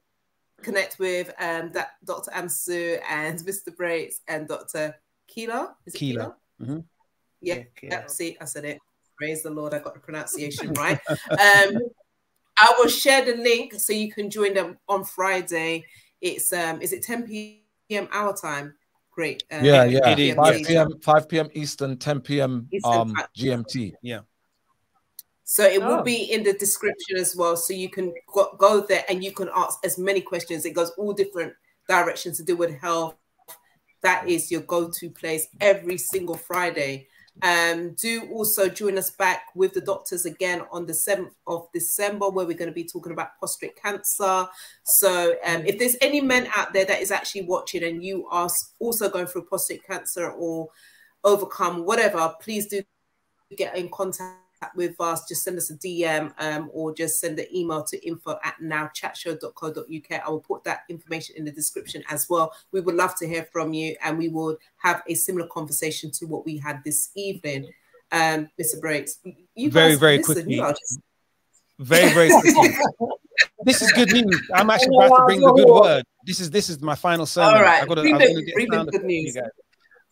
connect with um, that Dr. Amsu and Mr. Breaks and Dr. Keela. Is it Keela? Mm-hmm. Yeah, yeah, see, I said it. Praise the Lord, I got the pronunciation right. Um, I will share the link so you can join them on Friday. It's um, is it 10 p.m. our time? Great. Uh, yeah, yeah. PM 5 p.m. 5 p.m. Eastern, 10 p.m. Um, GMT. Yeah. So it oh. will be in the description as well. So you can go, go there and you can ask as many questions. It goes all different directions to do with health. That is your go-to place every single Friday. Um, do also join us back with the doctors again on the 7th of December, where we're going to be talking about prostate cancer. So, um, if there's any men out there that is actually watching and you are also going through prostate cancer or overcome whatever, please do get in contact with us, just send us a DM um, or just send an email to info at nowchatshow.co.uk. I will put that information in the description as well. We would love to hear from you and we would have a similar conversation to what we had this evening. Um, Mr. Breaks, you very, very listen, quickly. Just... Very, very quickly. this is good news. I'm actually about to bring the good word. This is this is my final sermon. All right, bring the, bring the good news.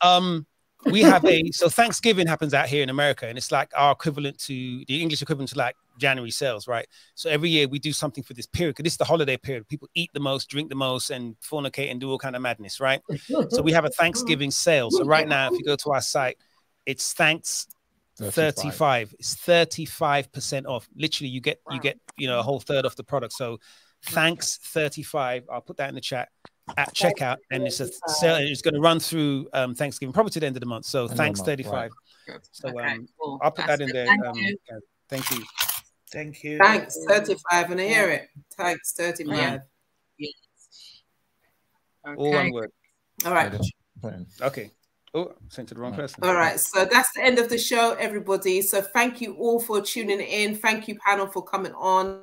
Um, we have a so Thanksgiving happens out here in America, and it's like our equivalent to the English equivalent to like January sales, right? So every year we do something for this period because this is the holiday period. People eat the most, drink the most, and fornicate and do all kind of madness, right? so we have a Thanksgiving sale. So right now, if you go to our site, it's thanks 35. 35. It's 35% off. Literally, you get you get you know a whole third off the product. So thanks 35. I'll put that in the chat at checkout, and it's a sale. It's going to run through um, Thanksgiving, probably to the end of the month. So thanks, thirty five. Right. So okay, um, cool. I'll put That's that in there. Thank, um, you. thank you. Thank you. Thanks, thirty five, and I hear it. Thanks, thirty five. Yeah. Okay. All one word. All right. Okay. Oh, sent to the wrong person. All right. So that's the end of the show, everybody. So thank you all for tuning in. Thank you, panel, for coming on.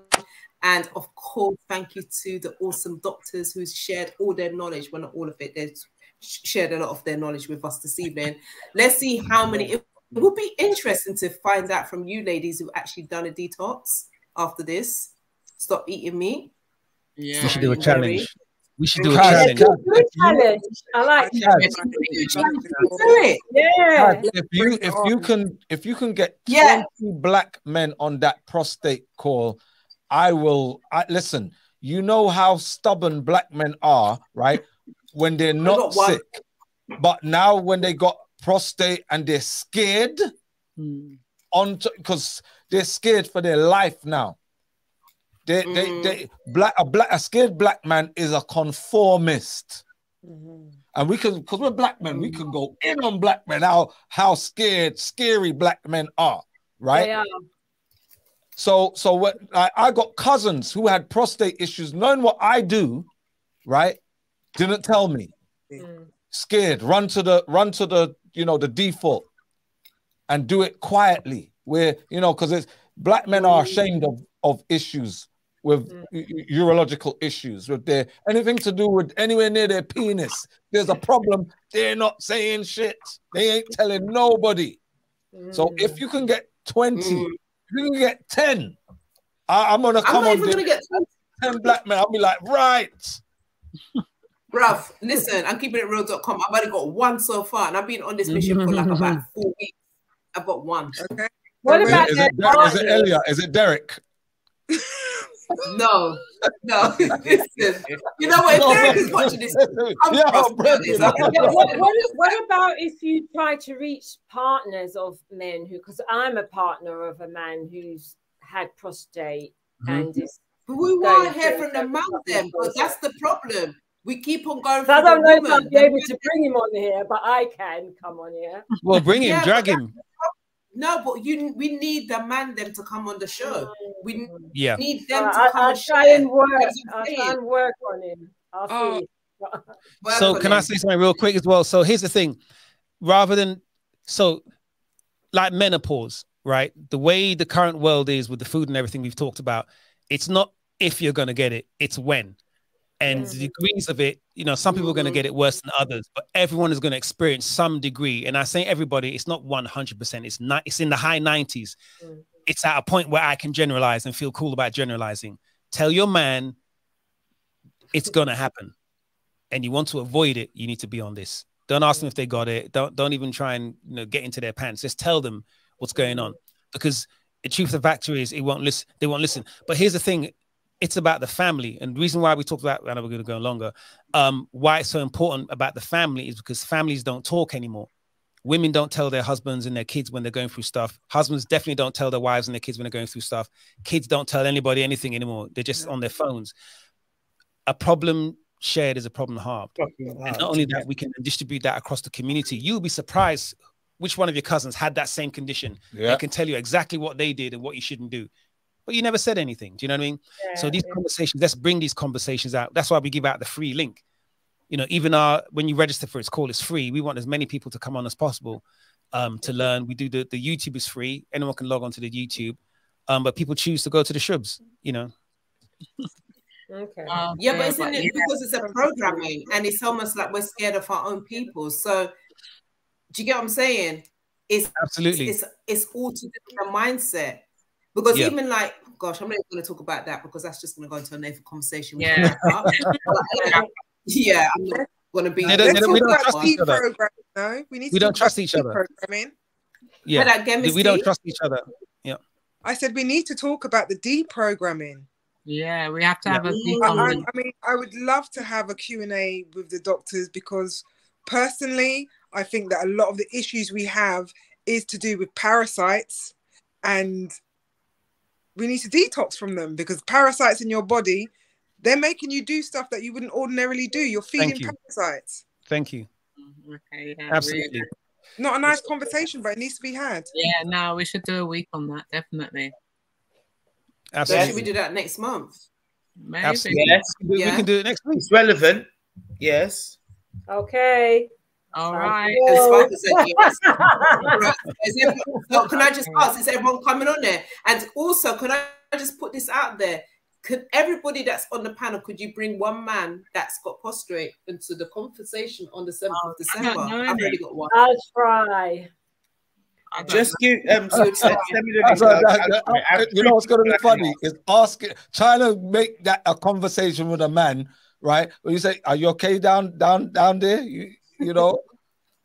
And of course, thank you to the awesome doctors who's shared all their knowledge. Well, not all of it, they've shared a lot of their knowledge with us this evening. Let's see how many. It would be interesting to find out from you ladies who actually done a detox after this. Stop eating meat. Yeah, we should do a challenge. We should do a challenge. challenge. I like it. Yeah. If you if you can if you can get yeah. 20 black men on that prostate call I will. I listen. You know how stubborn black men are, right? When they're not sick, but now when they got prostate and they're scared, mm. on because they're scared for their life now. They, mm. they, they, black, a black, a scared black man is a conformist. Mm-hmm. And we can, because we're black men, we can go in on black men, how, how scared, scary black men are, right? Are. So, so what I, I got cousins who had prostate issues, knowing what I do, right? Didn't tell me. Mm. Scared, run to the run to the you know the default and do it quietly. Where you know, because it's black men are ashamed of of issues with mm. urological issues with their anything to do with anywhere near their penis. There's a problem. They're not saying shit. They ain't telling nobody. Mm. So if you can get 20 mm you can get 10, I, am gonna come I'm not even gonna get 10 black men. I'll be like, right. Bruv, listen, I'm keeping it real.com. I've only got one so far, and I've been on this mission for like about four weeks. I've got one. Okay. What about is, it, is it Elia? Is it Derek? no, no. Listen, you know what? If Derek is watching this, yeah, what, what, what, about if you try to reach partners of men who? Because I'm a partner of a man who's had prostate mm-hmm. and is. But we want to hear from the mouth then, because that's the problem. We keep on going. So I don't know if I'll be able to bring him on here, but I can come on here. Well, bring him, Yeah, drag him. No, but you we need the man them to come on the show. We Yeah. need them to right, come I'll, I'll and try and work. I'm I'll try and work on him. I'll Oh. see. So on can I say something real quick as well? So here's the thing. Rather than so like menopause, right? The way the current world is with the food and everything we've talked about, it's not if you're gonna get it, it's when. And the degrees of it, you know, some people are going to mm-hmm. get it worse than others, but everyone is going to experience some degree. And I say everybody, it's not 100%. It's not, it's in the high 90s. Mm-hmm. It's at a point where I can generalize and feel cool about generalizing. Tell your man it's going to happen. And you want to avoid it, you need to be on this. Don't ask them if they got it. Don't don't even try and you know get into their pants. Just tell them what's going on. Mm-hmm. Because the truth of the factor is it won't listen, they won't listen. But here's the thing, it's about the family. And the reason why we talked about, I know we're going to go longer, um, why it's so important about the family is because families don't talk anymore. Women don't tell their husbands and their kids when they're going through stuff. Husbands definitely don't tell their wives and their kids when they're going through stuff. Kids don't tell anybody anything anymore. They're just on their phones. A problem shared is a problem halved. And not only that, we can distribute that across the community. You'll be surprised which one of your cousins had that same condition. Yeah. They can tell you exactly what they did and what you shouldn't do. But you never said anything. Do you know what I mean? so these yeah. conversations, let's bring these conversations out. That's why we give out the free link. You know, even our when you register for its call, it's free. We want as many people to come on as possible um, to learn. We do the the YouTube is free. Anyone can log on to the YouTube. Um, but people choose to go to the shrubs, you know. Okay. Um, Yeah, but isn't it yeah. because it's a programming and it's almost like we're scared of our own people? So do you get what I'm saying? It's Absolutely. it's it's all to do with the mindset. Because Yeah. even like, oh gosh, I'm not even going to talk about that because that's just going to go into another conversation. we Yeah. can wrap up. But, yeah, I'm not going to be. They don't- they don't- we don't trust each other. programming. No, we need. To We don't trust each other. Programming. Yeah. But again, we don't trust each other. Yeah. I said we need to talk about the deprogramming. Yeah, we have to have a deep I, I, conversation. I mean, I would love to have a Q&A with the doctors because personally, I think that a lot of the issues we have is to do with parasites and we need to detox from them because parasites in your body, they're making you do stuff that you wouldn't ordinarily do. You're feeding you. parasites. Thank you. Mm, okay, yeah, Absolutely. we- Not a nice conversation, but it needs to be had. yeah, no, we should do a week on that, definitely. so Absolutely. should we do that next month? Maybe. Absolutely. Yes, We can do- Yeah. We can do it next week. it's relevant. Yes. Okay. All Sounds right. And Sparkle said yes. Everyone- so can I just ask, is everyone coming on there? And also, can I just put this out there? Could everybody that's on the panel, could you bring one man that's got prostrate into the conversation on the 7th of Oh, I don't December? I've any. already got one. I'll try. I don't Just give um so send, send me the link. what- that- that- I'll- I'll- you know what's going to be funny is ask trying to make that a conversation with a man, right? When you say, "Are you okay down down down there?" You you know,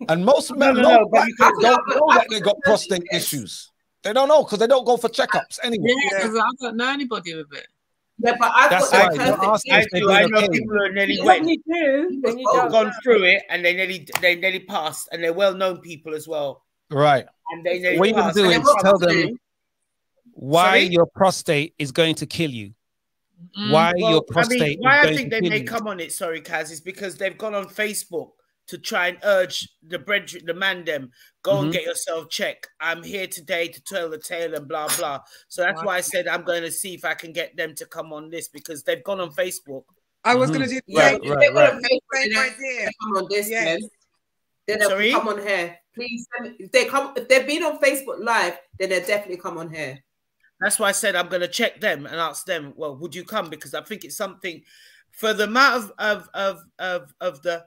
and most men no, most no, but black you men don't know that they got prostate issues. They don't know because they don't go for checkups anyway. Yeah, because I don't know anybody with it. Yeah, but I've That's got right. the perfect I if they're do. I know okay. people who nearly You went, probably do, and you don't gone know. through it, and they nearly they nearly passed, and they're well known people as well, Right. and they nearly What you're gonna passed. do is tell them why Sorry? your prostate is going to kill you. Mm. Why Well, your I mean, why is I think they may you. come on it, sorry, Kaz, is because they've gone on Facebook to try and urge the bread, the man them, go Mhm. and get yourself checked. I'm here today to tell the tale and blah blah. So that's why I said I'm going to see if I can get them to come on this because they've gone on Facebook. I was Mhm. going to do Yeah, same, Right, if right, they're right. gonna make same it, idea. come on this, Yes. then, then they'll Sorry? come on here. Please, if they come, if they've been on Facebook Live, then they'll definitely come on here. That's why I said I'm going to check them and ask them. Well, would you come? Because I think it's something for the amount of of of of, of the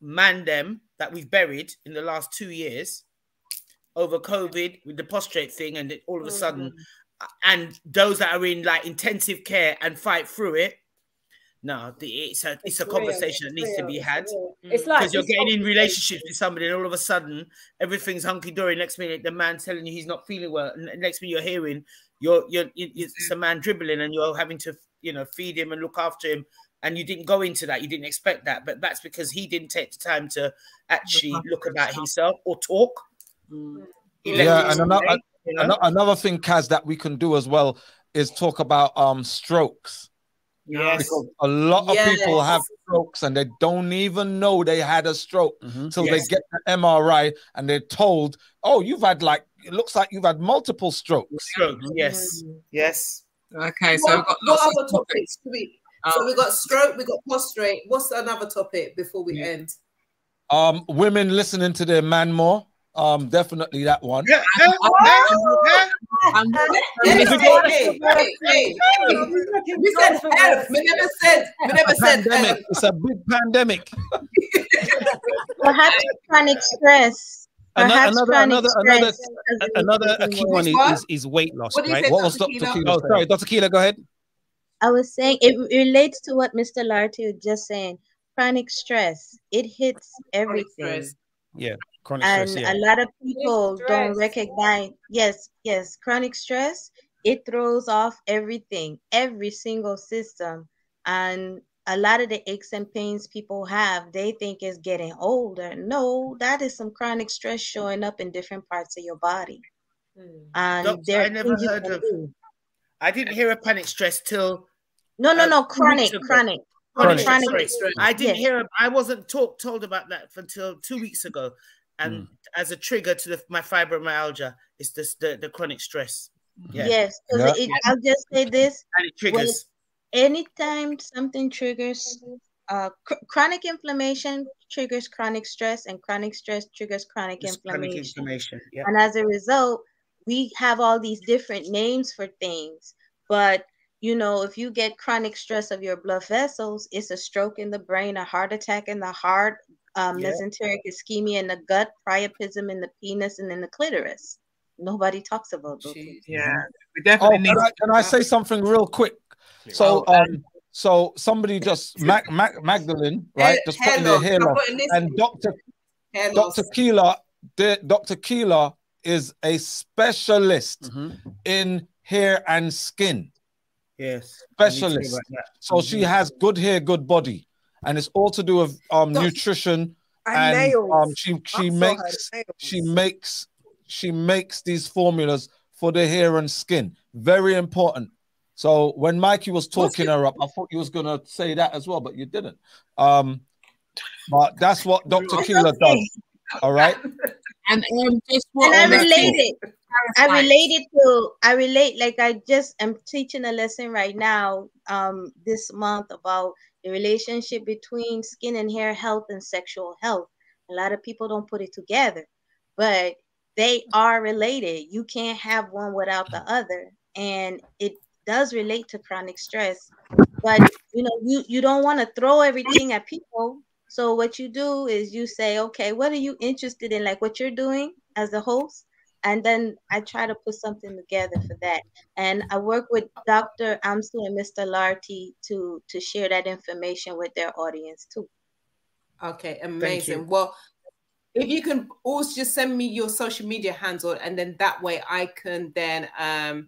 man them that we've buried in the last two years over COVID with the prostrate thing, and it, all of a sudden, and those that are in like intensive care and fight through it. No, the, it's a it's, a real, conversation that it's needs to be it's had. It's mm. like because you're getting in complicated. relationships with somebody, and all of a sudden everything's hunky dory. Next minute, the man's telling you he's not feeling well. And next minute, you're hearing you're you're it's a man dribbling, and you're having to you know feed him and look after him. And you didn't go into that, you didn't expect that, but that's because he didn't take the time to actually look about himself or talk. Mm. He Yeah, and another, escalate, you know? another thing, Kaz, that we can do as well is talk about um strokes. Yes. Because a lot of Yes. people have strokes and they don't even know they had a stroke Mhm. till Yes. they get the MRI and they're told, "Oh, you've had like it looks like you've had multiple strokes." Stroke. Yes. Yes. Okay, so we've what, got what lots other of topics? Do we, Oh. So we got stroke, we got prostrate. What's another topic before we Yeah. end? Um, women listening to their man more. Um, definitely that one. Yeah. We said health. We never said. We never said pandemic. health. It's a big pandemic. Perhaps chronic stress. Ano- Perhaps another another another stress has a another a key one is, What? is, is weight loss, What right? What was Dr. Dr. Keela? Keela Oh, sorry, Dr. Keela, go ahead. I was saying it relates to what Mr. Larty was just saying. Chronic stress. It hits everything. stress. Chronic and stress, yeah. a lot of people don't recognize yes yes chronic stress it throws off everything every single system and a lot of the aches and pains people have they think is getting older no that is some chronic stress showing up in different parts of your body Mm. and Doctor, I never heard of- do. I didn't hear a panic stress till no no uh, no two chronic chronic chronic. Chronic. Sorry. stress. I didn't Yes. hear. I wasn't talk told about that until two weeks ago, and as a trigger to the, my fibromyalgia, it's this the, the chronic stress. Yeah, yes 'cause Yeah. it, i'll just say this and it triggers. anytime something triggers uh, chr- chronic inflammation triggers chronic stress and chronic stress triggers chronic It's chronic inflammation inflammation. Yeah. and as a result we have all these different names for things but you know if you get chronic stress of your blood vessels it's a stroke in the brain a heart attack in the heart um, Yeah. mesenteric ischemia in the gut priapism in the penis and in the clitoris nobody talks about those things. yeah. We Oh, definitely need can I, can I say something real quick? So, um, so somebody just Mac, Mac, Magdalene, right? Just hair putting their hair I'm loss, this and Doctor hair. Dr. Keela, Dr. Keela is a specialist Mhm. in hair and skin. Yes. Specialist. So she has good hair, good body, and it's all to do with um Doc- nutrition. And, And nails. um, she she saw makes nails. she makes she makes these formulas for the hair and skin. Very important. So when Mikey was talking her up, I thought you was gonna say that as well, but you didn't. Um, but that's what Dr. Keela does. All right. and um, just what and I on relate it. I parasites. relate it to I relate like I just am teaching a lesson right now um this month about the relationship between skin and hair health and sexual health. A lot of people don't put it together, but they are related. You can't have one without the other. And it does relate to chronic stress. But you know, you you don't want to throw everything at people. So what you do is you say, okay, what are you interested in? Like what you're doing as a host and then I try to put something together for that. And I work with Dr. Amsu and Mr. Larty to to share that information with their audience too. Okay, you. amazing. Well, if you can also just send me your social media handle, and then that way I can then um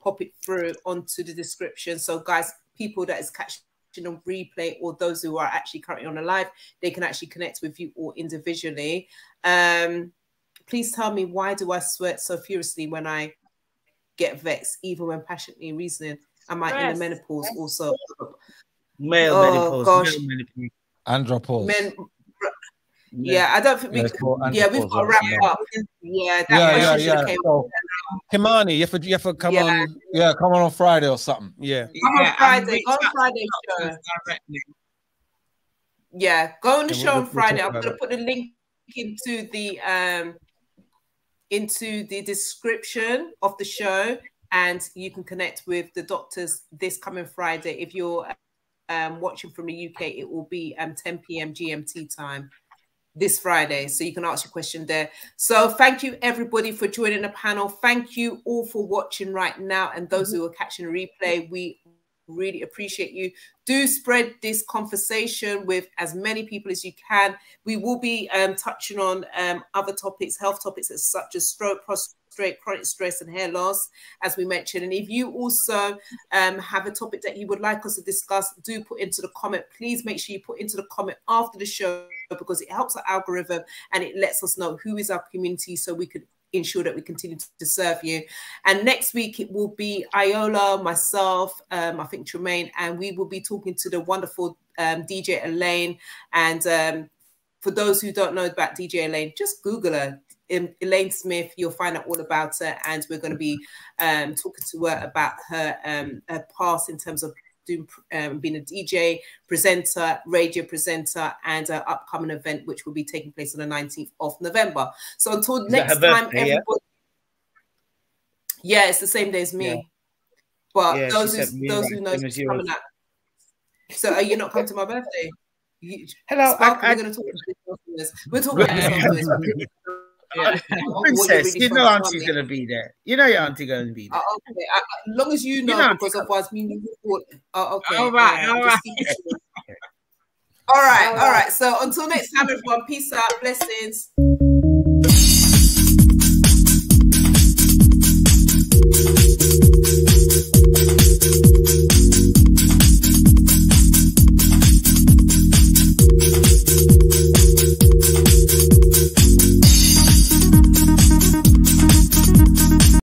pop it through onto the description. So, guys, people that is catching on replay or those who are actually currently on a live, they can actually connect with you all individually. Um, please tell me why do I sweat so furiously when I get vexed, even when passionately reasoning? Am I in the menopause also? Male Oh, menopause. gosh. Male menopause. Andropause. Men, yeah, I don't think we. Yeah, it's called yeah, we've got to wrap andropause, up. Yeah, that Yeah, yeah, yeah. So, Himani, you have to you have to come Yeah. on. yeah, come on on Friday or something. Yeah. Come on Yeah, and Friday, go on Friday show. directly. Yeah, go on the Yeah, show we'll- on we'll Friday. I'm gonna it. put the link into the um into the description of the show, and you can connect with the doctors this coming Friday. If you're um watching from the UK, it will be um 10 p.m. GMT time this Friday. So you can ask your question there. So thank you everybody for joining the panel. Thank you all for watching right now, and those who are catching the replay. We really appreciate you. Do spread this conversation with as many people as you can. We will be um, touching on um, other topics, health topics such as stroke, prostrate, chronic stress, and hair loss, as we mentioned. And if you also um, have a topic that you would like us to discuss, do put into the comment. Please make sure you put into the comment after the show because it helps our algorithm and it lets us know who is our community so we could ensure that we continue to serve you. And next week it will be Iola, myself, um, I think Tremaine, and we will be talking to the wonderful um, DJ Elaine. And um, for those who don't know about DJ Elaine, just Google her. Elaine Smith, you'll find out all about her, and we're going to be um, talking to her about her, um, her past in terms of doing um, being a DJ, presenter, radio presenter, and an upcoming event which will be taking place on the 19th of November. So until Is next time, birthday, everybody. Yeah? yeah? it's the same day as me. Yeah. But yeah, those who, those who know coming up. So are you not coming to my birthday? You, Hello, Spark, I, I, we're going to talk about this. We're talking about this. Yeah. Princess, you know Auntie's gonna be there. You know your auntie gonna be there. Uh, okay, uh, as long as you know, you know because otherwise me and you uh, okay. All right, all right. all right, all right. So until next time, everyone. Peace out. Blessings.